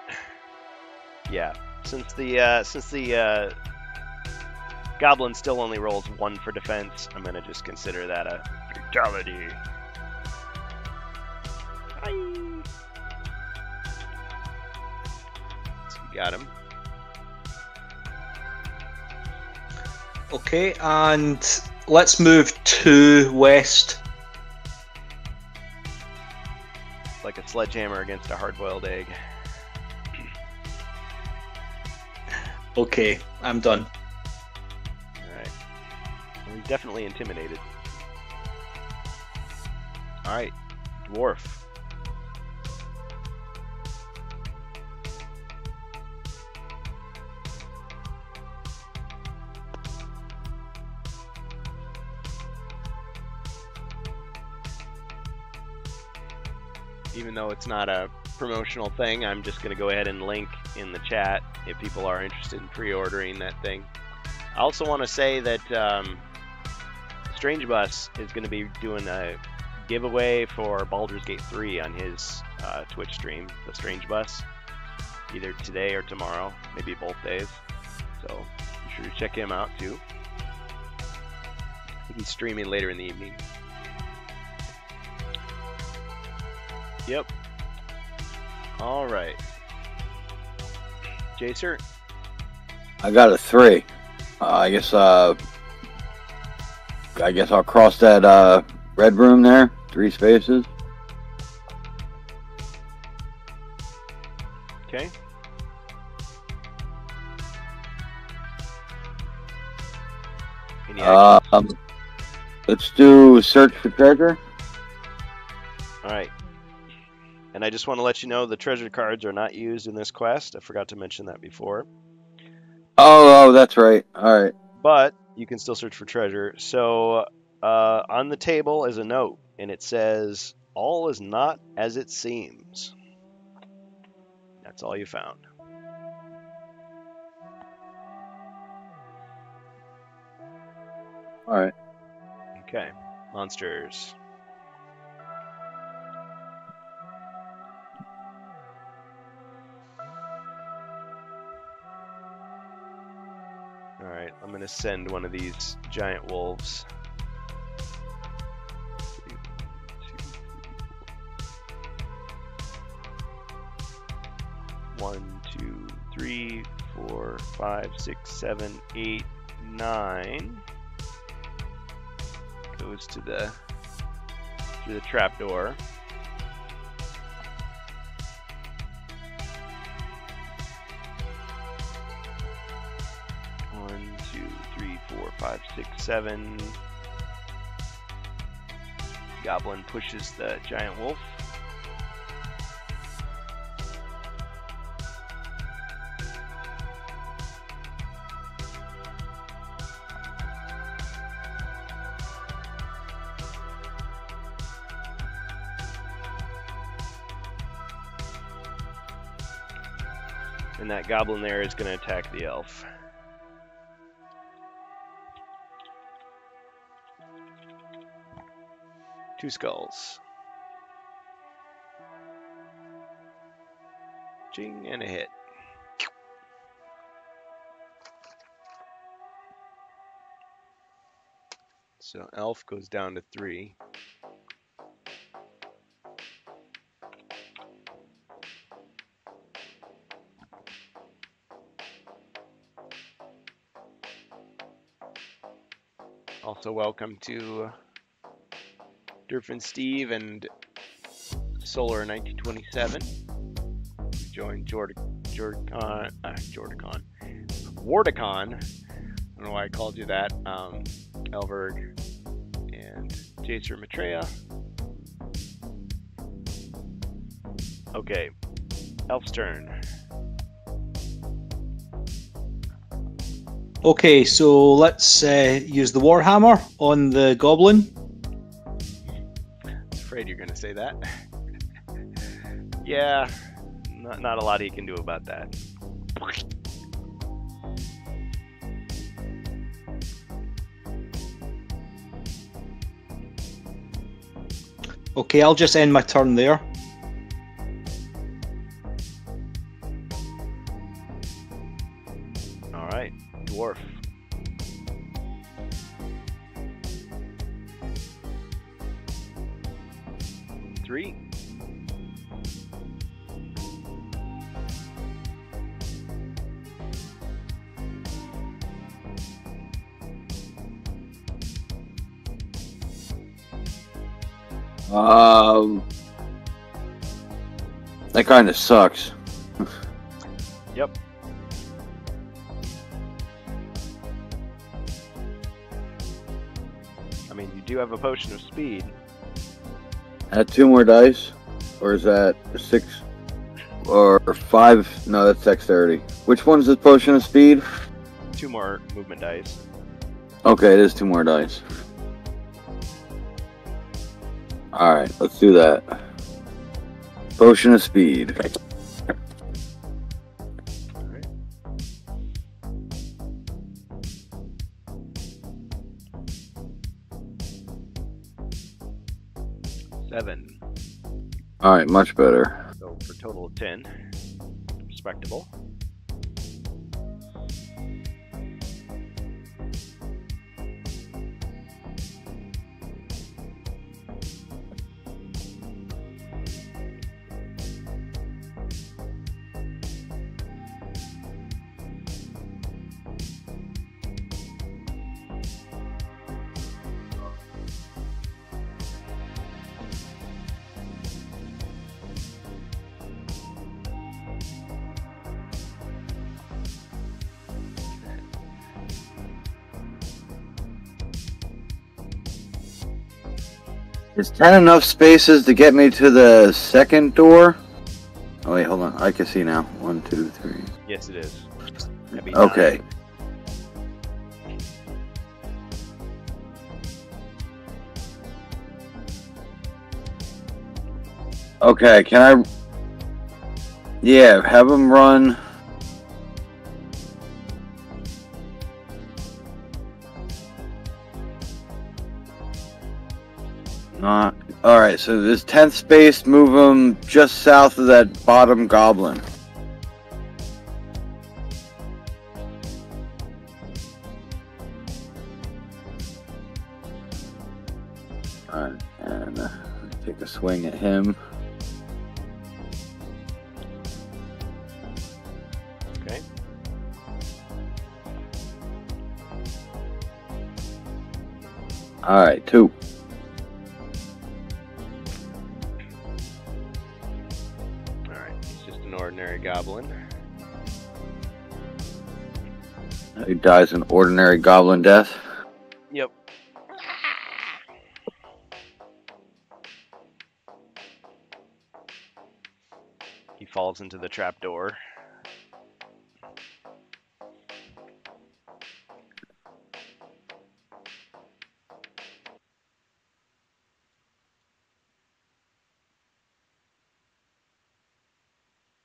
[LAUGHS] yeah, since the uh, since the uh, goblin still only rolls one for defense, I'm gonna just consider that a fatality. Hi. So you got him. Okay, and let's move to west. Like a sledgehammer against a hard-boiled egg. Okay, I'm done. All right. Well, he's definitely intimidated. All right, dwarf. Though it's not a promotional thing, I'm just going to go ahead and link in the chat if people are interested in pre-ordering that thing. I also want to say that um, Strange Bus is going to be doing a giveaway for Baldur's Gate 3 on his uh, Twitch stream, the Strange Bus, either today or tomorrow, maybe both days. So be sure to check him out too. He's streaming later in the evening. Yep. All right. Jacer, I got a three. Uh, I guess. Uh, I guess I'll cross that uh, red room there. Three spaces. okay? Any um, let's do search for treasure. All right. And I just want to let you know the treasure cards are not used in this quest. I forgot to mention that before. Oh, oh, that's right. All right. But you can still search for treasure. So uh, on the table is a note, and it says, All is not as it seems. That's all you found. All right. Okay. Monsters. I'm gonna send one of these giant wolves. One, two, three, four, five, six, seven, eight, nine. Goes to the to the trap door. Six, seven. Goblin pushes the giant wolf. And that goblin there is going to attack the elf. Two skulls. Ching and a hit. So elf goes down to three. Also welcome to Durfin Steve and Solar 1927. Joined Jord Jordicon, uh, Jordicon, Wardicon. I don't know why I called you that. Um, Elberg and Jacer Maitreya. Okay, Elf's turn. Okay, so let's uh, use the Warhammer on the Goblin. Afraid you're gonna say that. [LAUGHS] yeah, not, not a lot he can do about that. Okay, I'll just end my turn there. Three. Um, that kind of sucks. Yep. I mean, you do have a potion of speed. Add two more dice, or is that six or five? No, that's dexterity. Which one's the potion of speed? Two more movement dice. Okay, it is two more dice. All right, let's do that. Potion of speed. All right, much better. So for total of ten. Respectable. Is ten enough spaces to get me to the second door? Oh wait, hold on. I can see now. One, two, three. Yes, it is. Okay. Okay, can I? Yeah, have them run. So this tenth space, move them just south of that bottom goblin. Dies an ordinary goblin death. Yep. He falls into the trapdoor.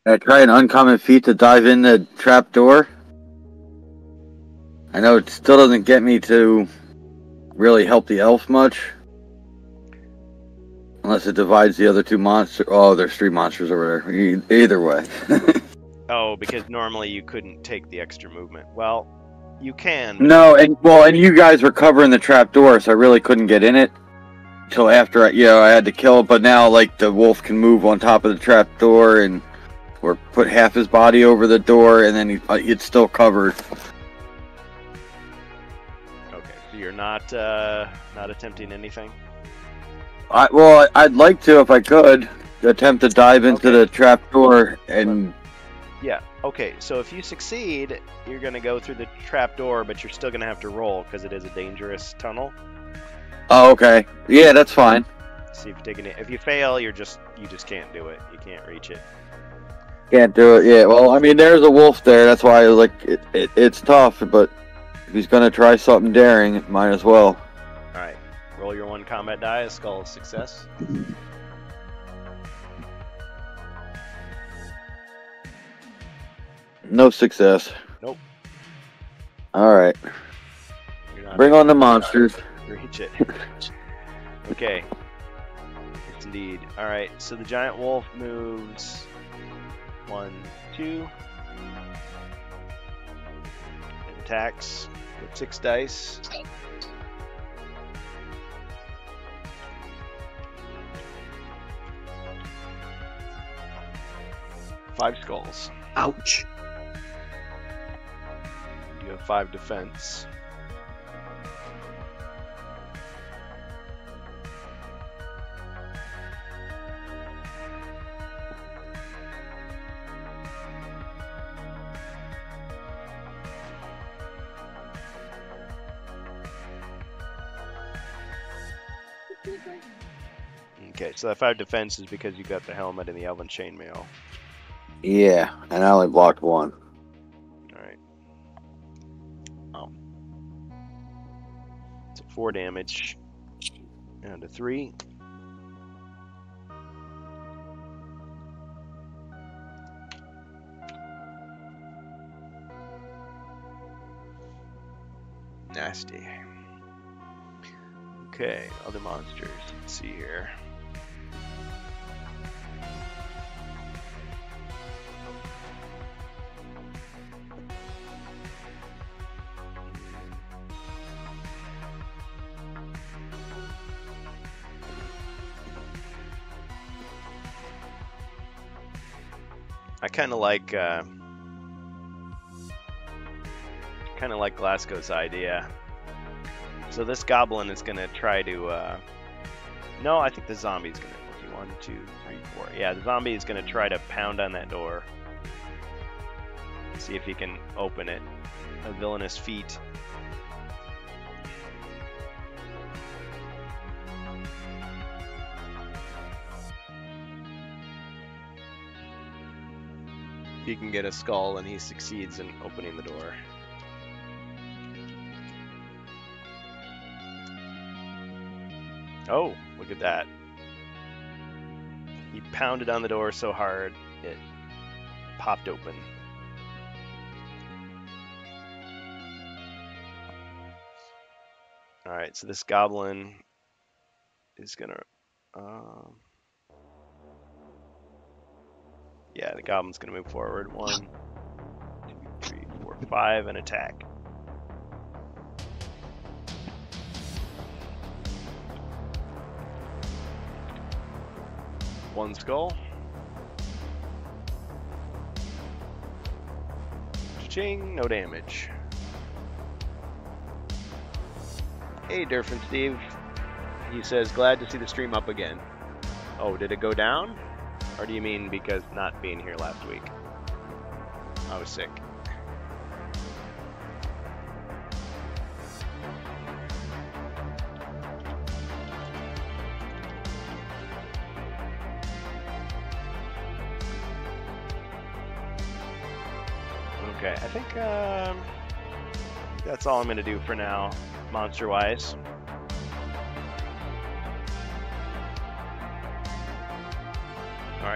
I try an uncommon feat to dive in the trap door. I know it still doesn't get me to really help the elf much. Unless it divides the other two monsters. Oh, there's three monsters over there. E- Either way. [LAUGHS] Oh, because normally you couldn't take the extra movement. Well, you can. no, and well, and you guys were covering the trap door, so I really couldn't get in it until after I, you know, I had to kill it. But now, like, the wolf can move on top of the trap door and or put half his body over the door, and then he, uh, it's still covered. Not uh, not attempting anything. I, well, I'd like to, if I could, attempt to dive into Okay. the trap door and. Yeah. Okay. So if you succeed, you're gonna go through the trap door, but you're still gonna have to roll because it is a dangerous tunnel. Oh, okay. Yeah, that's fine. See if you take it. If you fail, you're just you just can't do it. You can't reach it. Can't do it. Yeah. Well, I mean, there's a wolf there. That's why, like, it, it, it's tough. But if he's gonna try something daring, might as well. All right. Roll your one combat die. A skull of success. No success. Nope. All right. Bring on the monsters. reach it. [LAUGHS] okay. Yes, indeed. All right. So the giant wolf moves one, two, and attacks with six dice. Five skulls. Ouch. You have five defense. So five defense is because you got the helmet and the elven chainmail. Yeah, and I only blocked one. Alright. Um. So four damage. Down to three. Nasty. Okay, other monsters. Let's see here. Kind of like uh, kind of like Glasgow's idea. So this goblin is gonna try to. Uh, no, I think the zombie's gonna. One, two, three, four. Yeah, the zombie is gonna try to pound on that door. See if he can open it. A villainous feat. He can get a skull and he succeeds in opening the door. Oh, look at that. He pounded on the door so hard it popped open. Alright, so this goblin is gonna. Um, yeah, the goblin's gonna move forward. One, two, three, four, five, and attack. one skull. Ching, no damage. Hey, Durfin Steve. He says, glad to see the stream up again. Oh, did it go down? Or do you mean because not being here last week? I was sick. Okay, I think um, that's all I'm going to do for now, monster-wise.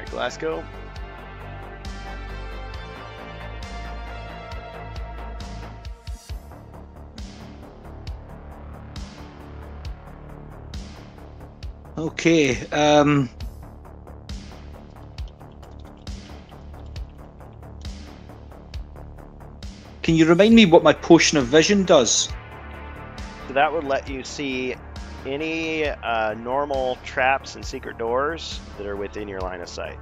Glasgow. Okay. Um, can you remind me what my potion of vision does? So that would let you see any uh, normal traps and secret doors that are within your line of sight.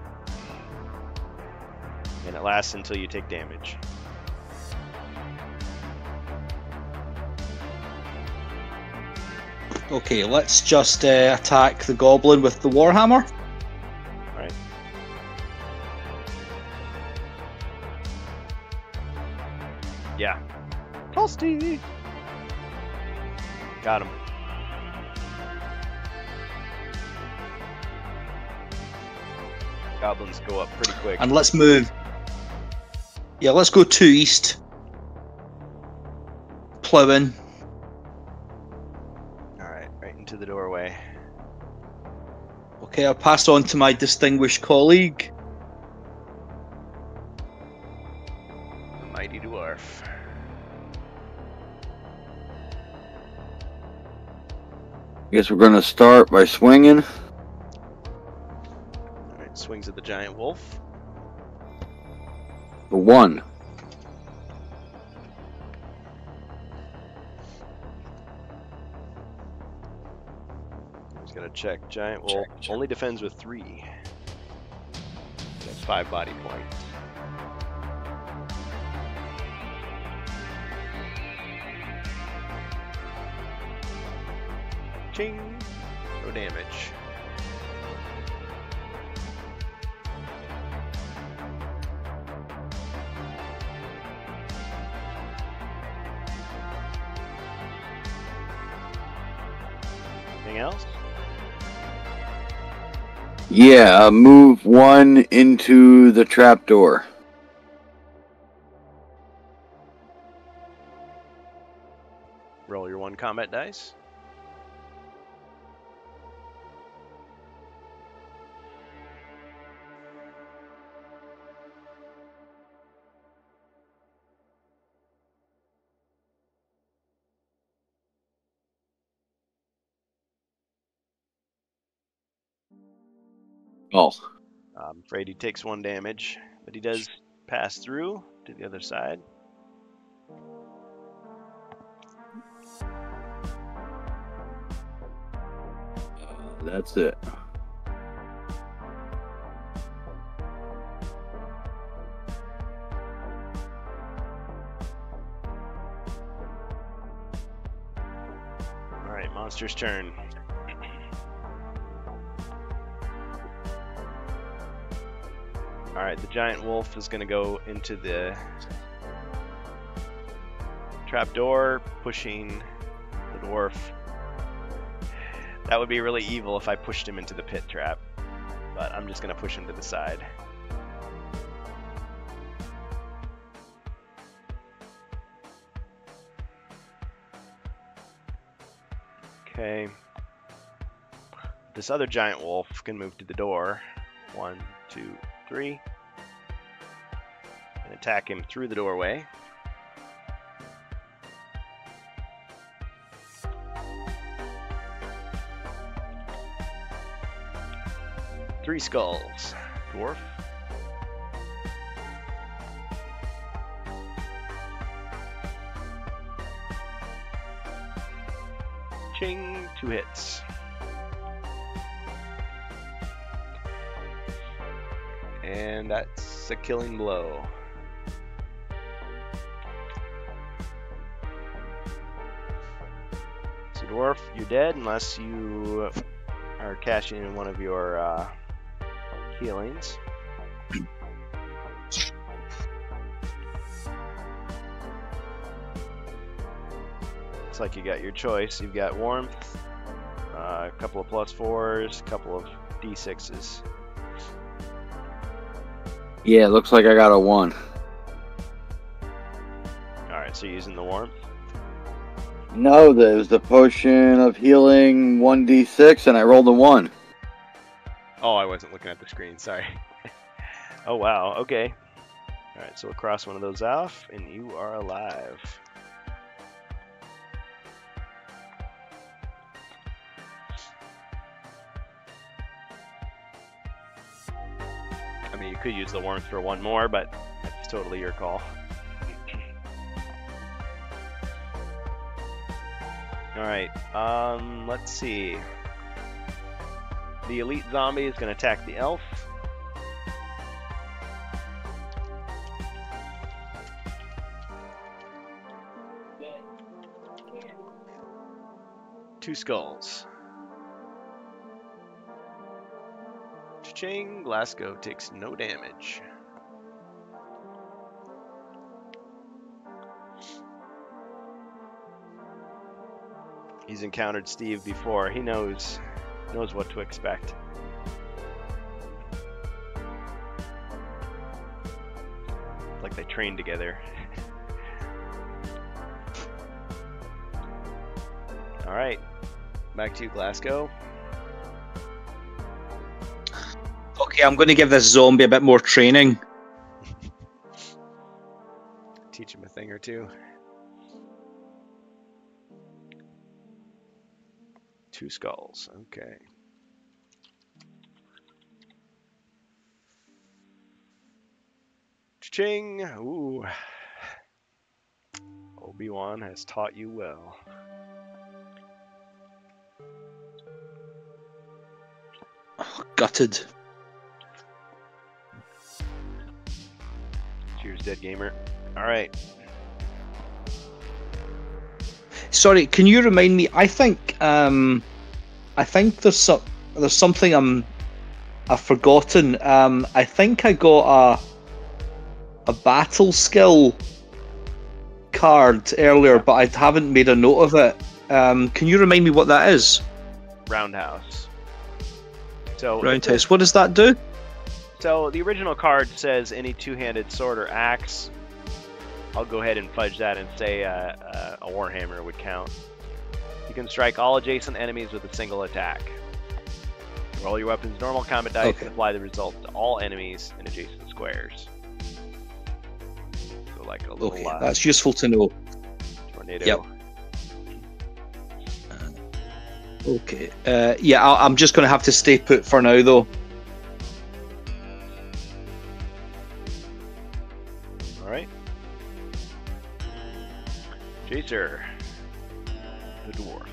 And it lasts until you take damage. Okay, let's just uh, attack the goblin with the warhammer. Right. Yeah. Toasty! Got him. Go up pretty quick. And let's move. Yeah, let's go two east. Plowing. Alright, right into the doorway. Okay, I'll pass on to my distinguished colleague. The mighty dwarf. I guess we're gonna start by swinging. Alright, swings at the giant wolf. For one. He's gonna check. Giant wolf only defends with three. That's five body points. Ching! No damage. Yeah, uh, move one into the trapdoor. Roll your one combat dice. Oh. I'm afraid he takes one damage, but he does pass through to the other side. That's it. Alright, monster's turn. Alright, the giant wolf is gonna go into the trapdoor, pushing the dwarf. That would be really evil if I pushed him into the pit trap, but I'm just gonna push him to the side. Okay. This other giant wolf can move to the door. One, two, three. Attack him through the doorway. Three skulls. Dwarf. Ching, two hits. And that's a killing blow. Dwarf, you're dead unless you are cashing in one of your uh, healings. Looks like you got your choice. You've got warmth, uh, a couple of plus fours, a couple of d6s. Yeah, it looks like I got a one. Alright, so you're using the warmth. No, there was the potion of healing 1d6, and I rolled a 1. Oh, I wasn't looking at the screen. Sorry. [LAUGHS] oh wow. Okay. All right. So we'll cross one of those off, and you are alive. I mean, you could use the warmth for one more, but it's totally your call. All right. Um, let's see. The elite zombie is going to attack the elf. Two skulls. Cha-ching, Glasgow takes no damage. He's encountered Steve before. He knows knows what to expect. Like they trained together. [LAUGHS] All right, back to you, Glasgow. Okay, I'm going to give this zombie a bit more training. [LAUGHS] Teach him a thing or two. Two skulls. Okay. Ching. Ooh. Obi-Wan has taught you well. Oh, gutted. Cheers, dead gamer. All right. Sorry, can you remind me? I think um, I think there's some there's something I'm I've forgotten. Um, I think I got a a battle skill card earlier, but I haven't made a note of it. Um, can you remind me what that is? Roundhouse. So Roundhouse. What does that do? So the original card says any two-handed sword or axe. I'll go ahead and fudge that and say uh, uh, a warhammer would count. You can strike all adjacent enemies with a single attack. Roll your weapon's normal combat dice Okay. and apply the result to all enemies in adjacent squares. So like a little Okay, uh, that's useful to know. tornado. Yep. Okay. Uh, yeah, I'm just going to have to stay put for now, though. Jacer, the dwarf.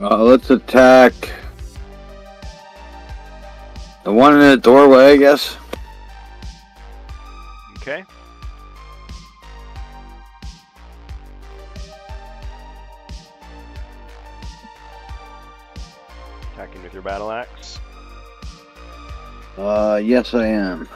Uh, let's attack the one in the doorway, I guess. Okay. Attacking with your battle axe. Uh, yes, I am.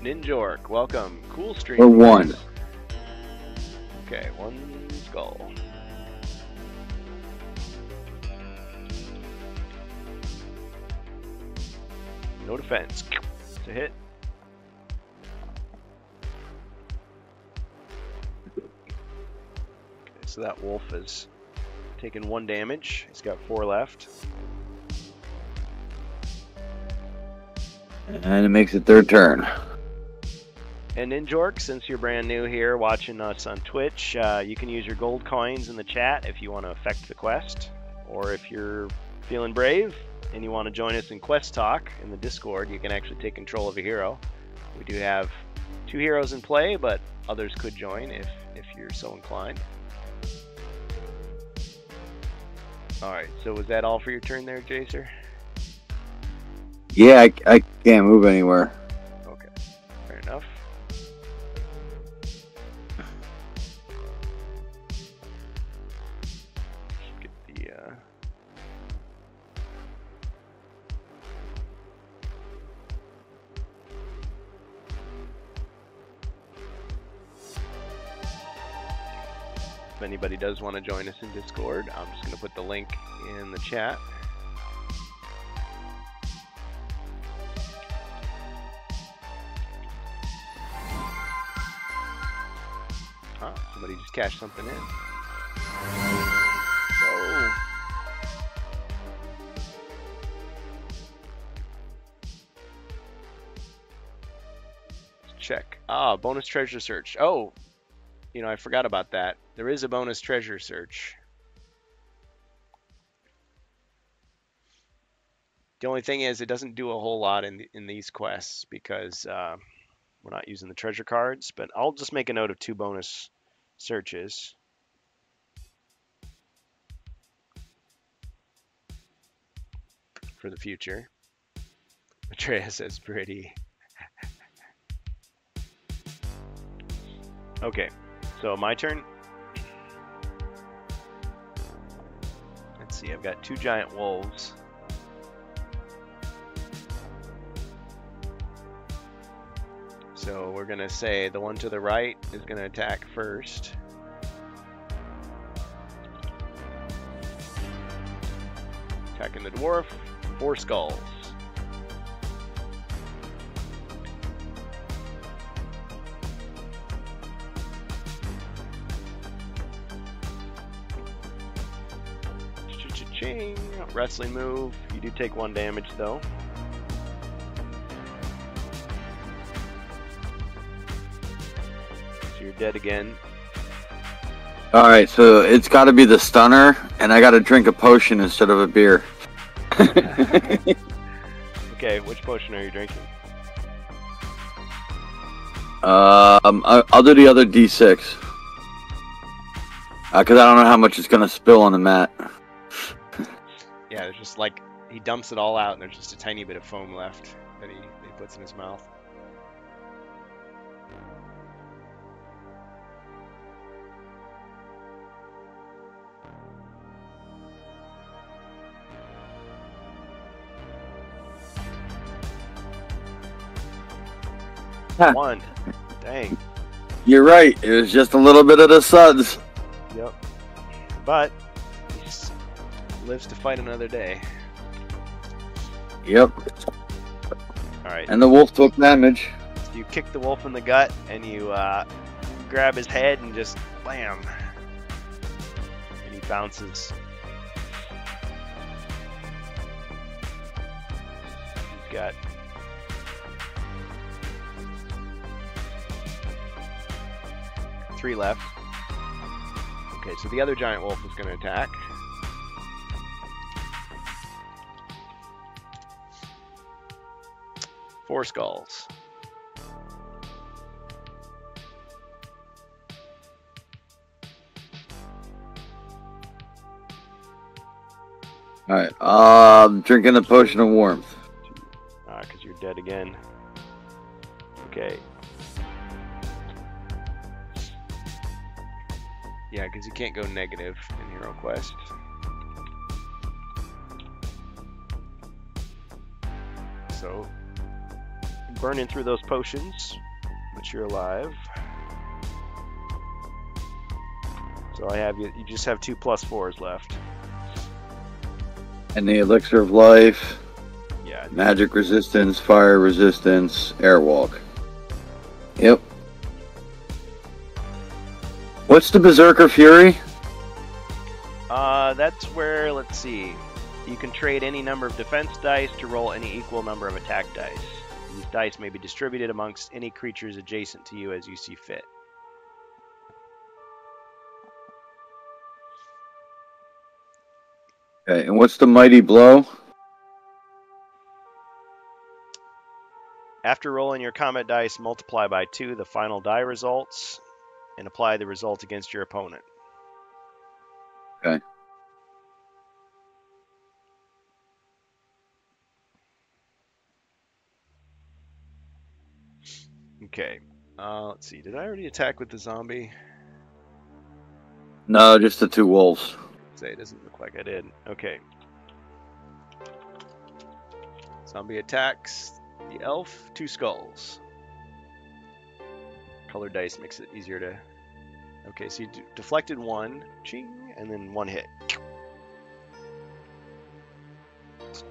Ninjork, welcome. Cool stream. Or one. Okay, one skull. No defense. It's a hit. Okay, so that wolf has taken one damage. He's got four left. And it makes it their turn. And Ninjork, since you're brand new here watching us on Twitch, uh, you can use your gold coins in the chat if you want to affect the quest. Or if you're feeling brave and you want to join us in Quest Talk in the Discord, you can actually take control of a hero. We do have two heroes in play, but others could join if if you're so inclined. All right. So was that all for your turn there, Jacer? Yeah, I, I can't move anywhere. If anybody does want to join us in Discord, I'm just going to put the link in the chat. Ah, somebody just cashed something in. Check. Ah, bonus treasure search. Oh, you know, I forgot about that. There is a bonus treasure search. The only thing is, it doesn't do a whole lot in in these quests because uh, we're not using the treasure cards. But I'll just make a note of two bonus searches. For the future. Atreus says pretty. [LAUGHS] okay, so my turn. See, I've got two giant wolves. So we're going to say the one to the right is going to attack first. Attacking the dwarf, four skulls. Wrestling move. You do take one damage though. So you're dead again. All right, so it's got to be the stunner, and I got to drink a potion instead of a beer. [LAUGHS] Okay, which potion are you drinking? Um, I'll do the other D6. Because I don't know how much it's going to spill on the mat. Yeah, there's just like he dumps it all out, and there's just a tiny bit of foam left that he, he puts in his mouth. Huh. One. Dang. You're right. It was just a little bit of the suds. Yep. But lives to fight another day. Yep. All right. And the wolf took damage. you kick the wolf in the gut and you uh, grab his head and just bam, and he bounces he's got three left okay so the other giant wolf is going to attack four skulls All right. Um, drinking a potion of warmth. Ah, because you're dead again. Okay. Yeah, because you can't go negative in Hero Quest. So, burning through those potions, but you're alive. So I have you. You just have two plus fours left. And the elixir of life, Yeah. magic resistance, fire resistance, airwalk. Yep. What's the Berserker Fury? Uh, that's where, let's see, you can trade any number of defense dice to roll any equal number of attack dice. These dice may be distributed amongst any creatures adjacent to you as you see fit. Okay, and what's the mighty blow? After rolling your combat dice, multiply by two the final die results and apply the result against your opponent. Okay. Okay. Uh, let's see. Did I already attack with the zombie? No, just the two wolves. Say it doesn't look like I did. Okay. Zombie attacks the elf. Two skulls. Colored dice makes it easier to. Okay, so you deflected one, ching, and then one hit.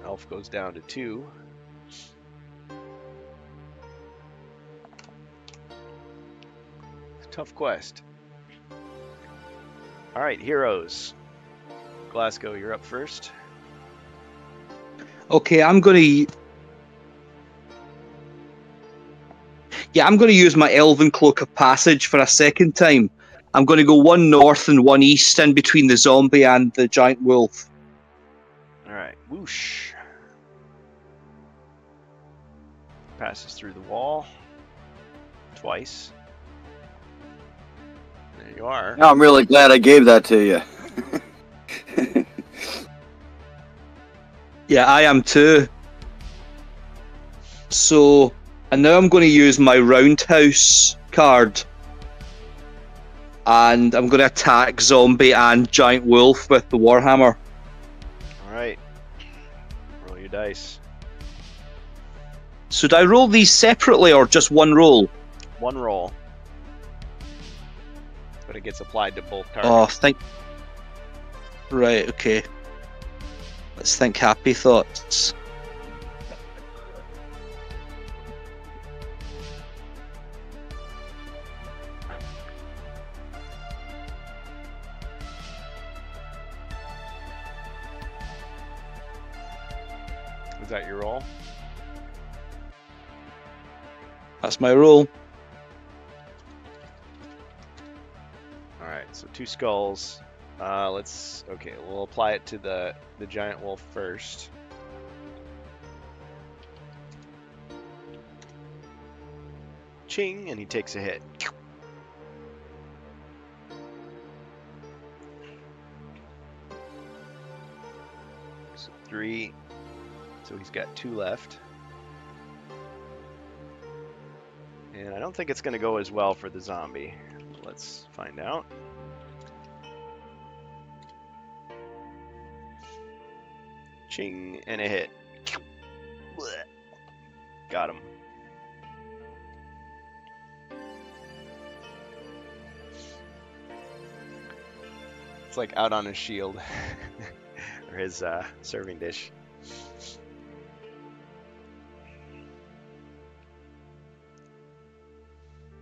Elf goes down to two. Tough quest. All right, heroes. Glasgow, you're up first. Okay, I'm gonna. Yeah, I'm gonna use my Elven Cloak of Passage for a second time. I'm gonna go one north and one east in between the zombie and the giant wolf. All right, whoosh. Passes through the wall twice. There you are. Now I'm really glad I gave that to you. [LAUGHS] Yeah, I am too. So, and now I'm going to use my roundhouse card. And I'm going to attack zombie and giant wolf with the warhammer. All right. Roll your dice. Should I roll these separately or just one roll? One roll. But it gets applied to both Oh, targets. think. Right, okay. Let's think happy thoughts. Is that your roll? That's my roll. All right. So two skulls. Uh, let's. Okay, we'll apply it to the the giant wolf first. Ching, and he takes a hit. So three. So he's got two left. And I don't think it's going to go as well for the zombie. Let's find out. Ching, and a hit. Got him. It's like out on his shield. [LAUGHS] or his uh, serving dish.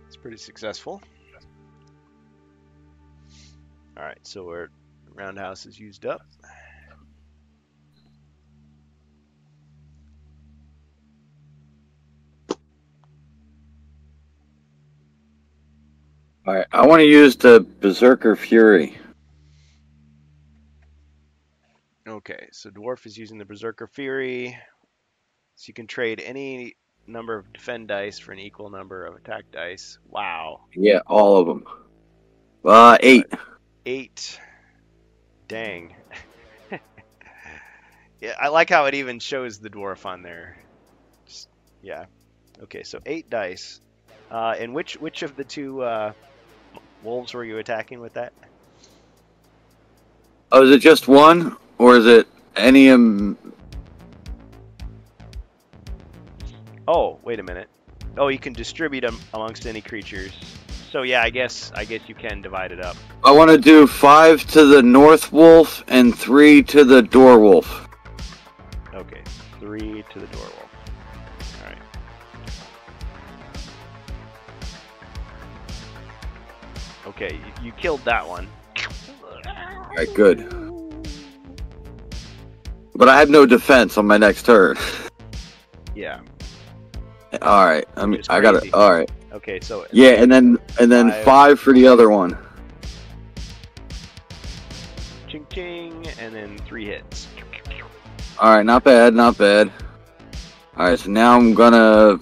It's pretty successful. Alright, so our roundhouse is used up. All right, I want to use the Berserker Fury. Okay, so Dwarf is using the Berserker Fury. So you can trade any number of defend dice for an equal number of attack dice. Wow. Yeah, all of them. Uh, eight. Eight. Dang. [LAUGHS] yeah, I like how it even shows the dwarf on there. Just, yeah. Okay, so eight dice. Uh, and which which of the two uh, wolves were you attacking with that? Oh, is it just one, or is it any? Um, Oh, wait a minute. Oh, you can distribute them amongst any creatures. So yeah, I guess I guess you can divide it up. I want to do five to the North Wolf and three to the Door Wolf. Okay, three to the door wolf. All right. Okay, you, you killed that one. All right, good. But I have no defense on my next turn. Yeah. All right, I mean, I got it. All right. Okay, so Yeah, and then and then Five. five for the other one. ching ching, and then three hits. All right, not bad, not bad. All right, so now I'm gonna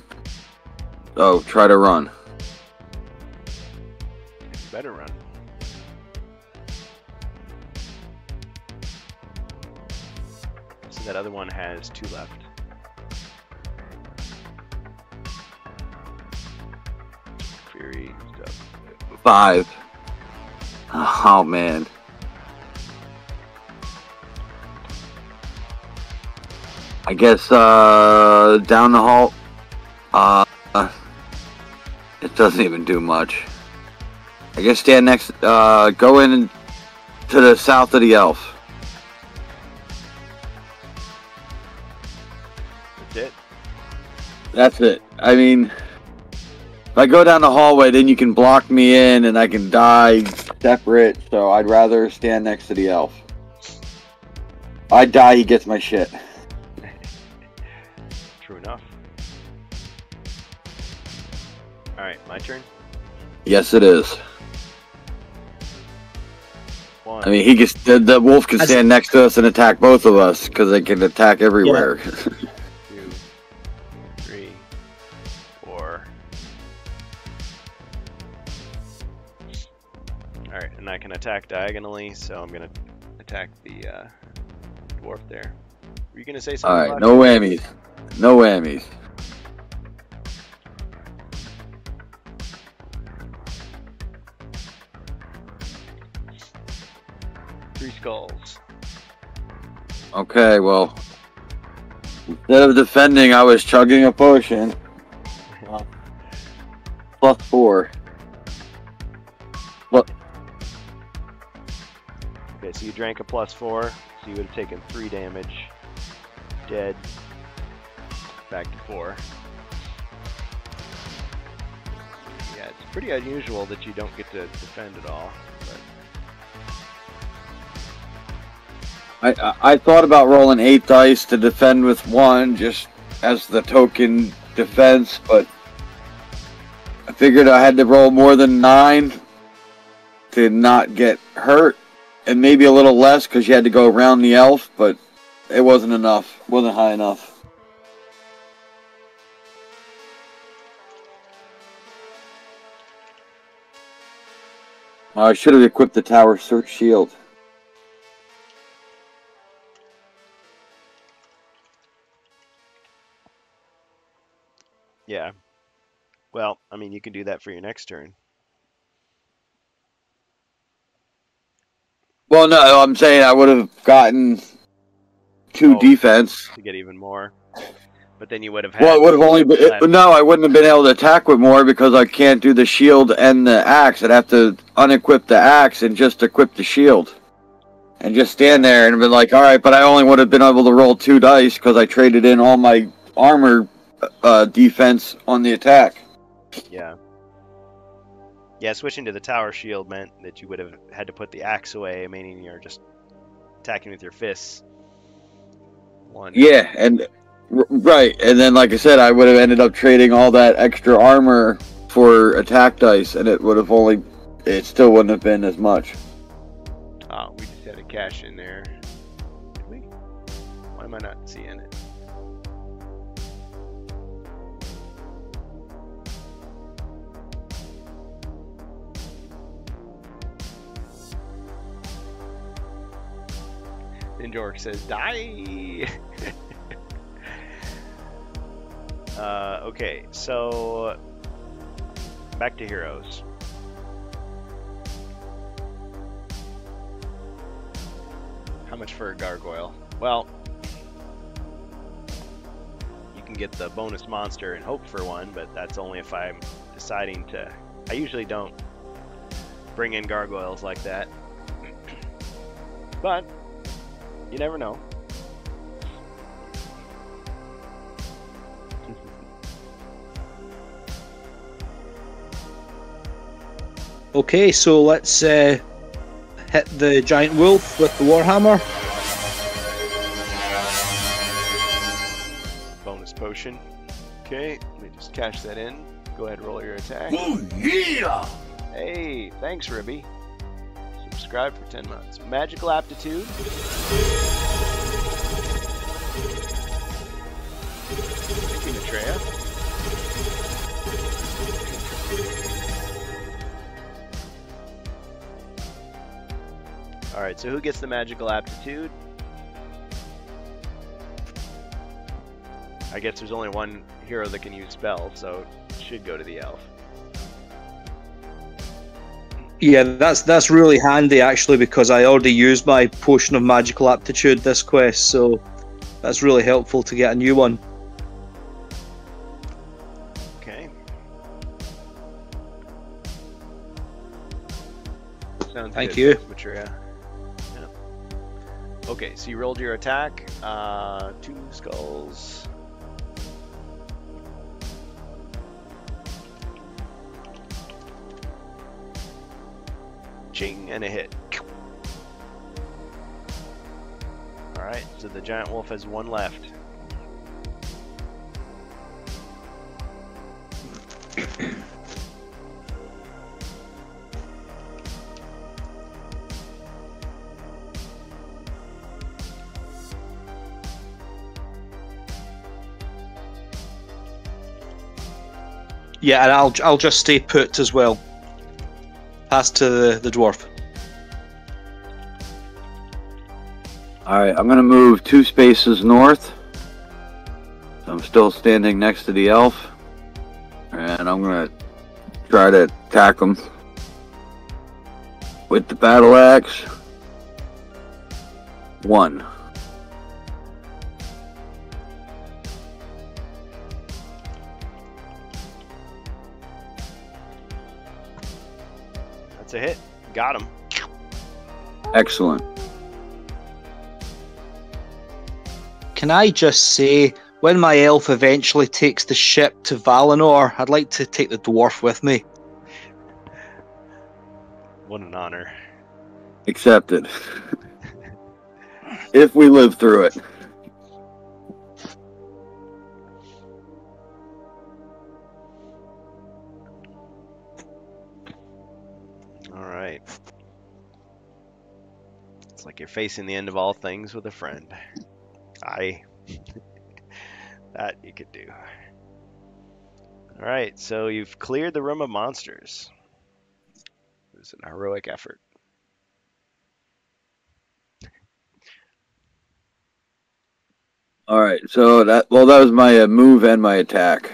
Oh, try to run. You better run. So that other one has two left. Fury stuff. Five. Oh man. I guess uh down the hall uh it doesn't even do much. I guess stand next uh go in to the south of the elf. That's it. That's it. I mean if I go down the hallway then you can block me in and I can die separate, so I'd rather stand next to the elf. I die, he gets my shit. True enough. Alright, my turn. Yes, it is. One. I mean, he can. The, the wolf can stand next to us and attack both of us because they can attack everywhere. two, [LAUGHS] I can attack diagonally, so I'm gonna attack the uh, dwarf there. Were you gonna say All something? right, about no whammies, no whammies. Three skulls. Okay, well, instead of defending, I was chugging a potion. [LAUGHS] Plus four. Okay, so you drank a plus four, so you would have taken three damage. Dead. Back to four. Yeah, it's pretty unusual that you don't get to defend at all. But I, I I thought about rolling eight dice to defend with one, just as the token defense, but I figured I had to roll more than nine to not get hurt, and maybe a little less because you had to go around the elf, but it wasn't enough. wasn't high enough. I should have equipped the tower search shield. yeah. Well, I mean, you can do that for your next turn. Well, no, I'm saying I would have gotten two Oh. defense. to get even more. But then you would have had. Well, it would have only been. left. no, I wouldn't have been able to attack with more because I can't do the shield and the axe. I'd have to unequip the axe and just equip the shield. And just stand there and be like, all right, but I only would have been able to roll two dice because I traded in all my armor uh, defense on the attack. Yeah. Yeah, switching to the tower shield meant that you would have had to put the axe away, meaning you're just attacking with your fists. One. Yeah, and right, and then like I said, I would have ended up trading all that extra armor for attack dice, and it would have only, it still wouldn't have been as much. Oh, we just had a cash in there. Did we? Why am I not seeing it? Ninjork says, die! [LAUGHS] uh, okay, so back to heroes. How much for a gargoyle? Well, you can get the bonus monster and hope for one, but that's only if I'm deciding to. I usually don't bring in gargoyles like that. [CLEARS THROAT] but you never know. Okay, so let's uh, hit the giant wolf with the warhammer. Bonus potion. Okay, let me just cash that in. Go ahead, roll your attack. Oh yeah! Hey, thanks, Ribby. For 10 months. Magical aptitude. Thank you, Alright, so who gets the magical aptitude? I guess there's only one hero that can use spell, so it should go to the elf. Yeah, that's that's really handy actually because I already used my potion of magical aptitude this quest, so that's really helpful to get a new one. Okay. Sounds Thank good, you. Matria. Yeah. Okay, so you rolled your attack. Uh, two skulls. And a hit. Alright, so the giant wolf has one left. Yeah, and I'll I'll just stay put as well. Pass to the, the dwarf. All right, I'm gonna move two spaces north. I'm still standing next to the elf, and I'm gonna try to attack him with the battle axe. One. A hit. Got him. Excellent. Can I just say, when my elf eventually takes the ship to Valinor, I'd like to take the dwarf with me. What an honor. Accepted. [LAUGHS] if we live through it. Right. It's like you're facing the end of all things with a friend. I. [LAUGHS] that you could do. All right, so you've cleared the room of monsters. It was an heroic effort. All right, so that well, that was my uh, move and my attack.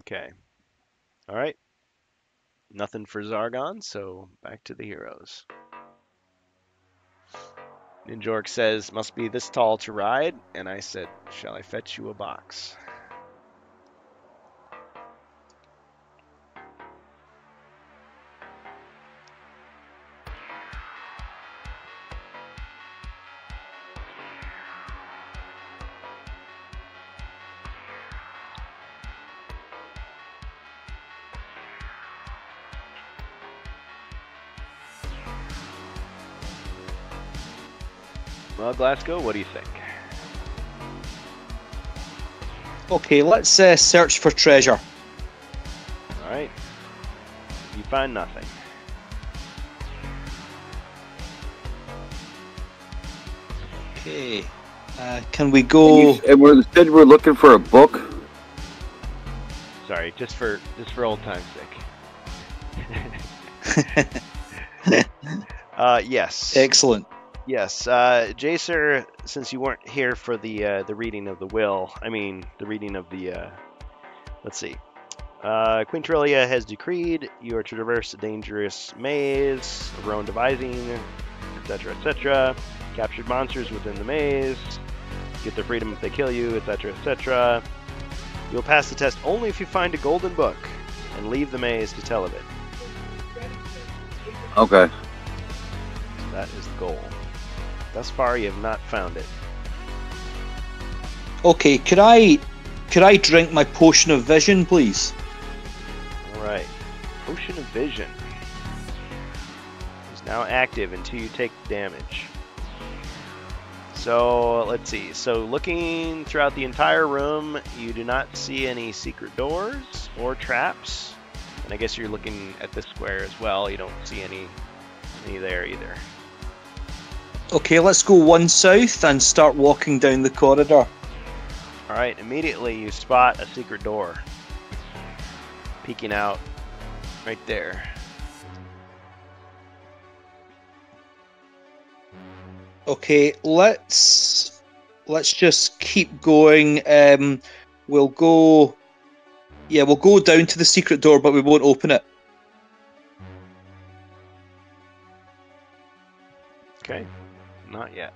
Okay. All right. Nothing for Zargon, so back to the heroes. Ninjork says, must be this tall to ride, and I said, shall I fetch you a box? Glasgow, what do you think? Okay, let's uh, search for treasure. All right. You find nothing. Okay. Uh, can we And, go? you, and we're said we're looking for a book. Sorry, just for just for old time's sake. [LAUGHS] [LAUGHS] uh, yes. Excellent. Yes, uh, Jacer, since you weren't here for the uh, the reading of the will, I mean the reading of the, uh, let's see, uh, Queen Terrellia has decreed you are to traverse a dangerous maze of own devising, etc., etc. Captured monsters within the maze, get their freedom if they kill you, etc., etc. You'll pass the test only if you find a golden book and leave the maze to tell of it. Okay. So that is the goal. Thus far, you have not found it. Okay, could I could I drink my potion of vision, please? Alright. Potion of Vision is now active until you take damage. So, let's see. So, looking throughout the entire room, you do not see any secret doors or traps. And I guess you're looking at this square as well. You don't see any, any there either. Okay, let's go one south and start walking down the corridor. Alright, immediately you spot a secret door peeking out right there. Okay, let's let's just keep going. Um, we'll go, yeah, we'll go down to the secret door, but we won't open it. Okay. Not yet.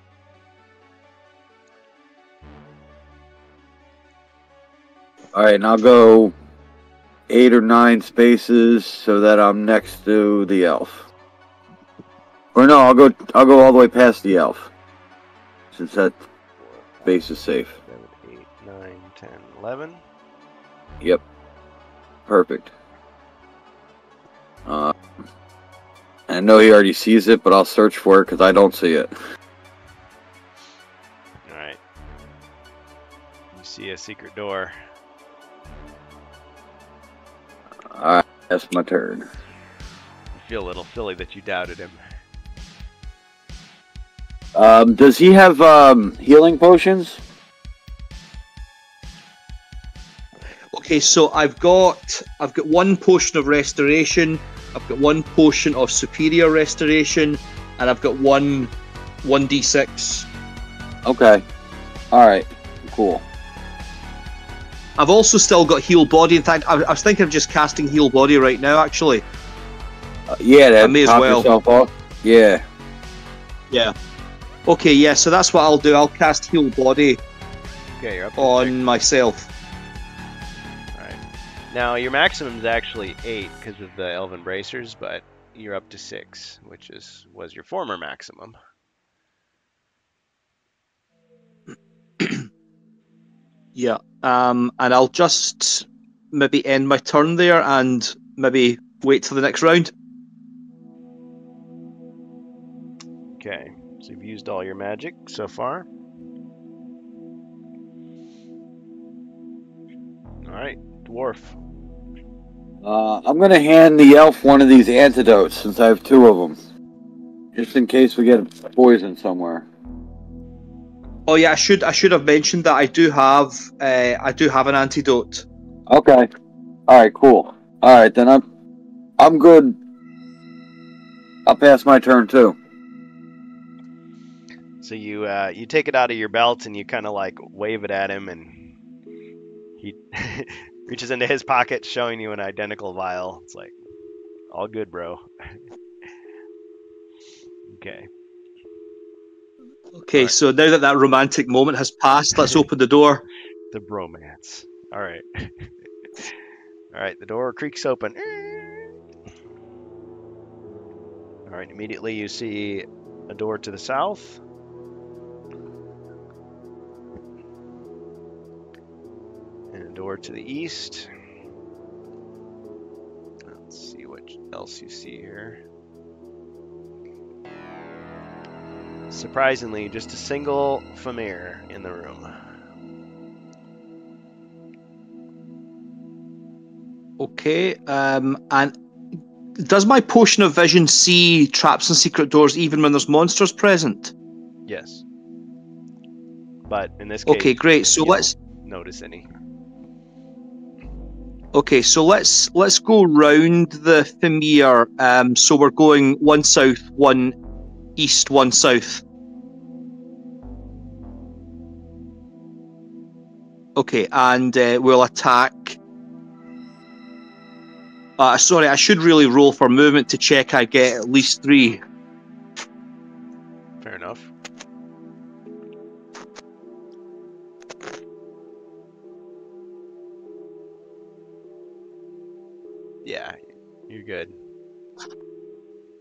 All right, and I'll go eight or nine spaces so that I'm next to the elf. Or no, I'll go. I'll go all the way past the elf, since that base is safe. Seven, eight, nine, ten, eleven. Yep. Perfect. Uh, I know he already sees it, but I'll search for it because I don't see it. See a secret door. Alright, that's my turn. You feel a little silly that you doubted him. Um, does he have um, healing potions? Okay, so I've got I've got one potion of restoration, I've got one potion of superior restoration, and I've got one one d six. Okay. Alright, cool. I've also still got heal body. In fact, I, I was thinking of just casting heal body right now. Actually, Uh, yeah, that I may as well. Yeah. yeah. Okay, yeah. So that's what I'll do. I'll cast heal body Okay, you're up on six. myself. All right. Now your maximum is actually eight because of the elven bracers, but you're up to six, which is was your former maximum. Yeah. Um, and I'll just maybe end my turn there and maybe wait till the next round. Okay, so you've used all your magic so far. All right, dwarf. Uh, I'm gonna hand the elf one of these antidotes since I have two of them, just in case we get poison somewhere. Oh yeah, I should I should have mentioned that I do have uh, I do have an antidote. Okay. All right. Cool. All right, then I'm I'm good. I'll pass my turn too. So you uh, you take it out of your belt and you kind of like wave it at him, and he [LAUGHS] reaches into his pocket, showing you an identical vial. It's like, all good, bro. [LAUGHS] okay. Okay, Right. so now that that romantic moment has passed, let's [LAUGHS] open the door. The bromance. All right. [LAUGHS] All right, the door creaks open. All right, immediately you see a door to the south. And a door to the east. Let's see what else you see here. Surprisingly, just a single Fimir in the room. Okay, um, and does my potion of vision see traps and secret doors even when there's monsters present? Yes. But in this case, Okay, great. So let's notice any. okay, so let's let's go round the Fimir. Um, so we're going one south, one east, one south. Okay, and uh, we'll attack. Uh, sorry, I should really roll for movement to check I get at least three. Fair enough. Yeah, you're good.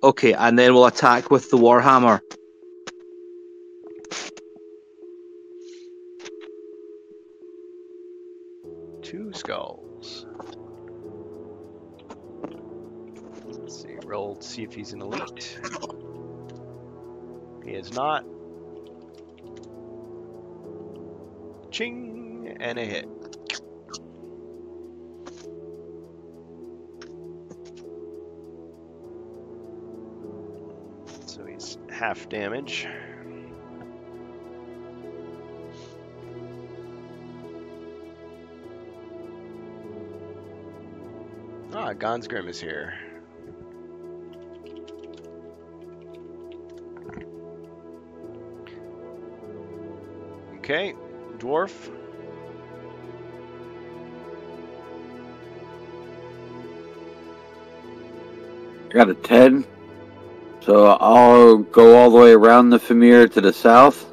Okay, and then we'll attack with the Warhammer. Two skulls. Let's see. Roll to see if he's an elite. He is not. Ching and a hit. Half damage. Ah, Gonsgrim is here. Okay, dwarf. Got a 10. So I'll go all the way around the Fimir to the south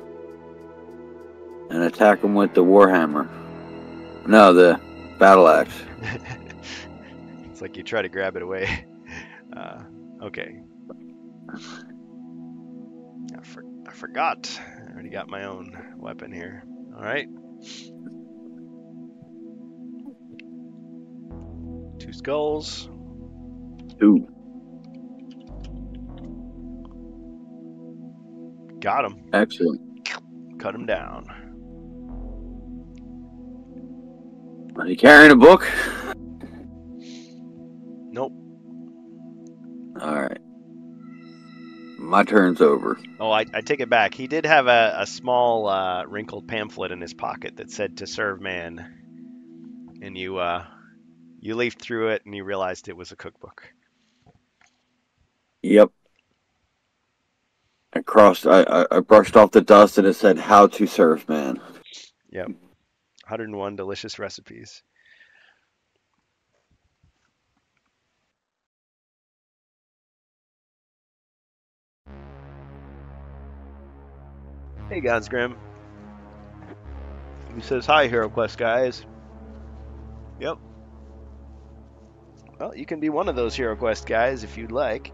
and attack him with the Warhammer. No, the battle axe. [LAUGHS] it's like you try to grab it away. [LAUGHS] Uh, okay. I, for- I forgot. I already got my own weapon here. All right. Two skulls. Two. Got him. Excellent. Cut him down. Are you carrying a book? Nope. Alright. My turn's over. Oh, I, I take it back. He did have a, a small uh, wrinkled pamphlet in his pocket that said "To serve man," and you uh, you leafed through it and you realized it was a cookbook. Yep. I crossed. I, I, brushed off the dust, and it said "How to serve man." Yep, 101 delicious recipes. Hey, Gonsgrim. He says, Hi, Hero Quest guys. Yep. Well, you can be one of those Hero Quest guys if you'd like.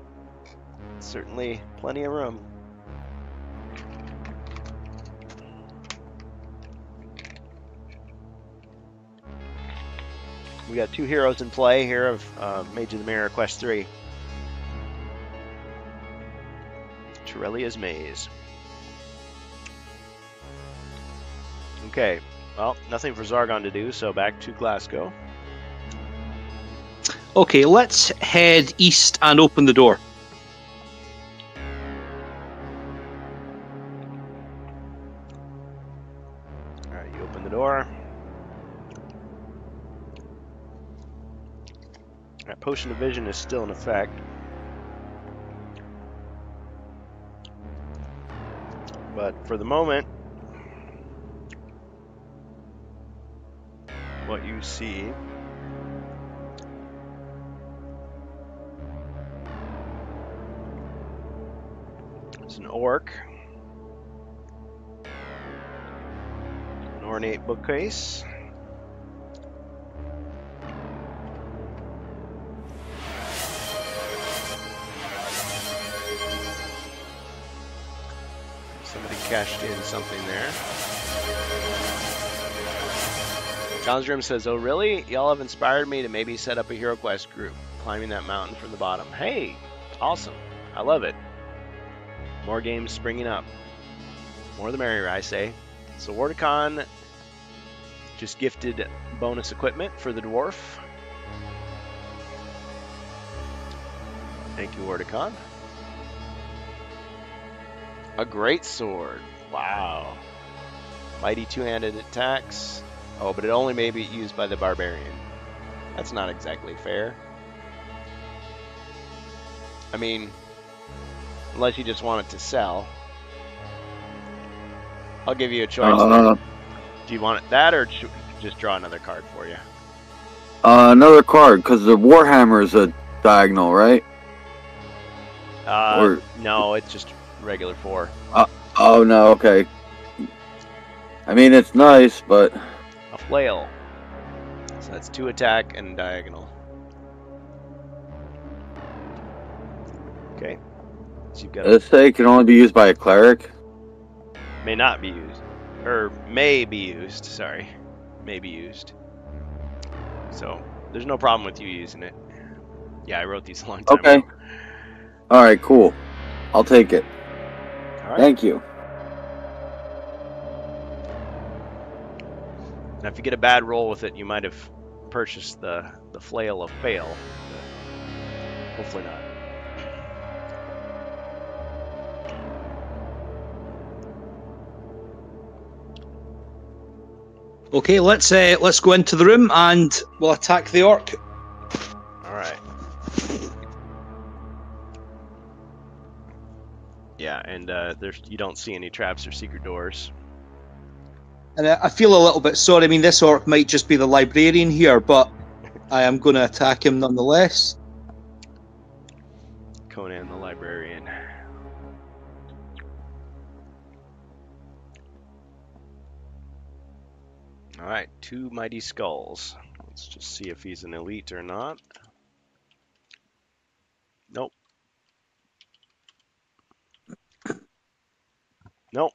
Certainly plenty of room. We got two heroes in play here of uh, Mage of the Mirror Quest 3. Terrellia's Maze. Okay, well, nothing for Zargon to do, so back to Glasgow. Okay, let's head east and open the door. Potion of vision is still in effect. But for the moment, what you see is an orc, an ornate bookcase. Cashed in something there. John's Room says, Oh, really? Y'all have inspired me to maybe set up a Hero Quest group, climbing that mountain from the bottom. Hey, awesome. I love it. More games springing up. More the merrier, I say. So, Wardicon just gifted bonus equipment for the dwarf. Thank you, Wardicon. A great sword. Wow. Mighty two-handed attacks. Oh, but it only may be used by the barbarian. That's not exactly fair. I mean, unless you just want it to sell. I'll give you a choice. Uh, Do you want it that, or just draw another card for you? uh, another card, because the Warhammer is a diagonal, right? Uh, Or- no, it's just regular four. Uh, oh no, okay. I mean, it's nice, but A flail. So that's two attack and diagonal. Okay. So you've got let's say can only be used by a cleric. may not be used or may be used sorry may be used so there's no problem with you using it yeah i wrote these a long time Okay. ago All right, cool. I'll take it. All right Thank you. now if you get a bad roll with it you might have purchased the the flail of fail but hopefully not Okay, let's uh, let's go into the room and we'll attack the orc. all right yeah and uh, there's you don't see any traps or secret doors and I I feel a little bit sorry. I mean, this orc might just be the librarian here, but [LAUGHS] I am going to attack him nonetheless. Conan the librarian. All right, two mighty skulls. Let's just see if he's an elite or not. Nope. Nope.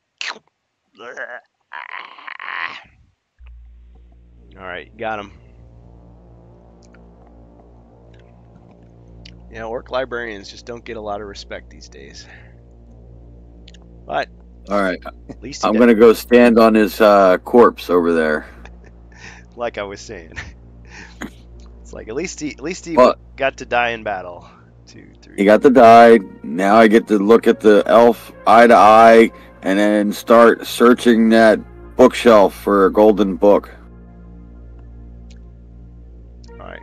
All right, got him. Yeah, orc librarians just don't get a lot of respect these days. But All right, at least I'm gonna go stand on his uh, corpse over there. [LAUGHS] like I was saying. [LAUGHS] it's like at least he at least he Well- got to die in battle. Two, three. He got to die. Now I get to look at the elf eye to eye, and then start searching that bookshelf for a golden book. All right.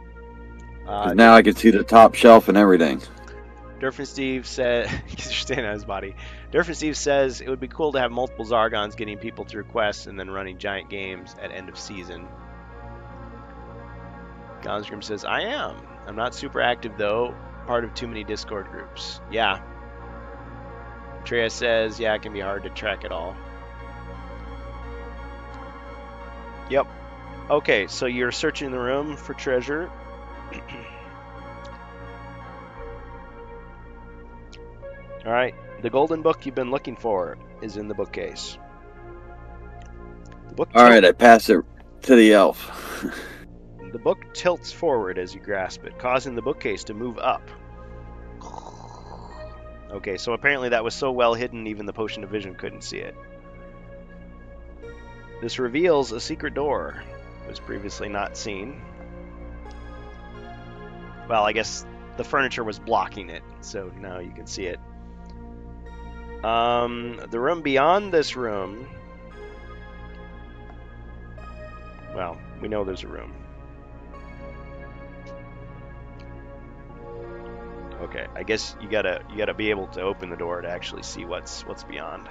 Uh, now I can see the top shelf and everything. Durfin Steve said, [LAUGHS] because you're standing on his body. Durfin Steve says it would be cool to have multiple Zargons getting people through quests and then running giant games at end of season. Gonsgrim says, I am. I'm not super active though. Part of too many Discord groups. Yeah. Treya says, yeah, it can be hard to track it all. Yep. Okay, so you're searching the room for treasure. [CLEARS THROAT] All right, the golden book you've been looking for is in the bookcase. The book, All right, I pass it to the elf. [LAUGHS] the book tilts forward as you grasp it, causing the bookcase to move up. Okay, so apparently that was so well hidden, even the potion of vision couldn't see it. This reveals a secret door, was previously not seen. Well, I guess the furniture was blocking it, so now you can see it. Um, the room beyond this room. Well, we know there's a room. Okay, I guess you gotta you gotta be able to open the door to actually see what's what's beyond.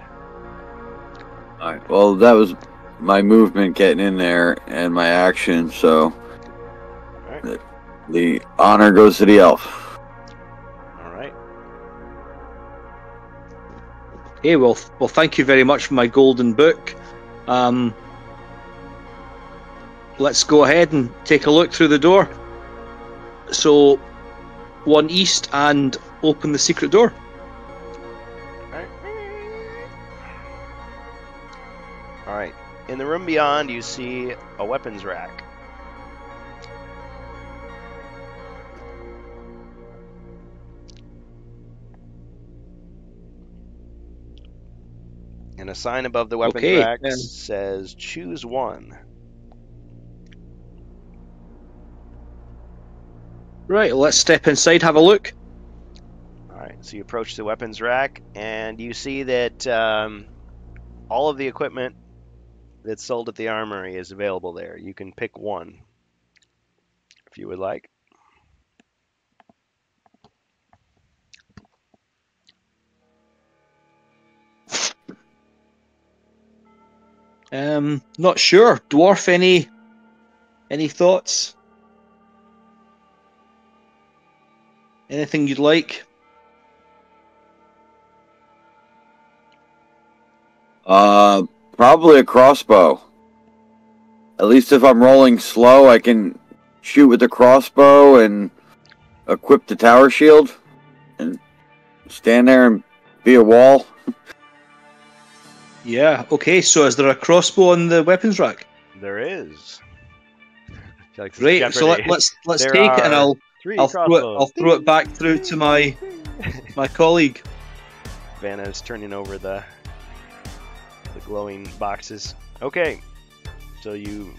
All right. Well, that was my movement getting in there and my action, so Alright. the, the honor goes to the elf. All right. Hey, well, well, thank you very much for my golden book. Um, let's go ahead and take a look through the door. So, one east and open the secret door. Alright. All right. In the room beyond, you see a weapons rack. And a sign above the weapons Okay, rack says choose one. Right, let's step inside, have a look. All right, so you approach the weapons rack, and you see that um, all of the equipment that's sold at the armory is available there. You can pick one if you would like. Um, not sure. Dwarf, any any thoughts? Anything you'd like? Uh, probably a crossbow. At least if I'm rolling slow, I can shoot with the crossbow and equip the tower shield and stand there and be a wall. [LAUGHS] Yeah. Okay. So, is there a crossbow on the weapons rack? There is. I [LAUGHS] feel like Great. So let, Jeopardy. let's let's There take it, and I'll Three I'll throw it. I'll throw it back through to my my colleague. Vanna is turning over the the glowing boxes. Okay, so you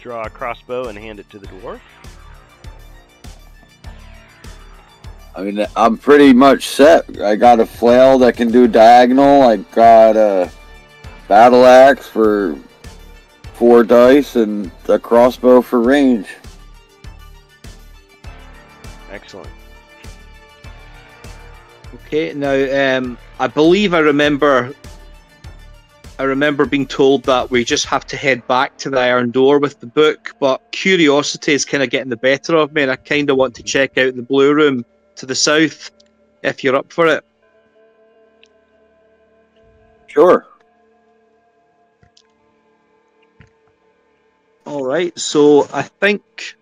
draw a crossbow and hand it to the dwarf. I mean, I'm pretty much set. I got a flail that can do diagonal. I got a battle axe for four dice and a crossbow for range. Excellent. Okay. Now, um, I believe I remember I remember being told that we just have to head back to the Iron Door with the book, but curiosity is kind of getting the better of me, and I kind of want to check out the Blue Room to the south if you're up for it. Sure. All right, so I think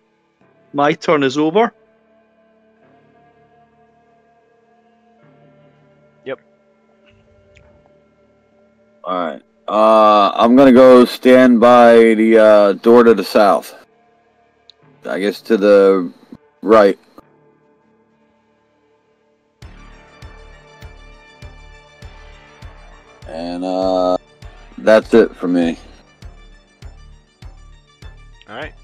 my turn is over. All right. Uh, I'm gonna go stand by the uh, door to the south. I guess to the right. And uh, that's it for me. All right.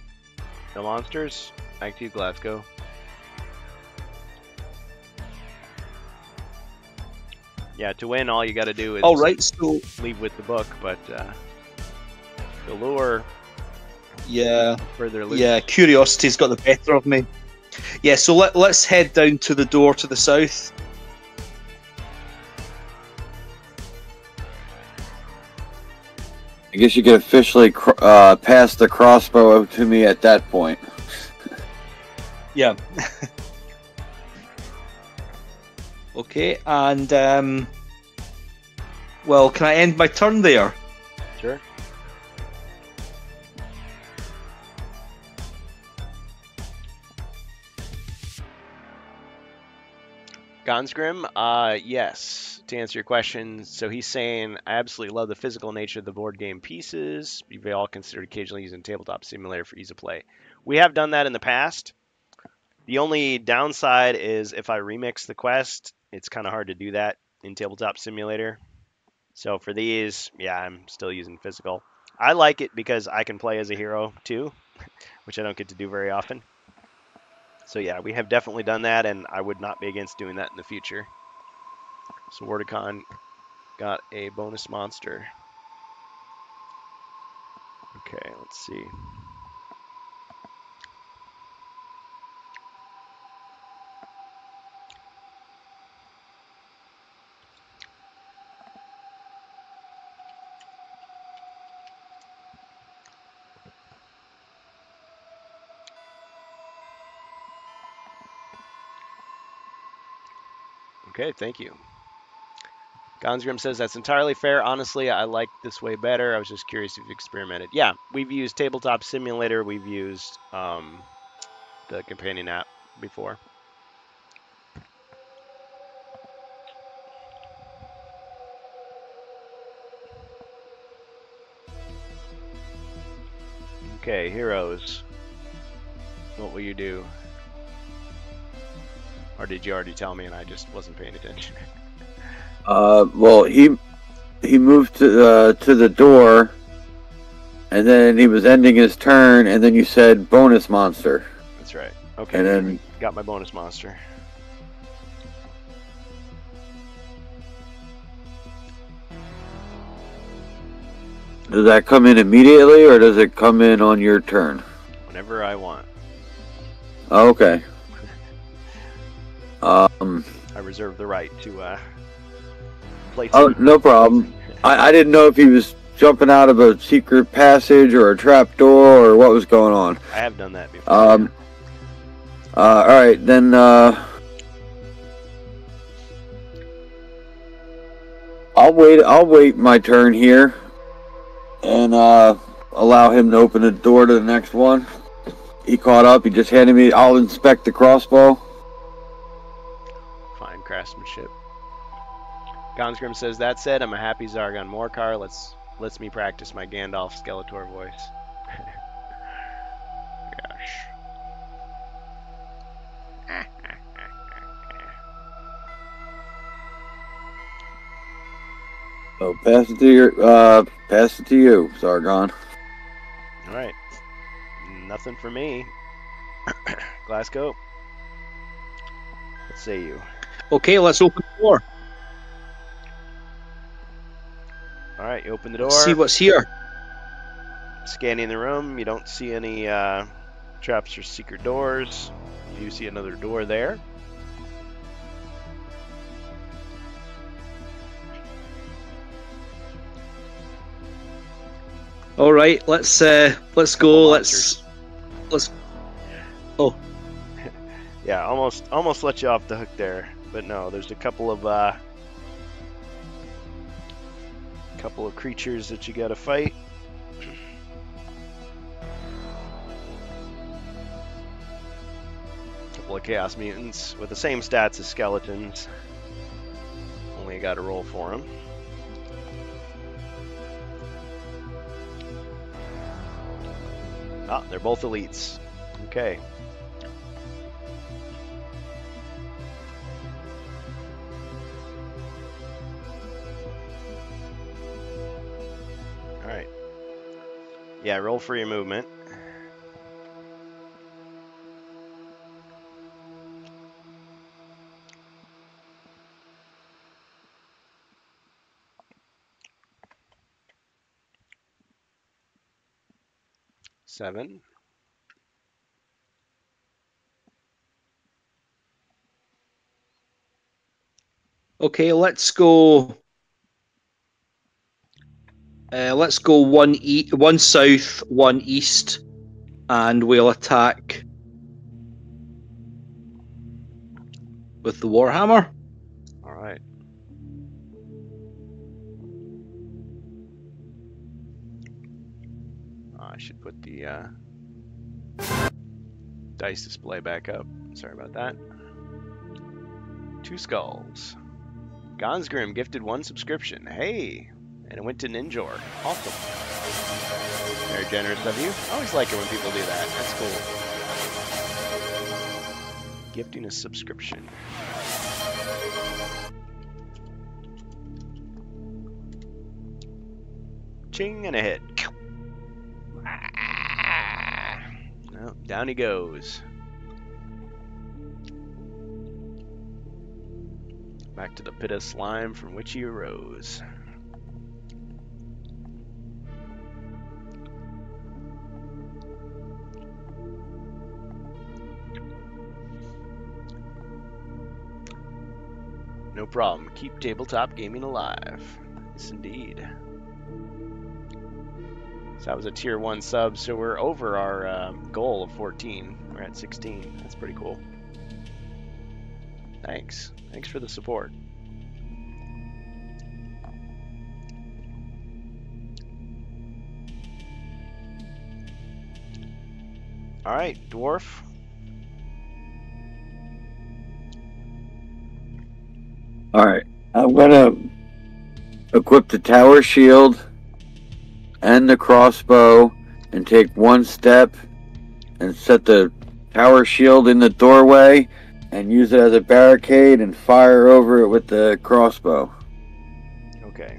The monsters. Back to you, Glasgow. Yeah, to win, all you got to do is All right, so leave with the book, but uh, the lure yeah, further loose. yeah, curiosity's got the better of me. Yeah, so let, let's head down to the door to the south. I guess you could officially cr- uh, pass the crossbow to me at that point. Yeah. [LAUGHS] okay, and um, well, can I end my turn there? Sure. Gonsgrim, uh, yes. To answer your question, so he's saying, I absolutely love the physical nature of the board game pieces. You've all considered occasionally using Tabletop Simulator for ease of play. We have done that in the past. The only downside is if I remix the quest, it's kind of hard to do that in Tabletop Simulator. So for these, yeah, I'm still using physical. I like it because I can play as a hero too, [LAUGHS] which I don't get to do very often. So yeah, we have definitely done that, and I would not be against doing that in the future. So Wordicon got a bonus monster. Okay, let's see. Okay, thank you. Gonsgrim says that's entirely fair. Honestly, I like this way better. I was just curious if you've experimented. Yeah, we've used Tabletop Simulator. We've used um, the companion app before. Okay, heroes. What will you do? Or did you already tell me and I just wasn't paying attention? [LAUGHS] Uh, well, he he moved to uh, to the door, and then he was ending his turn, and then you said bonus monster, That's right. Okay. and then got my bonus monster. does that come in immediately, or does it come in on your turn? Whenever I want. Okay. Um. I reserve the right to uh, play Oh, no problem. I, I didn't know if he was jumping out of a secret passage or a trap door or what was going on. I have done that before. Um. Uh, all right, then. Uh, I'll wait. I'll wait my turn here, and uh, allow him to open the door to the next one. He caught up. He just handed me. I'll inspect the crossbow. Craftsmanship. Gonsgrim says that said, I'm a happy Zargon Morcar. Let's lets me practice my Gandalf Skeletor voice. Gosh. [LAUGHS] So pass it to your. Uh, pass it to you, Zargon. All right. Nothing for me. [COUGHS] Glasgow. What say you? Okay, let's open the door. All right, you open the door. See what's here. Scanning the room, you don't see any uh, traps or secret doors. You see another door there. All right, let's uh, let's go. Let's let's. [LAUGHS] Oh, Yeah, almost almost let you off the hook there, but no. There's a couple of uh, couple of creatures that you got to fight. couple of chaos mutants with the same stats as skeletons. Only got to roll for them. Ah, they're both elites. Okay. Alright. Yeah, roll for your movement. Seven. okay. Let's go. Uh, let's go one e- one south, one east, and we'll attack with the warhammer. Alright. Ah, I should put the uh, dice display back up. Sorry about that. Two skulls. Gonsgrim gifted one subscription. Hey! And it went to Ninjor. Awesome. Very generous of you. I always like it when people do that. That's cool. Gifting a subscription. Ching and a hit. Well, down he goes. Back to the pit of slime from which he arose. Keep tabletop gaming alive. Yes, indeed. So that was a tier one sub. So we're over our um, goal of 14. We're at 16. That's pretty cool. Thanks. Thanks for the support. All right, dwarf. All right, I'm gonna equip the tower shield and the crossbow, and take one step and set the tower shield in the doorway, and use it as a barricade and fire over it with the crossbow. Okay.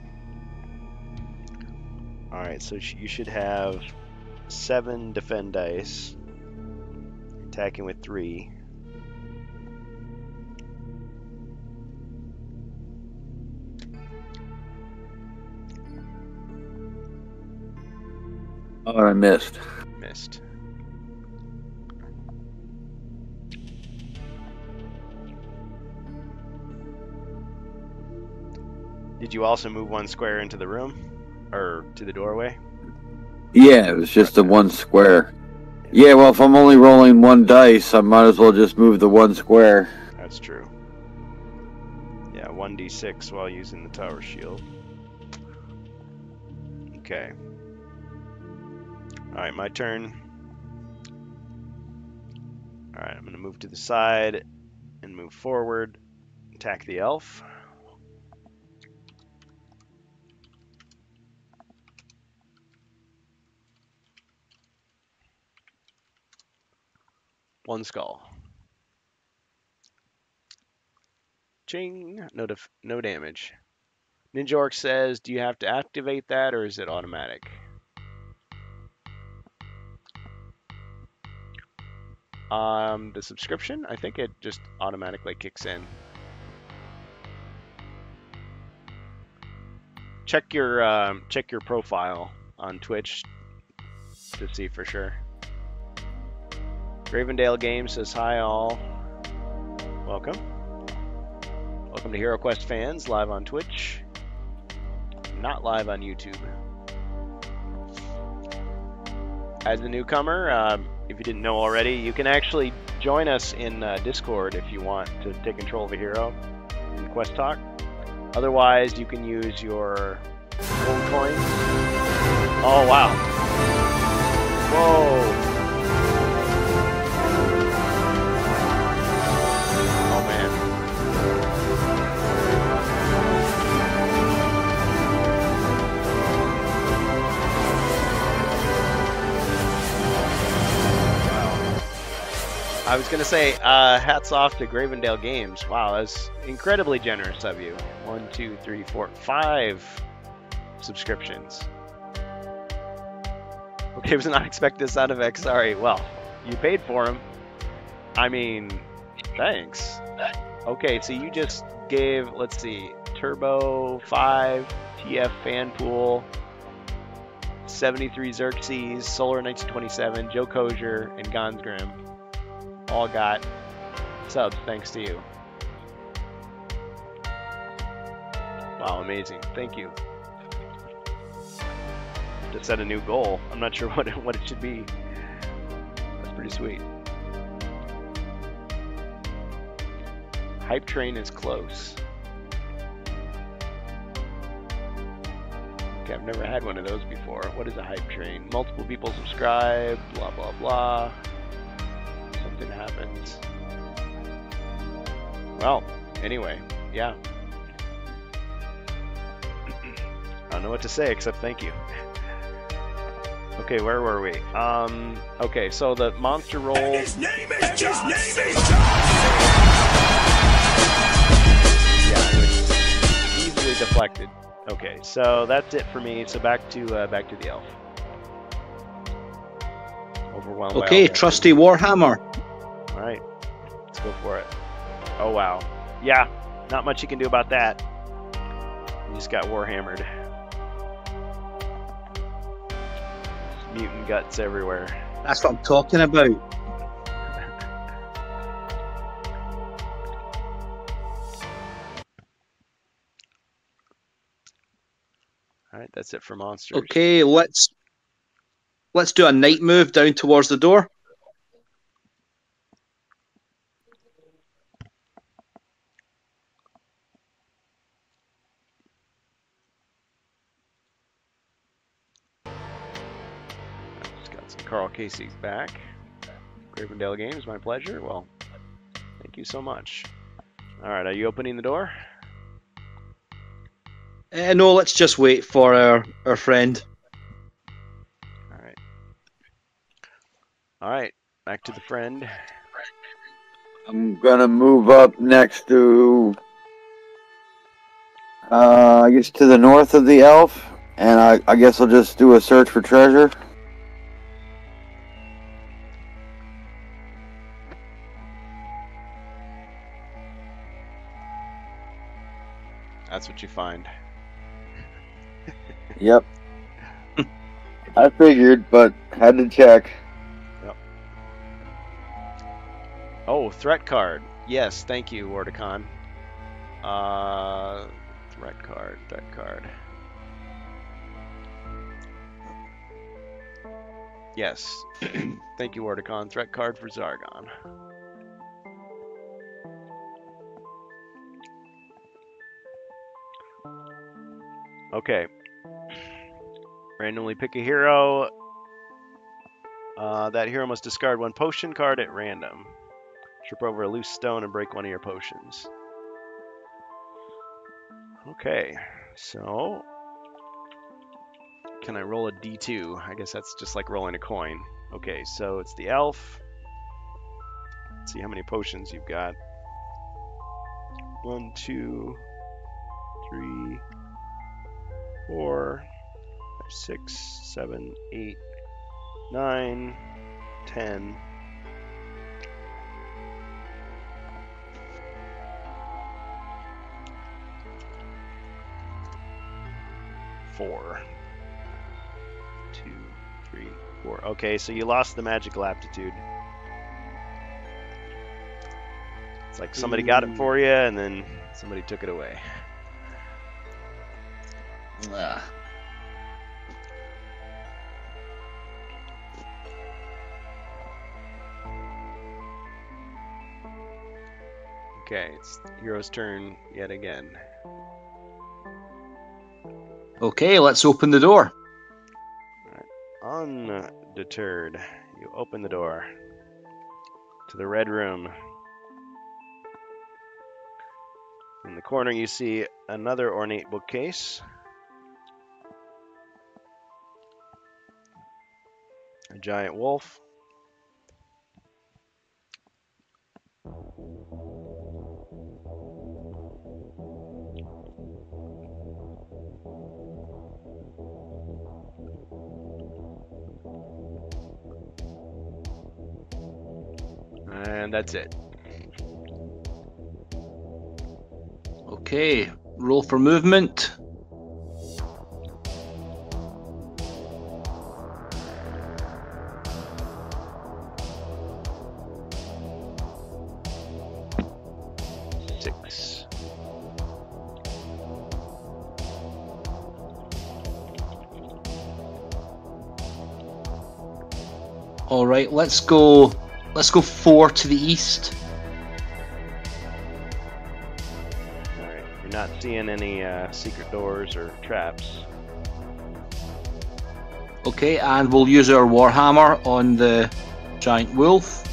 All right, so you should have seven defend dice, attacking with three. Oh, I missed. Missed. Did you also move one square into the room? Or to the doorway? Yeah, it was just the one square. Yeah, well, if I'm only rolling one dice, I might as well just move the one square. That's true. Yeah, 1d6 while using the tower shield. Okay. Alright, my turn. Alright, I'm going to move to the side and move forward. Attack the elf. One skull. Ching. No, no damage. Ninja Orc says, do you have to activate that or is it automatic? Um, the subscription, I think it just automatically kicks in. Check your um, check your profile on Twitch to see for sure. Gravendale Games says hi all. Welcome. Welcome to Hero Quest fans, live on Twitch. Not live on YouTube. As a newcomer, um, if you didn't know already, you can actually join us in uh, Discord if you want to take control of a hero in Quest Talk. Otherwise, you can use your own coins. Oh wow! Whoa! I was gonna say, uh, hats off to Gravendale Games. Wow, that's incredibly generous of you. One, two, three, four, five subscriptions. [LAUGHS] Okay, was not expect this out of X. Sorry. Well, you paid for them. I mean, thanks. Okay, so you just gave, let's see, Turbo 5, TF Fanpool, 73 Xerxes, Solar 1927, Joe Kozier, and Gonsgrim all got subs thanks to you. Wow, amazing. Thank you. To set a new goal. I'm not sure [LAUGHS] what it, what it should be. That's pretty sweet. Hype train is close. Okay, I've never had one of those before. What is a hype train? Multiple people subscribe, blah blah blah something happens. Well, anyway, yeah. I don't know what to say except thank you. Okay, where were we? Um, okay, so the monster roll. His name is John His name is Yeah, it's easily deflected. Okay, so that's it for me. So back to uh, back to the elf. Overwhelmed. Okay, trusty Warhammer. All right, let's go for it. Oh wow, yeah, not much you can do about that. You just got warhammered. Mutant guts everywhere. That's what I'm talking about. All right, that's it for monsters. Okay, let's let's do a night move down towards the door. Karl Casey back. Gravendale Games, my pleasure. Well, thank you so much. All right, are you opening the door? Uh, no, let's just wait for our, our friend. All right. All right, back to the friend. I'm gonna move up next to, uh, I guess to the north of the elf, and I, I guess I'll just do a search for treasure. That's what you find. Yep. I figured, but had to check. Yep. Oh, threat card. Yes, thank you, Wardicon. Uh, threat card, threat card. Yes, [CLEARS THROAT] thank you, Wardicon. Threat card for Zargon. Okay. Randomly pick a hero. Uh, that hero must discard one potion card at random. Trip over a loose stone and break one of your potions. Okay, so can I roll a d2? I guess that's just like rolling a coin. Okay, so it's the elf. Let's see how many potions you've got. One, two, three, four, five, six, seven, eight, nine, ten. four. Two, three, four. Okay, so you lost the magical aptitude. It's like somebody got it hmm. for you, and then somebody took it away. Ugh. Okay, it's hero's turn yet again. Okay, let's open the door. Right. Undeterred, you open the door to the red room. In the corner, you see another ornate bookcase A giant wolf. And that's it. Okay, roll for movement. Right, let's go. Let's go four to the east. Alright, you're not seeing any uh, secret doors or traps. Okay, and we'll use our warhammer on the giant wolf.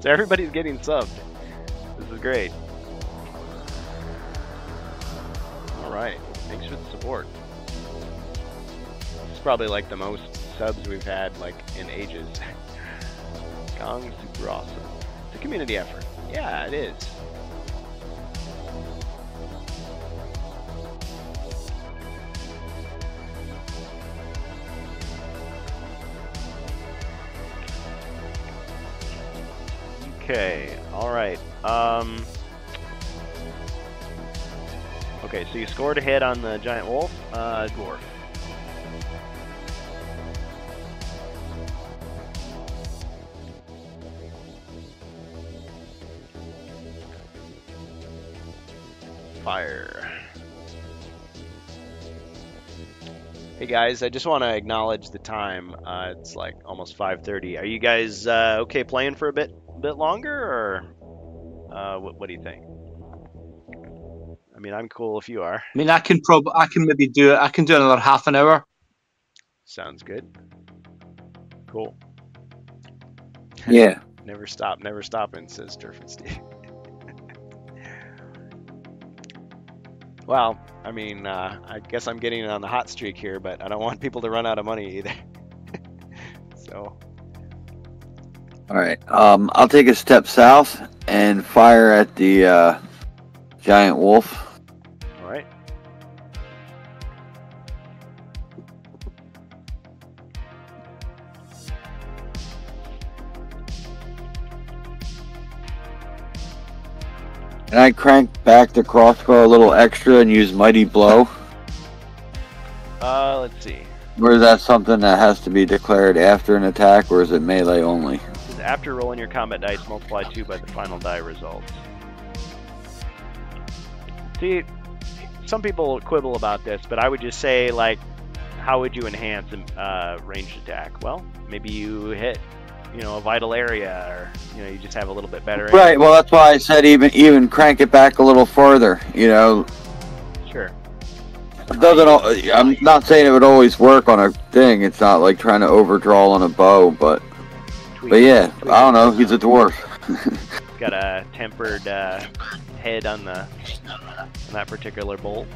So everybody's getting subbed. This is great. Alright, thanks for the support. It's probably like the most subs we've had like in ages. [LAUGHS] Gong super awesome. It's a community effort. Yeah, it is. Okay, so you scored a hit on the giant wolf, uh dwarf. Fire. Hey guys, I just want to acknowledge the time. Uh, it's like almost 5:30. Are you guys uh, okay playing for a bit bit longer, or uh, what, what do you think? I mean, I'm cool if you are. I mean, I can prob I can maybe do it. I can do another half an hour. Sounds good. Cool. [LAUGHS] Yeah. Never stop, never stopping, says Turfin Steve. [LAUGHS] well, I mean, uh, I guess I'm getting on the hot streak here, but I don't want people to run out of money either. [LAUGHS] so, All right. Um, I'll take a step south and fire at the uh, giant wolf. And I crank back the crossbow a little extra and use mighty blow. Uh, let's see. Or is that something that has to be declared after an attack, or is it melee only? After rolling your combat dice, multiply two by the final die results. See, some people quibble about this, but I would just say, like, how would you enhance a uh, ranged attack? Well, maybe you hit, you know, a vital area, or you know, you just have a little bit better. Right. Well, that's why I said even even crank it back a little further. You know, Sure. it doesn't. al- I'm not saying it would always work on a thing. It's not like trying to overdraw on a bow, but Tweak- but yeah, tweak I don't know. He's a dwarf. Got a [LAUGHS] tempered uh, head on the on that particular bolt.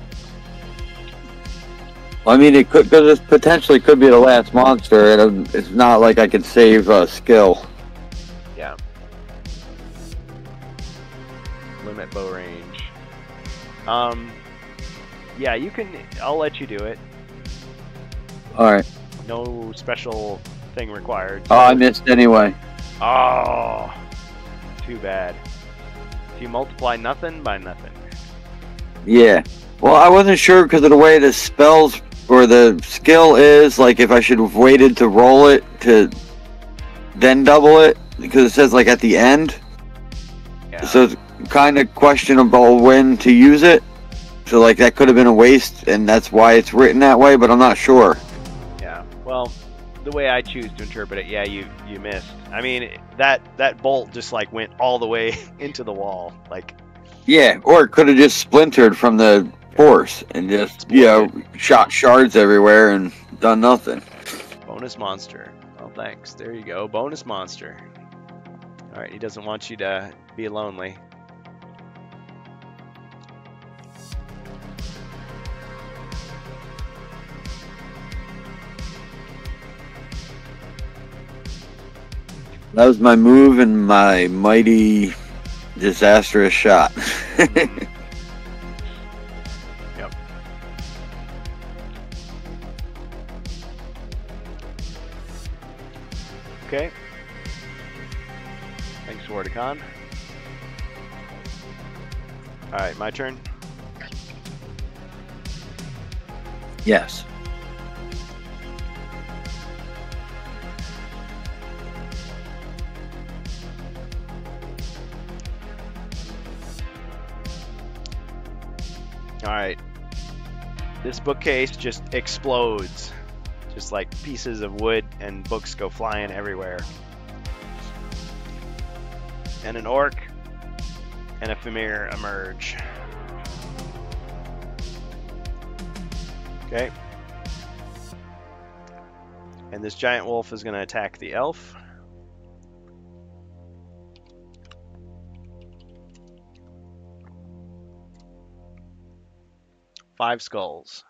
I mean, it could because it potentially could be the last monster, and it's not like I could save uh, skill. Yeah. Limit bow range. Um, yeah, you can. I'll let you do it. All right. No special thing required. Oh, I missed anyway. Oh, too bad. If you multiply nothing by nothing. Yeah. Well, I wasn't sure because of the way the spells or the skill is. Like, if I should have waited to roll it to then double it because it says like at the end. Yeah. So it's kind of questionable when to use it. So like that could have been a waste, and that's why it's written that way. But I'm not sure. Yeah. Well, the way I choose to interpret it, yeah, you you missed. I mean, that that bolt just like went all the way [LAUGHS] into the wall. Like, Yeah, or it could have just splintered from the force and just you know shot shards everywhere and done nothing. bonus monster. Oh, thanks. There you go. Bonus monster. All right. He doesn't want you to be lonely. That was my move and my mighty disastrous shot. [LAUGHS] Thanks, Wardicon. All right, my turn. yes. All right. This bookcase just explodes. Just like pieces of wood and books go flying everywhere. And an orc and a Fimir emerge. Okay. And this giant wolf is going to attack the elf. Five skulls.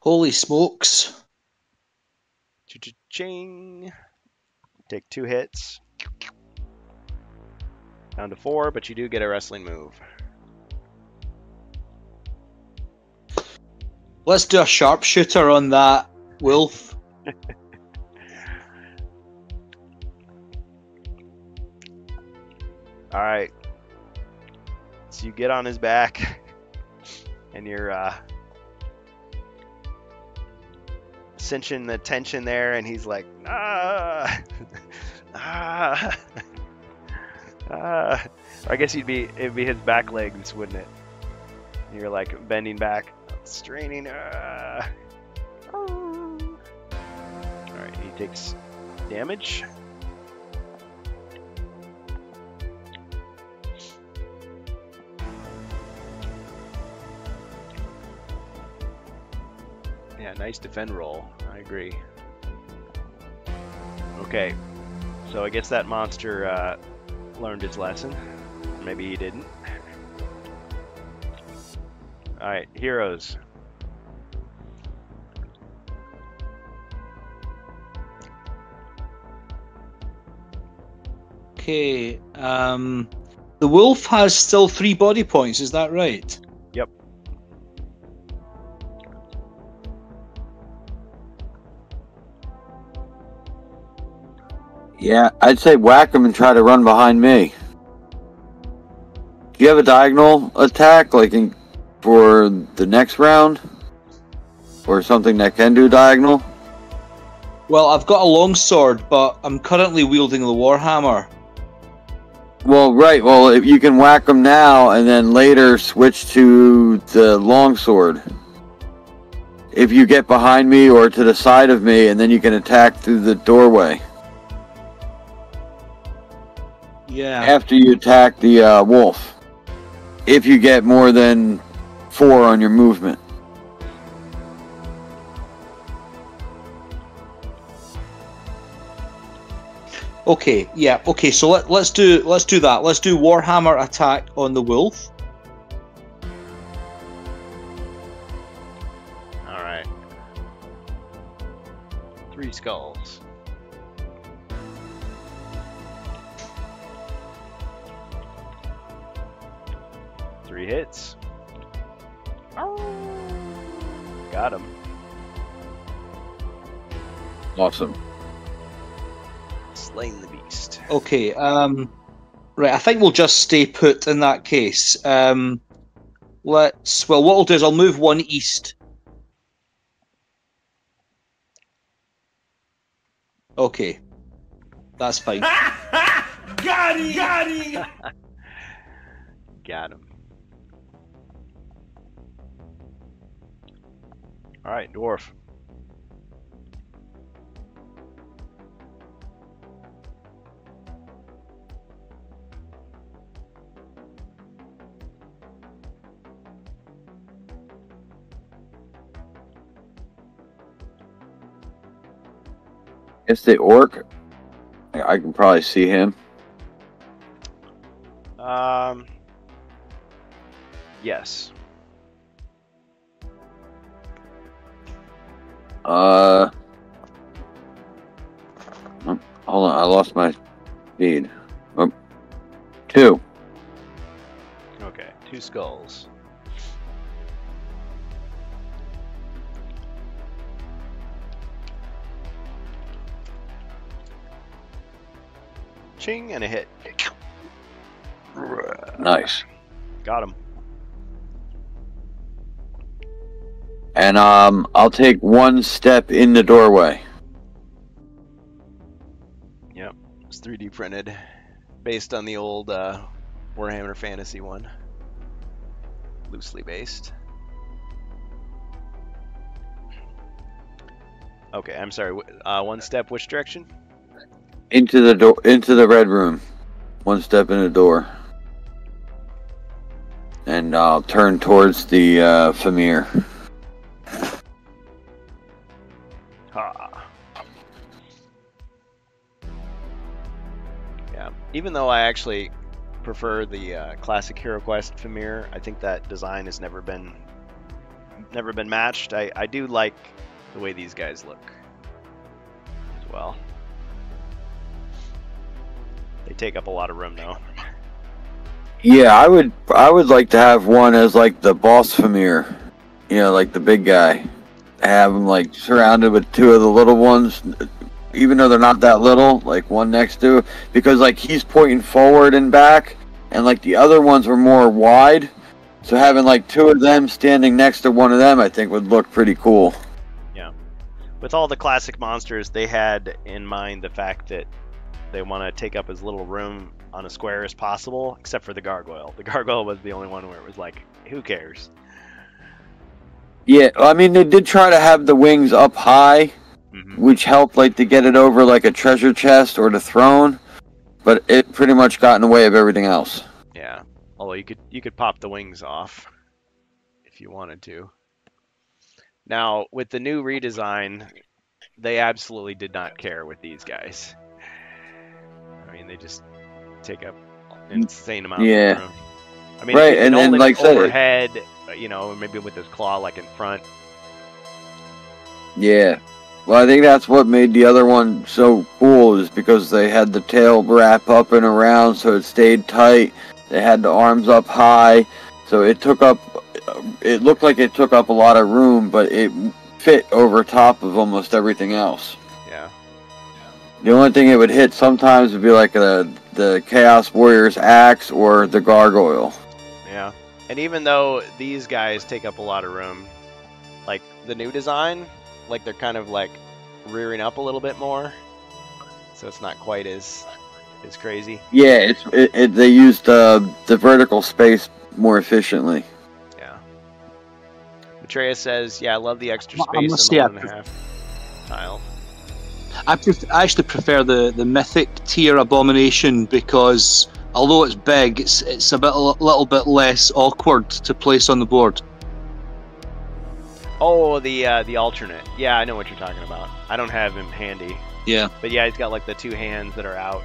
Holy smokes. Ching. Take two hits. Down to four, but you do get a wrestling move. Let's do a sharpshooter on that wolf. [LAUGHS] All right. So you get on his back, [LAUGHS] and you're uh, cinching the tension there, and he's like, ah, [LAUGHS] [LAUGHS] ah, ah. I guess he'd be it'd be his back legs, wouldn't it? You're like bending back, straining. Ah. All right, he takes damage. Yeah, nice defend roll. I agree. Okay, so I guess that monster uh, learned its lesson. Maybe he didn't. Alright, heroes. Okay. Um, the wolf has still three body points. Is that right? Yeah, I'd say whack him and try to run behind me. Do you have a diagonal attack, like in, for the next round, or something that can do diagonal? Well, I've got a long sword, but I'm currently wielding the warhammer. Well, right. Well, if you can whack him now and then later switch to the longsword. If you get behind me or to the side of me, and then you can attack through the doorway Yeah. after you attack the uh, wolf. If you get more than four on your movement. Okay. Yeah. Okay. So let let's do let's do that. Let's do warhammer attack on the wolf. Alright. Three skulls. Three hits. Got him. Awesome. Slain the beast. Okay. Um, right. I think we'll just stay put in that case. Um, let's. Well, what I'll do is I'll move one east. Okay. That's fine. [LAUGHS] Got him! [LAUGHS] Got him! Got him. All right, dwarf. It's the orc. I I can probably see him. Um. Yes. Uh. oh, Hold on, I lost my speed. Oh, two. Okay. Two skulls. Ching and a hit. Nice. Got him. And um, I'll take one step in the doorway. Yep, it's 3D printed, based on the old uh, Warhammer Fantasy one. Loosely based. Okay, I'm sorry. Uh, one step, which direction? Into the door, into the red room. One step in the door. And I'll turn towards the uh, Fimir. Even though I actually prefer the uh, classic Hero Quest Fimir, I think that design has never been never been matched. I, I do like the way these guys look as well. They take up a lot of room though. Yeah, I would. I would like to have one as like the boss Fimir. You know, like the big guy. Have him like surrounded with two of the little ones, even though they're not that little. Like one next to, because like he's pointing forward and back, and like the other ones were more wide. So having like two of them standing next to one of them, I think would look pretty cool. Yeah. With all the classic monsters, they had in mind the fact that they want to take up as little room on a square as possible, except for the gargoyle. The gargoyle was the only one where it was like, who cares? Yeah, I mean they did try to have the wings up high, hmm which helped like to get it over like a treasure chest or the throne, but it pretty much got in the way of everything else. Yeah. Although you could you could pop the wings off if you wanted to. Now with the new redesign, they absolutely did not care with these guys. I mean, they just take up insane amount Yeah. of room. I mean, Right, and- and like said, overhead, uh, you know, maybe with his claw like in front. Yeah. Well, I think that's what made the other one so cool is because they had the tail wrap up and around so it stayed tight. They had the arms up high, so it took up. It looked like it took up a lot of room, but it fit over top of almost everything else. Yeah. The only thing it would hit sometimes would be like the the Chaos Warrior's axe or the gargoyle. Yeah. And even though these guys take up a lot of room, like the new design, like they're kind of like rearing up a little bit more. So it's not quite as as crazy. Yeah, it's it, it, they used uh, the vertical space more efficiently. Yeah. Maitreya says, "Yeah, I love the extra space must in the say I one and a half tile." I, pref- I actually prefer the, the mythic tier abomination because although it's big, it's it's a bit a little bit less awkward to place on the board. Oh, the uh, the alternate. Yeah, I know what you're talking about. I don't have him handy, Yeah. but yeah, he's got like the two hands that are out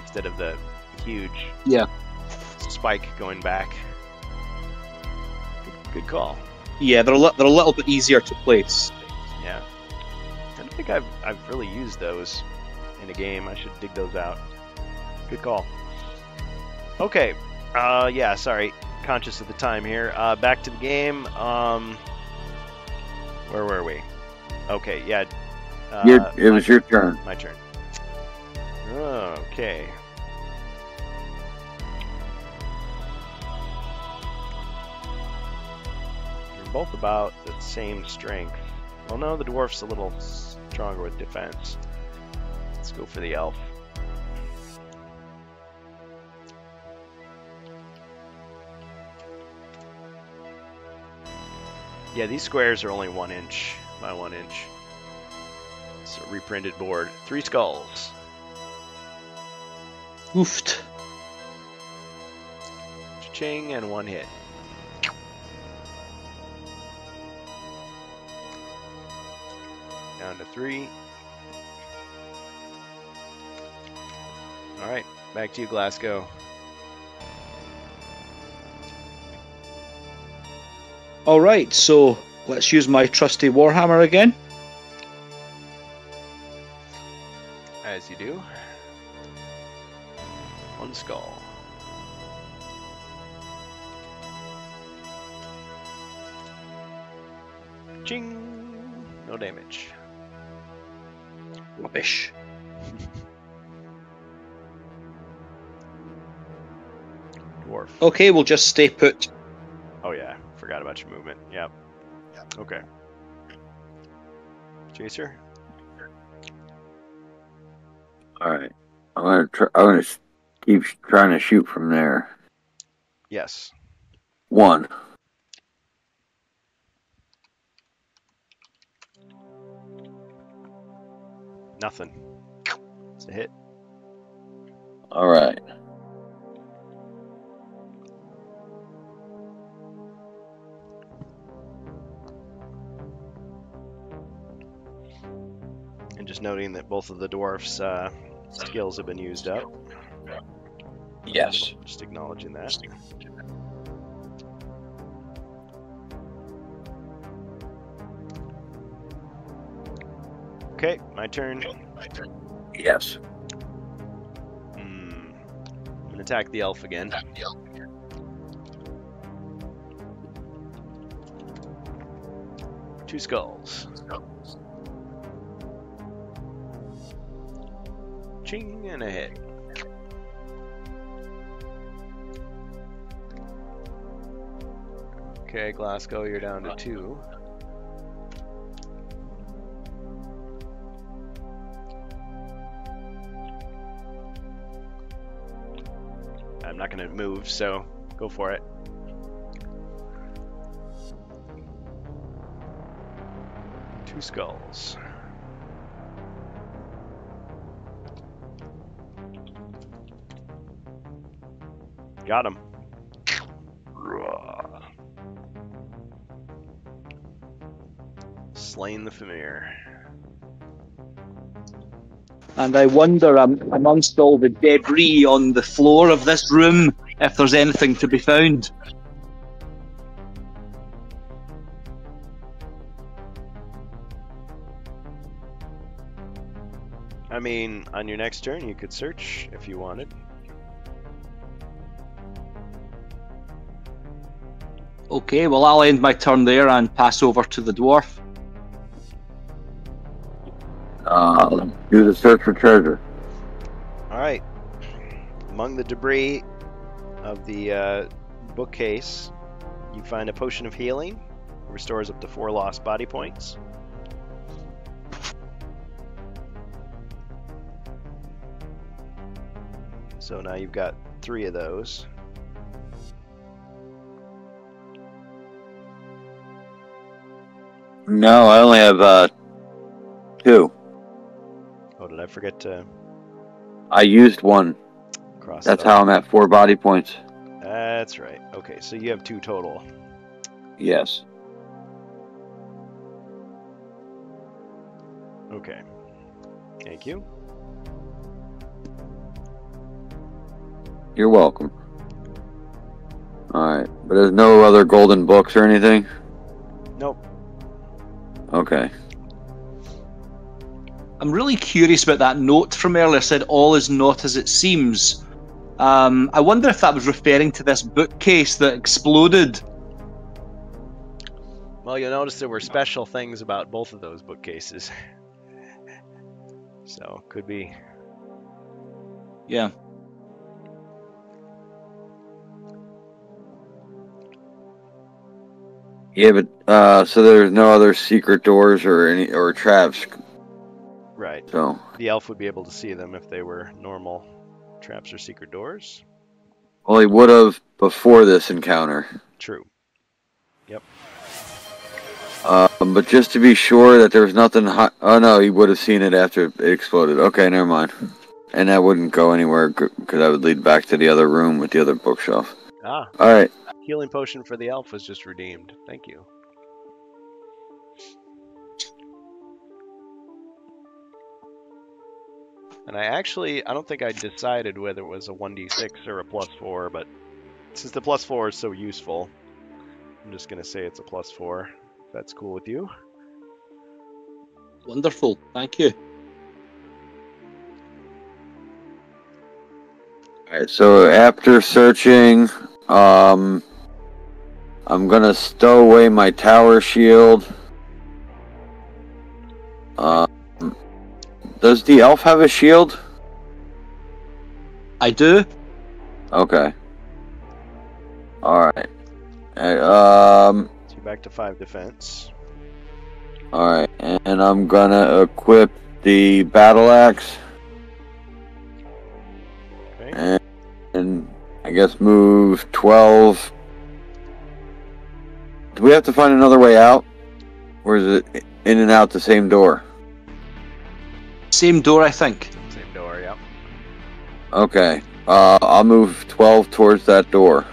instead of the huge Yeah. spike going back. Good, good call. Yeah, they're a li- they're a little bit easier to place. Yeah. I don't think I've I've really used those in a game. I should dig those out. Good call. Okay. Uh yeah, sorry. conscious of the time here. Uh, back to the game. Um, where were we? Okay, yeah. Uh, Your, it was your turn. My turn. Okay. You're both about the same strength. Well, no, the dwarf's a little stronger with defense. Let's go for the elf. Yeah, these squares are only one inch by one inch. It's a reprinted board. Three skulls. Oofed. Ching and one hit. Down to three. All right, back to you, Glasgow. All right, so let's use my trusty warhammer again. As you do. One skull. Ching! No damage. Rubbish. [LAUGHS] Dwarf. Okay, we'll just stay put. Yeah, forgot about your movement. Yep. Okay. Jacer. All right. I'm gonna try. I'm gonna keep trying to shoot from there. Yes. One. Nothing. It's a hit. All right. Noting that both of the dwarfs' uh, skills have been used up. Yes. Just acknowledging that. Okay, my turn. My turn. Yes. Hmm. I'm gonna attack the elf again. Two skulls. Ching and a hit. Okay, Glasgow, you're down to two. I'm not gonna move, so go for it. Two skulls. Got him. Slain the familiar. And I wonder, um, amongst all the debris on the floor of this room, if there's anything to be found. I mean, on your next turn, you could search if you wanted. Okay, well, I'll end my turn there and pass over to the dwarf. Uh, do the search for treasure. All right. Among the debris of the uh, bookcase, you find a potion of healing. Restores up to four lost body points. So now you've got three of those. No, I only have uh two. Oh, did I forget to I used one. cross? That's how I'm at four body points. That's right. Okay, so you have two total. Yes. Okay. Thank you. You're welcome. Alright. But there's no other golden books or anything? Nope. Okay. I'm really curious about that note from earlier. Said all is not as it seems. Um, I wonder if that was referring to this bookcase that exploded. Well, you'll notice there were special things about both of those bookcases. [LAUGHS] so, could be. Yeah. Yeah, but uh, so there's no other secret doors or any or traps. Right. So The elf would be able to see them if they were normal traps or secret doors. well, he would have before this encounter. True. Um, but just to be sure that there was nothing. Hi- oh no, he would have seen it after it exploded. Okay, never mind. And that wouldn't go anywhere because that would lead back to the other room with the other bookshelf. Ah, All right. Healing potion for the elf was just redeemed. Thank you. And I actually, I don't think I decided whether it was a 1d6 or a plus 4, but since the plus 4 is so useful, I'm just going to say it's a plus 4. If that's cool with you. Wonderful. Thank you. All right. So after searching, um, I'm gonna stow away my tower shield. Um, does the elf have a shield? I do. Okay. All right. Um. So back to 5 defense. All right, and I'm gonna equip the battle axe Okay. and, and I guess move twelve. Do we have to find another way out, or is it in and out the same door? Same door, I think. Same door, yep. Okay. Uh, I'll move twelve towards that door.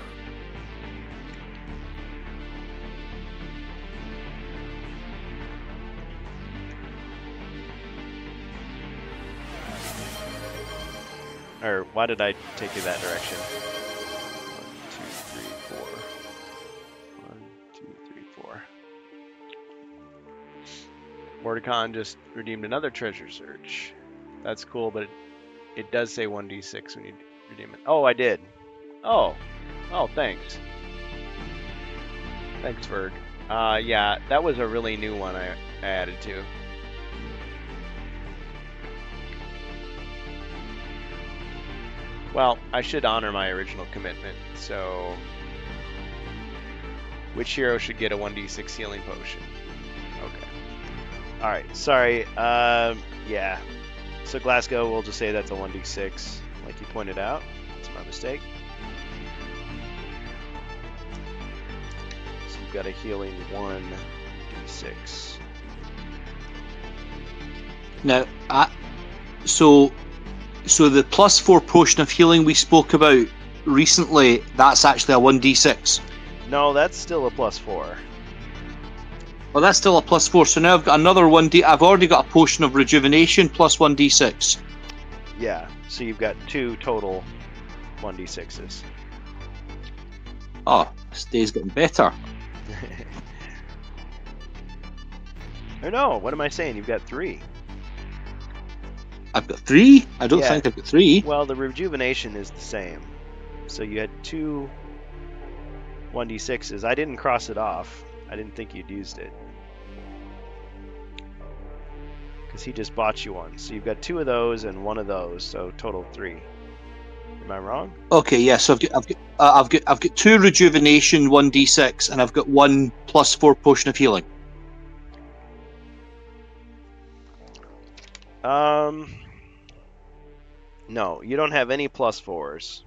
Or why did I take you that direction? Mordecon just redeemed another treasure search. That's cool, but it, it does say 1d6 when you redeem it. Oh, I did. Oh. Oh, thanks. Thanks, Ferg. Uh, yeah, that was a really new one I, I added to. Well, I should honor my original commitment, so. Which hero should get a 1d6 healing potion? Okay. Alright, sorry. Um, yeah. So, Glasgow, we'll just say that's a 1d6, like you pointed out. That's my mistake. So, you've got a healing 1d6. Now, I, so, so the plus four potion of healing we spoke about recently, that's actually a one d six. No, that's still a plus 4. Well, that's still a plus four. So now I've got another one d. I've already got a potion of rejuvenation plus one d six. Yeah, so you've got two total 1d6s. Oh, this day's getting better. [LAUGHS] or oh, no, what am I saying? You've got three. I've got three. I don't Yeah. think I've got three. Well, the rejuvenation is the same. So you had two 1d6s. I didn't cross it off. I didn't think you'd used it. Because he just bought you one. So you've got two of those and one of those, so total three. Am I wrong? Okay, yeah. So I've got, I've got, uh, I've got, I've got two rejuvenation, one d six, and I've got one plus four potion of healing. Um. No, you don't have any plus fours.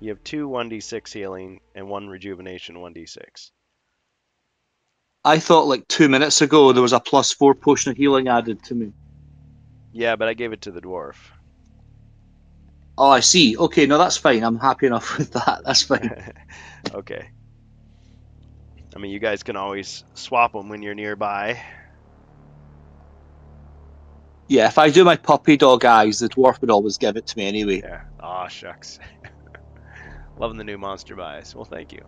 You have two 1d6 healing and one rejuvenation 1d6. I thought like two minutes ago there was a plus four potion of healing added to me. Yeah, but I gave it to the dwarf. Oh, I see. Okay, no, that's fine. I'm happy enough [LAUGHS] with that. That's fine. [LAUGHS] okay. I mean, you guys can always swap them when you're nearby. Yeah, if I do my puppy dog eyes, the dwarf would always give it to me anyway. Yeah. Aw, shucks. [LAUGHS] Loving the new monster buys. Well, thank you.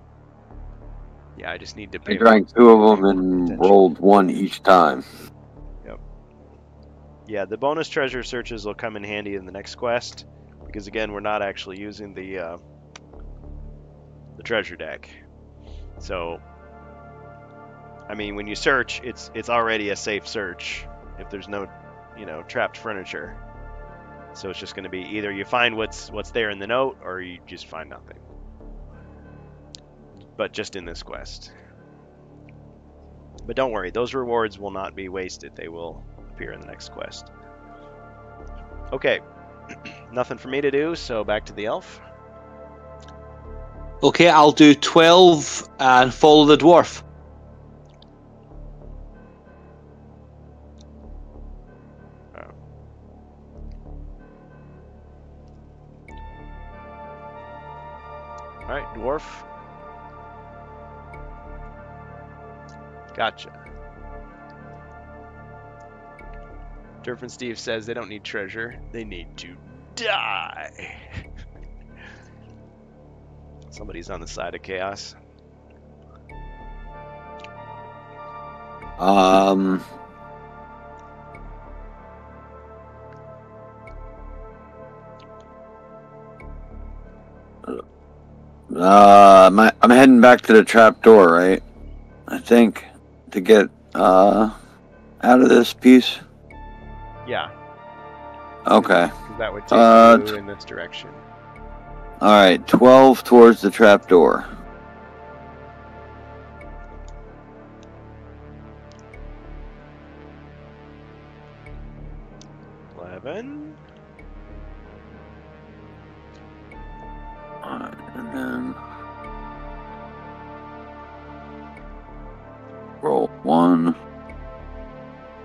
Yeah, I just need to I drank two of them and Attention. rolled one each time. Yep. Yeah, the bonus treasure searches will come in handy in the next quest. because again, we're not actually using the uh, the treasure deck. So, I mean, when you search, it's it's already a safe search if there's no, you know, trapped furniture. So it's just going to be either you find what's what's there in the note, or you just find nothing. But just in this quest. But don't worry, those rewards will not be wasted. They will appear in the next quest. Okay, [CLEARS THROAT] nothing for me to do, so back to the elf. Okay, I'll do 12 and follow the dwarf. Oh. Alright, dwarf. Gotcha. Durfin Steve says they don't need treasure, they need to die. [LAUGHS] Somebody's on the side of chaos. Um. Uh, I'm, I'm heading back to the trap door, right? I think to get uh out of this piece. Yeah, Okay. that would take Uh, you in this direction. All right. Twelve towards the trap door. Eleven. Alright, and then roll one.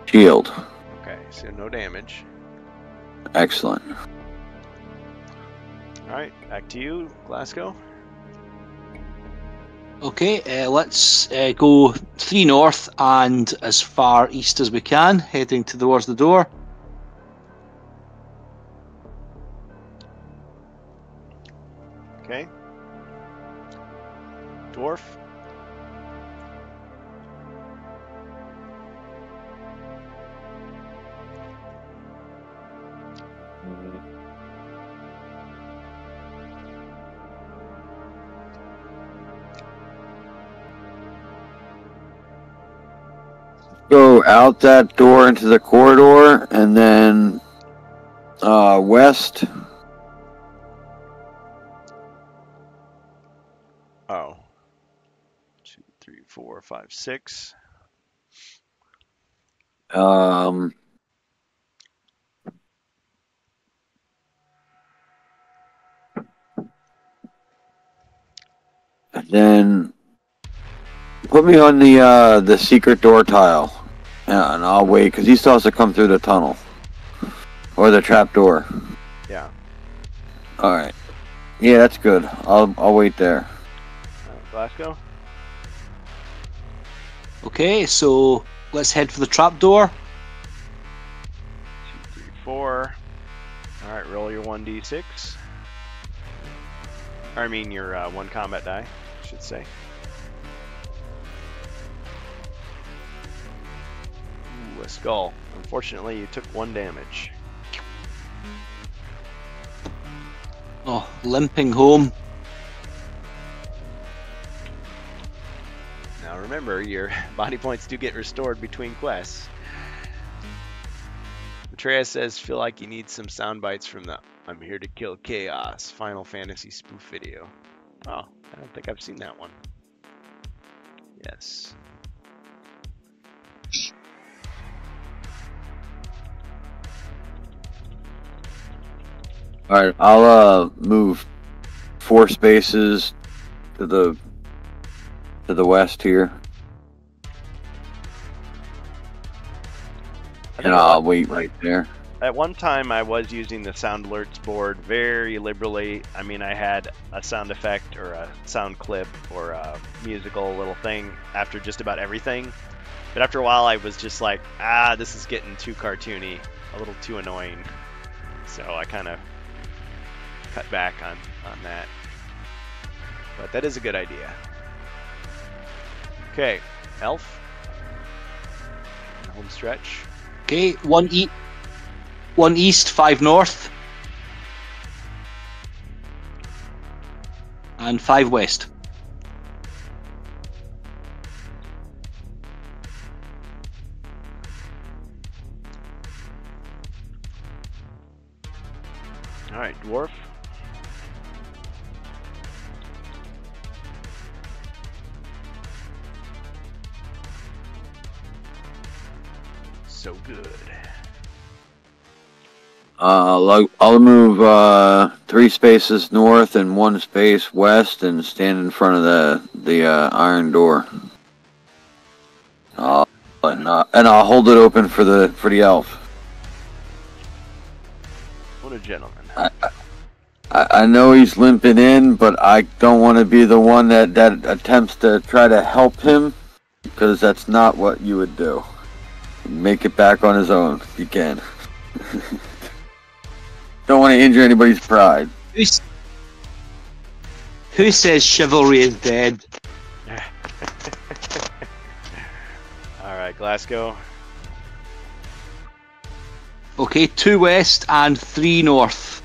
Shield. Okay, so no damage. Excellent. Alright, back to you, Glasgow. Okay, uh, let's uh, go three north and as far east as we can, heading towards the door. Okay. Dwarf. Out that door into the corridor and then uh, west. Oh. Two, three, four, five, six. Um, and then put me on the uh, the secret door tile, yeah, and I'll wait because he still has to come through the tunnel or the trap door. Yeah. All right. Yeah, that's good. I'll I'll wait there. Uh, Glasgow. Okay, so let's head for the trapdoor. Two, three, four. Alright, roll your 1d6. I mean, your uh, one combat die, I should say. A skull. Unfortunately, you took one damage. Oh, limping home. Now remember, your [LAUGHS] body points do get restored between quests. Atreus says, feel like you need some sound bites from the I'm Here to Kill Chaos Final Fantasy spoof video. Oh, I don't think I've seen that one. Yes. All right, I'll uh move four spaces to the to the west here, and I'll wait right there. At one time, I was using the sound alerts board very liberally. I mean, I had a sound effect or a sound clip or a musical little thing after just about everything. But after a while, I was just like, ah, this is getting too cartoony, a little too annoying. So I kind of cut back on, on that. But that is a good idea. Okay, Elf. Home stretch. Okay, one east, one east, five north. and five west. All right, dwarf. Uh, I'll- move uh, three spaces north and one space west, and stand in front of the the uh, iron door. Uh, and, and I'll hold it open for the for the elf. What a gentleman. I, I know he's limping in, but I don't want to be the one that that attempts to try to help him, because that's not what you would do. Make it back on his own. if You can. [LAUGHS] don't want to injure anybody's pride. Who's, who says chivalry is dead? [LAUGHS] All right, Glasgow. Okay, two west and three north.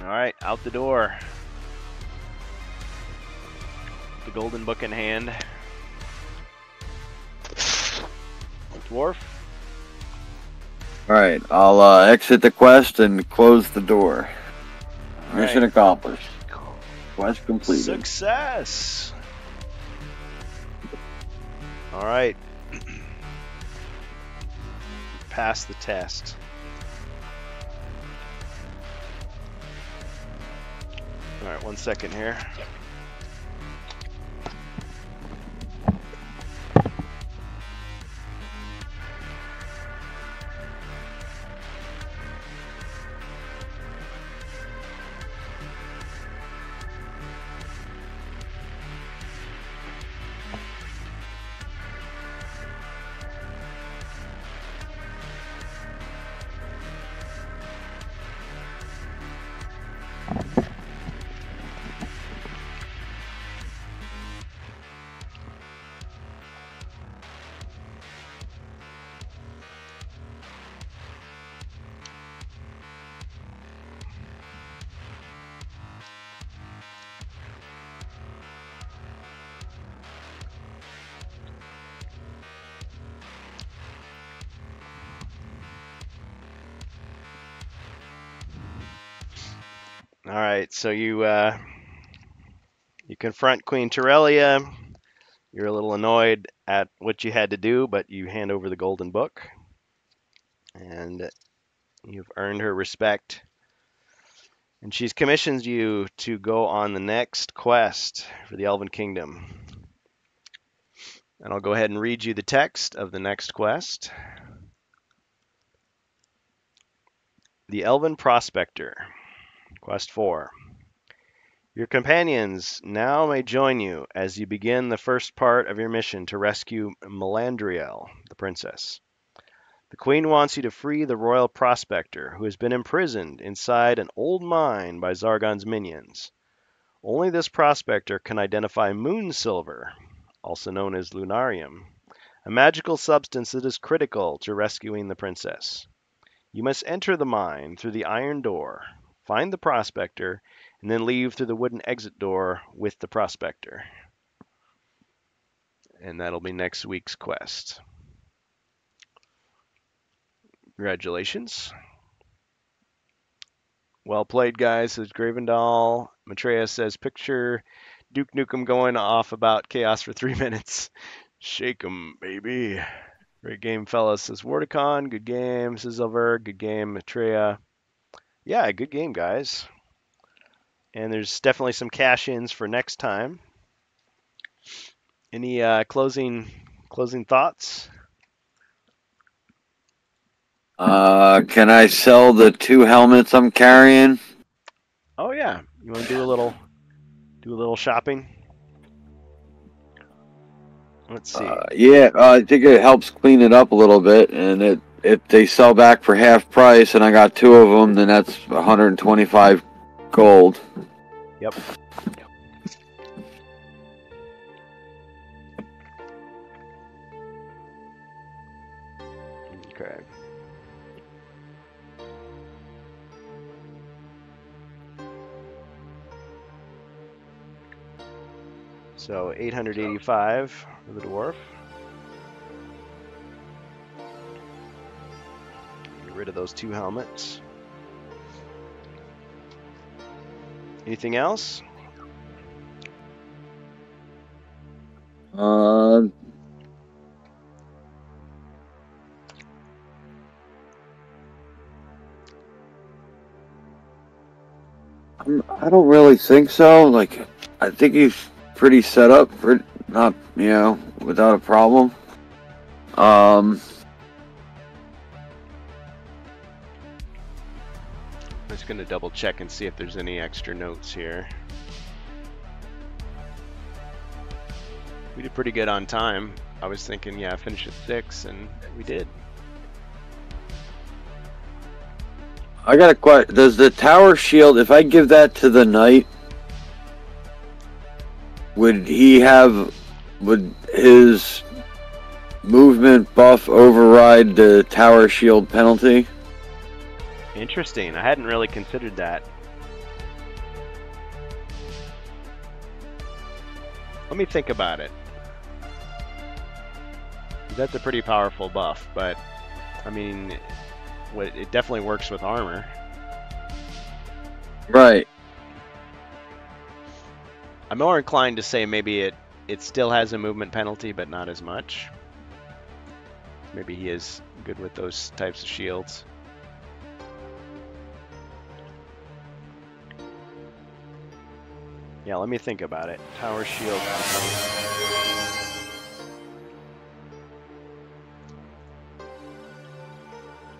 All right, out the door. The golden book in hand. Dwarf. All right, I'll uh, exit the quest and close the door. All Mission right. accomplished. Quest completed. Success. All right. [CLEARS THROAT] Pass the test. All right, one second here. All so you uh, you confront Queen Terrellia. You're a little annoyed at what you had to do, but you hand over the golden book, and you've earned her respect. And she's commissioned you to go on the next quest for the Elven Kingdom. And I'll go ahead and read you the text of the next quest. The Elven Prospector. Quest 4. Your companions now may join you as you begin the first part of your mission to rescue Melandriel, the princess. The queen wants you to free the royal prospector who has been imprisoned inside an old mine by Zargon's minions. Only this prospector can identify moon silver, also known as lunarium, a magical substance that is critical to rescuing the princess. You must enter the mine through the iron door, find the prospector, and then leave through the wooden exit door with the prospector. And that'll be next week's quest. Congratulations. Well played, guys, says Gravendall. Maitreya says, picture Duke Nukem going off about chaos for three [LAUGHS] minutes. Shake 'em, baby. Great game, fellas, says Wordicon. Good game, says Silver. Good game, Maitreya. Yeah, good game, guys. And there's definitely some cash ins for next time. Any uh, closing closing thoughts? Uh, can I sell the two helmets I'm carrying? Oh yeah, you want to do a little do a little shopping? Let's see. Uh, yeah, uh, I think it helps clean it up a little bit, and it if they sell back for half price, and I got two of them, then that's 125 Gold. Yep. Okay. So 885 for the dwarf. Get rid of those two helmets. Anything else? I'm- I don't really think so. Like, I think he's pretty set up for not, you know, without a problem. Um, Just gonna double check and see if there's any extra notes here. We did pretty good on time. I was thinking, yeah, finish at six, and we did. I got a question. Does the tower shield, if I give that to the knight, would he have, would his movement buff override the tower shield penalty? Interesting. I hadn't really considered that. Let me think about it. That's a pretty powerful buff, but I mean, it definitely works with armor. Right. I'm more inclined to say maybe it it still has a movement penalty, but not as much. Maybe he is good with those types of shields. Yeah, let me think about it. Tower shield.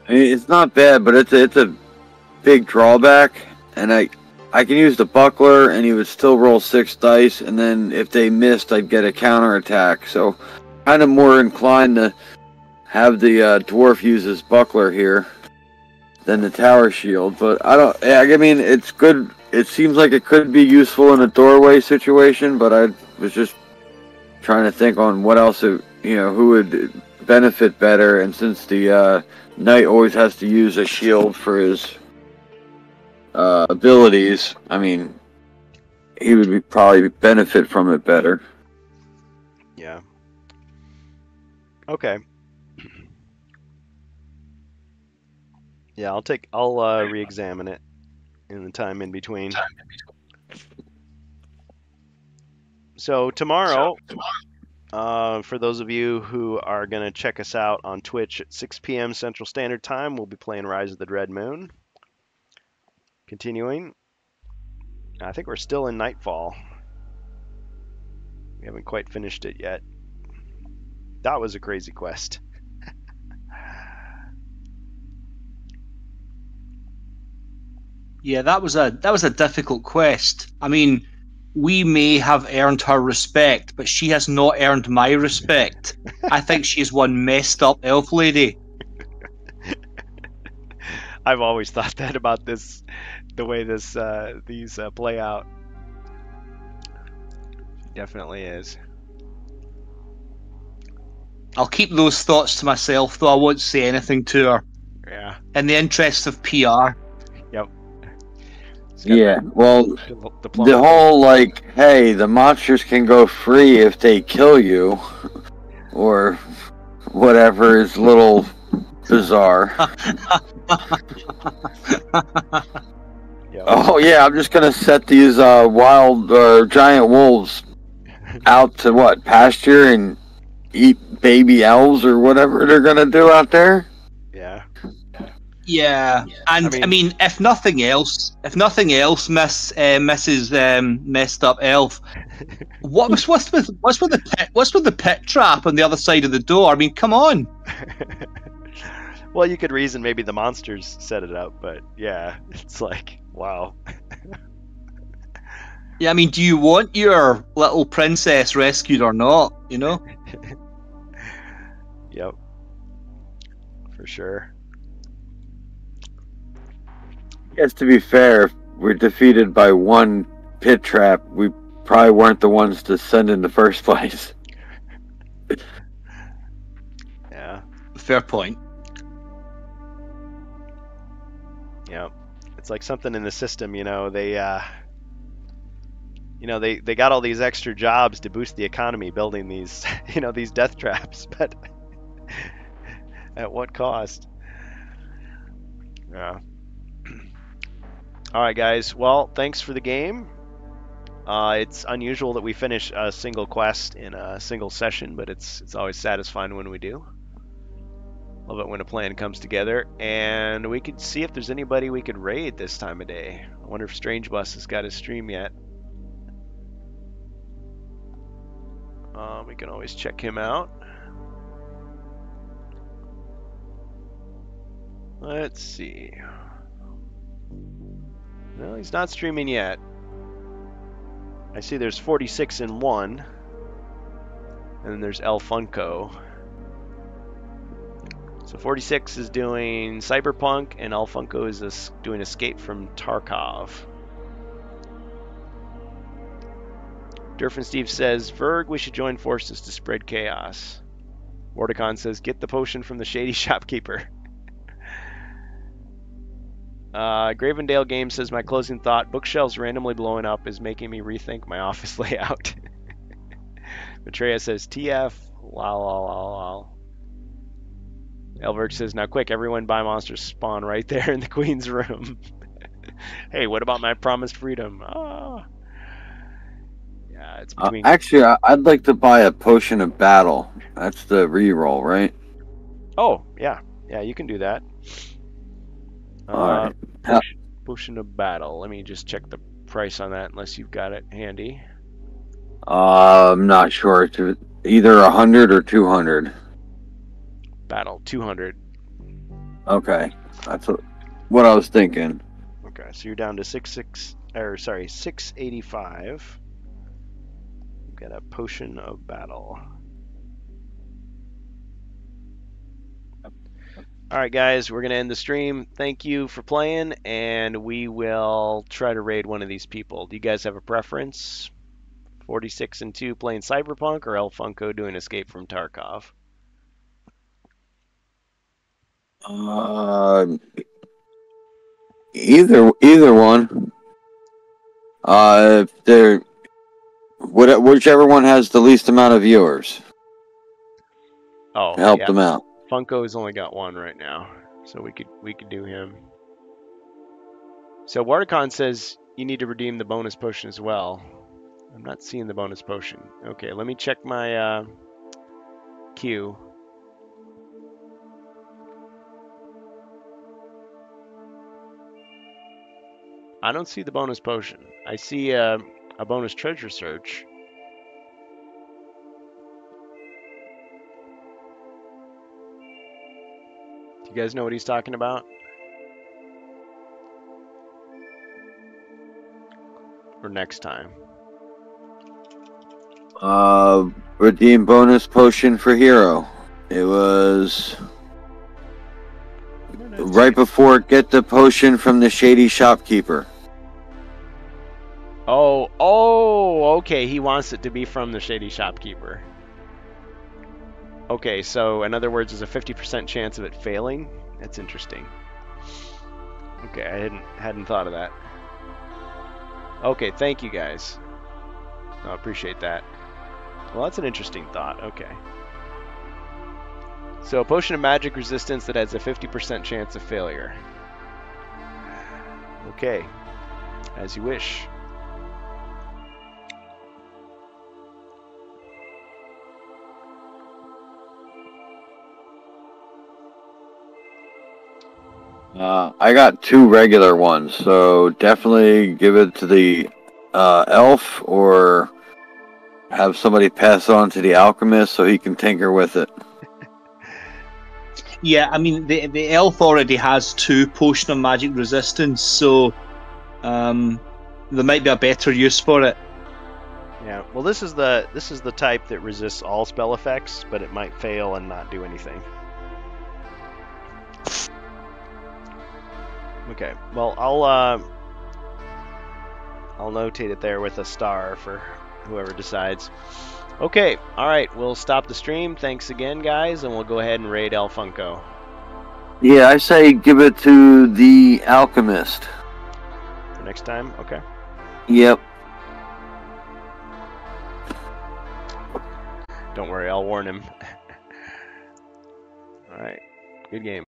It's not bad, but it's a, it's a big drawback, and I I can use the buckler, and he would still roll six dice, and then if they missed, I'd get a counter attack. So, kind of more inclined to have the uh, dwarf use his buckler here than the tower shield. But I don't. I mean, it's good. It seems like it could be useful in a doorway situation, but I was just trying to think on what else it, you know who would benefit better, and since the uh, knight always has to use a shield for his uh, abilities. I mean, he would be probably benefit from it better. Yeah. Okay. Yeah, I'll take. I'll uh, re-examine it in the time in between. So tomorrow, uh, for those of you who are going to check us out on Twitch at 6 p.m. Central Standard Time, we'll be playing Rise of the Dread Moon. Continuing, I think we're still in Nightfall. We haven't quite finished it yet. That was a crazy quest. Yeah, that was a that was a difficult quest. I mean, we may have earned her respect, but she has not earned my respect. I think she's one messed up elf lady. [LAUGHS] I've always thought that about this, the way this uh, these uh, play out. Definitely is. I'll keep those thoughts to myself, though I won't say anything to her. Yeah. In the interest of PR. It's got Yeah. Well, the- the whole like, hey, the monsters can go free if they kill you, [LAUGHS] or whatever is a little bizarre. [LAUGHS] Yeah. Oh yeah, I'm just gonna set these uh, wild or giant wolves [LAUGHS] out to what pasture and eat baby elves or whatever they're gonna do out there. Yeah. Yeah, and I I mean, mean- if nothing else, if nothing else, Miss uh, Mrs. Um, messed up elf, [LAUGHS] what was what's with what's with the pit, what's with the pit trap on the other side of the door? I mean, come on. [LAUGHS] well, you could reason maybe the monsters set it up, but yeah, [LAUGHS] it's like wow. Yeah, I mean, do you want your little princess rescued or not? You know. Yep. For sure. Yes, to be fair, if we're defeated by one pit trap. We probably weren't the ones to send in the first [LAUGHS] place. Yeah. Fair point. Yeah. It's like something in the system, you know, they uh you know they they got all these extra jobs to boost the economy building these [LAUGHS] you know these death traps [LAUGHS] but at what cost yeah all right guys. Well thanks for the game. Uh, it's unusual that we finish a single quest in a single session but it's it's always satisfying when we do. Love it when a plan comes together and we could see if there's anybody we could raid this time of day. I wonder if strange bus has got his stream yet. Uh, we can always check him out. Let's see. No, he's not streaming yet. I see there's 46 in one. And then there's El Funko. So 46 is doing Cyberpunk, and El Funko is doing Escape from Tarkov. Durf and Steve says, Verg, we should join forces to spread chaos. Mordecon says, get the potion from the shady [LAUGHS] shopkeeper. Uh, Gravendale Game says, my closing thought, bookshelves randomly blowing up is making me rethink my [LAUGHS] office layout. [LAUGHS] Betraya says, TF, lol, lol, lol, lol. Elberg says, now quick, everyone buy monsters spawn right [LAUGHS] there in the queen's room. hey, what about my promised freedom? Ah. Yeah, it's Uh, between. actually, I- I'd like to buy a potion of battle. That's the reroll, right? oh, yeah, yeah, you can do that. Uh, Alright. potion, potion of battle. Let me just check the price on that, unless you've got it handy. Uh, I'm not sure. It's either a hundred or two hundred. Battle, two hundred. Okay, that's what, what I was thinking. Okay, so you're down to six six, or sorry, six eighty five. Got a potion of battle. All right, guys, we're gonna end the stream. Thank you for playing, and we will try to raid one of these people. Do you guys have a preference? 46 and 2 playing Cyberpunk or El Funko doing Escape from Tarkov? Uh, either either one. Uh, they're whichever one has the least amount of viewers, Oh, help yeah. them out. Funko's only got one right now, so we could we could do him. So Watercon says you need to redeem the bonus potion as well. I'm not seeing the bonus potion. Okay, let me check my uh, queue. I don't see the bonus potion. I see uh, a bonus treasure search. You guys know what he's talking about? Or next time? Uh, redeem bonus potion for hero. It was right before get the potion from the shady shopkeeper. Oh, oh, okay. He wants it to be from the shady shopkeeper. Okay, so in other words, there's a 50% chance of it failing. That's interesting. Okay, I hadn't hadn't thought of that. Okay, thank you guys. Oh, I appreciate that. Well, that's an interesting thought. Okay. So, a potion of magic resistance that has a 50% chance of failure. Okay. As you wish. Uh, I got two regular ones, so definitely give it to the uh, elf or have somebody pass it on to the alchemist so he can tinker with it. [LAUGHS] Yeah, I mean the the elf already has two potion of magic resistance, so um, there might be a better use for it. Yeah. Well, this is the this is the type that resists all spell effects, but it might fail and not do anything. Okay. Well, I'll uh, I'll notate it there with a star for whoever decides. Okay. All right. We'll stop the stream. Thanks again, guys, and we'll go ahead and raid El Funko. Yeah, I say give it to the alchemist. For next time. Okay. Yep. Don't worry, I'll warn him. [LAUGHS] All right. Good game.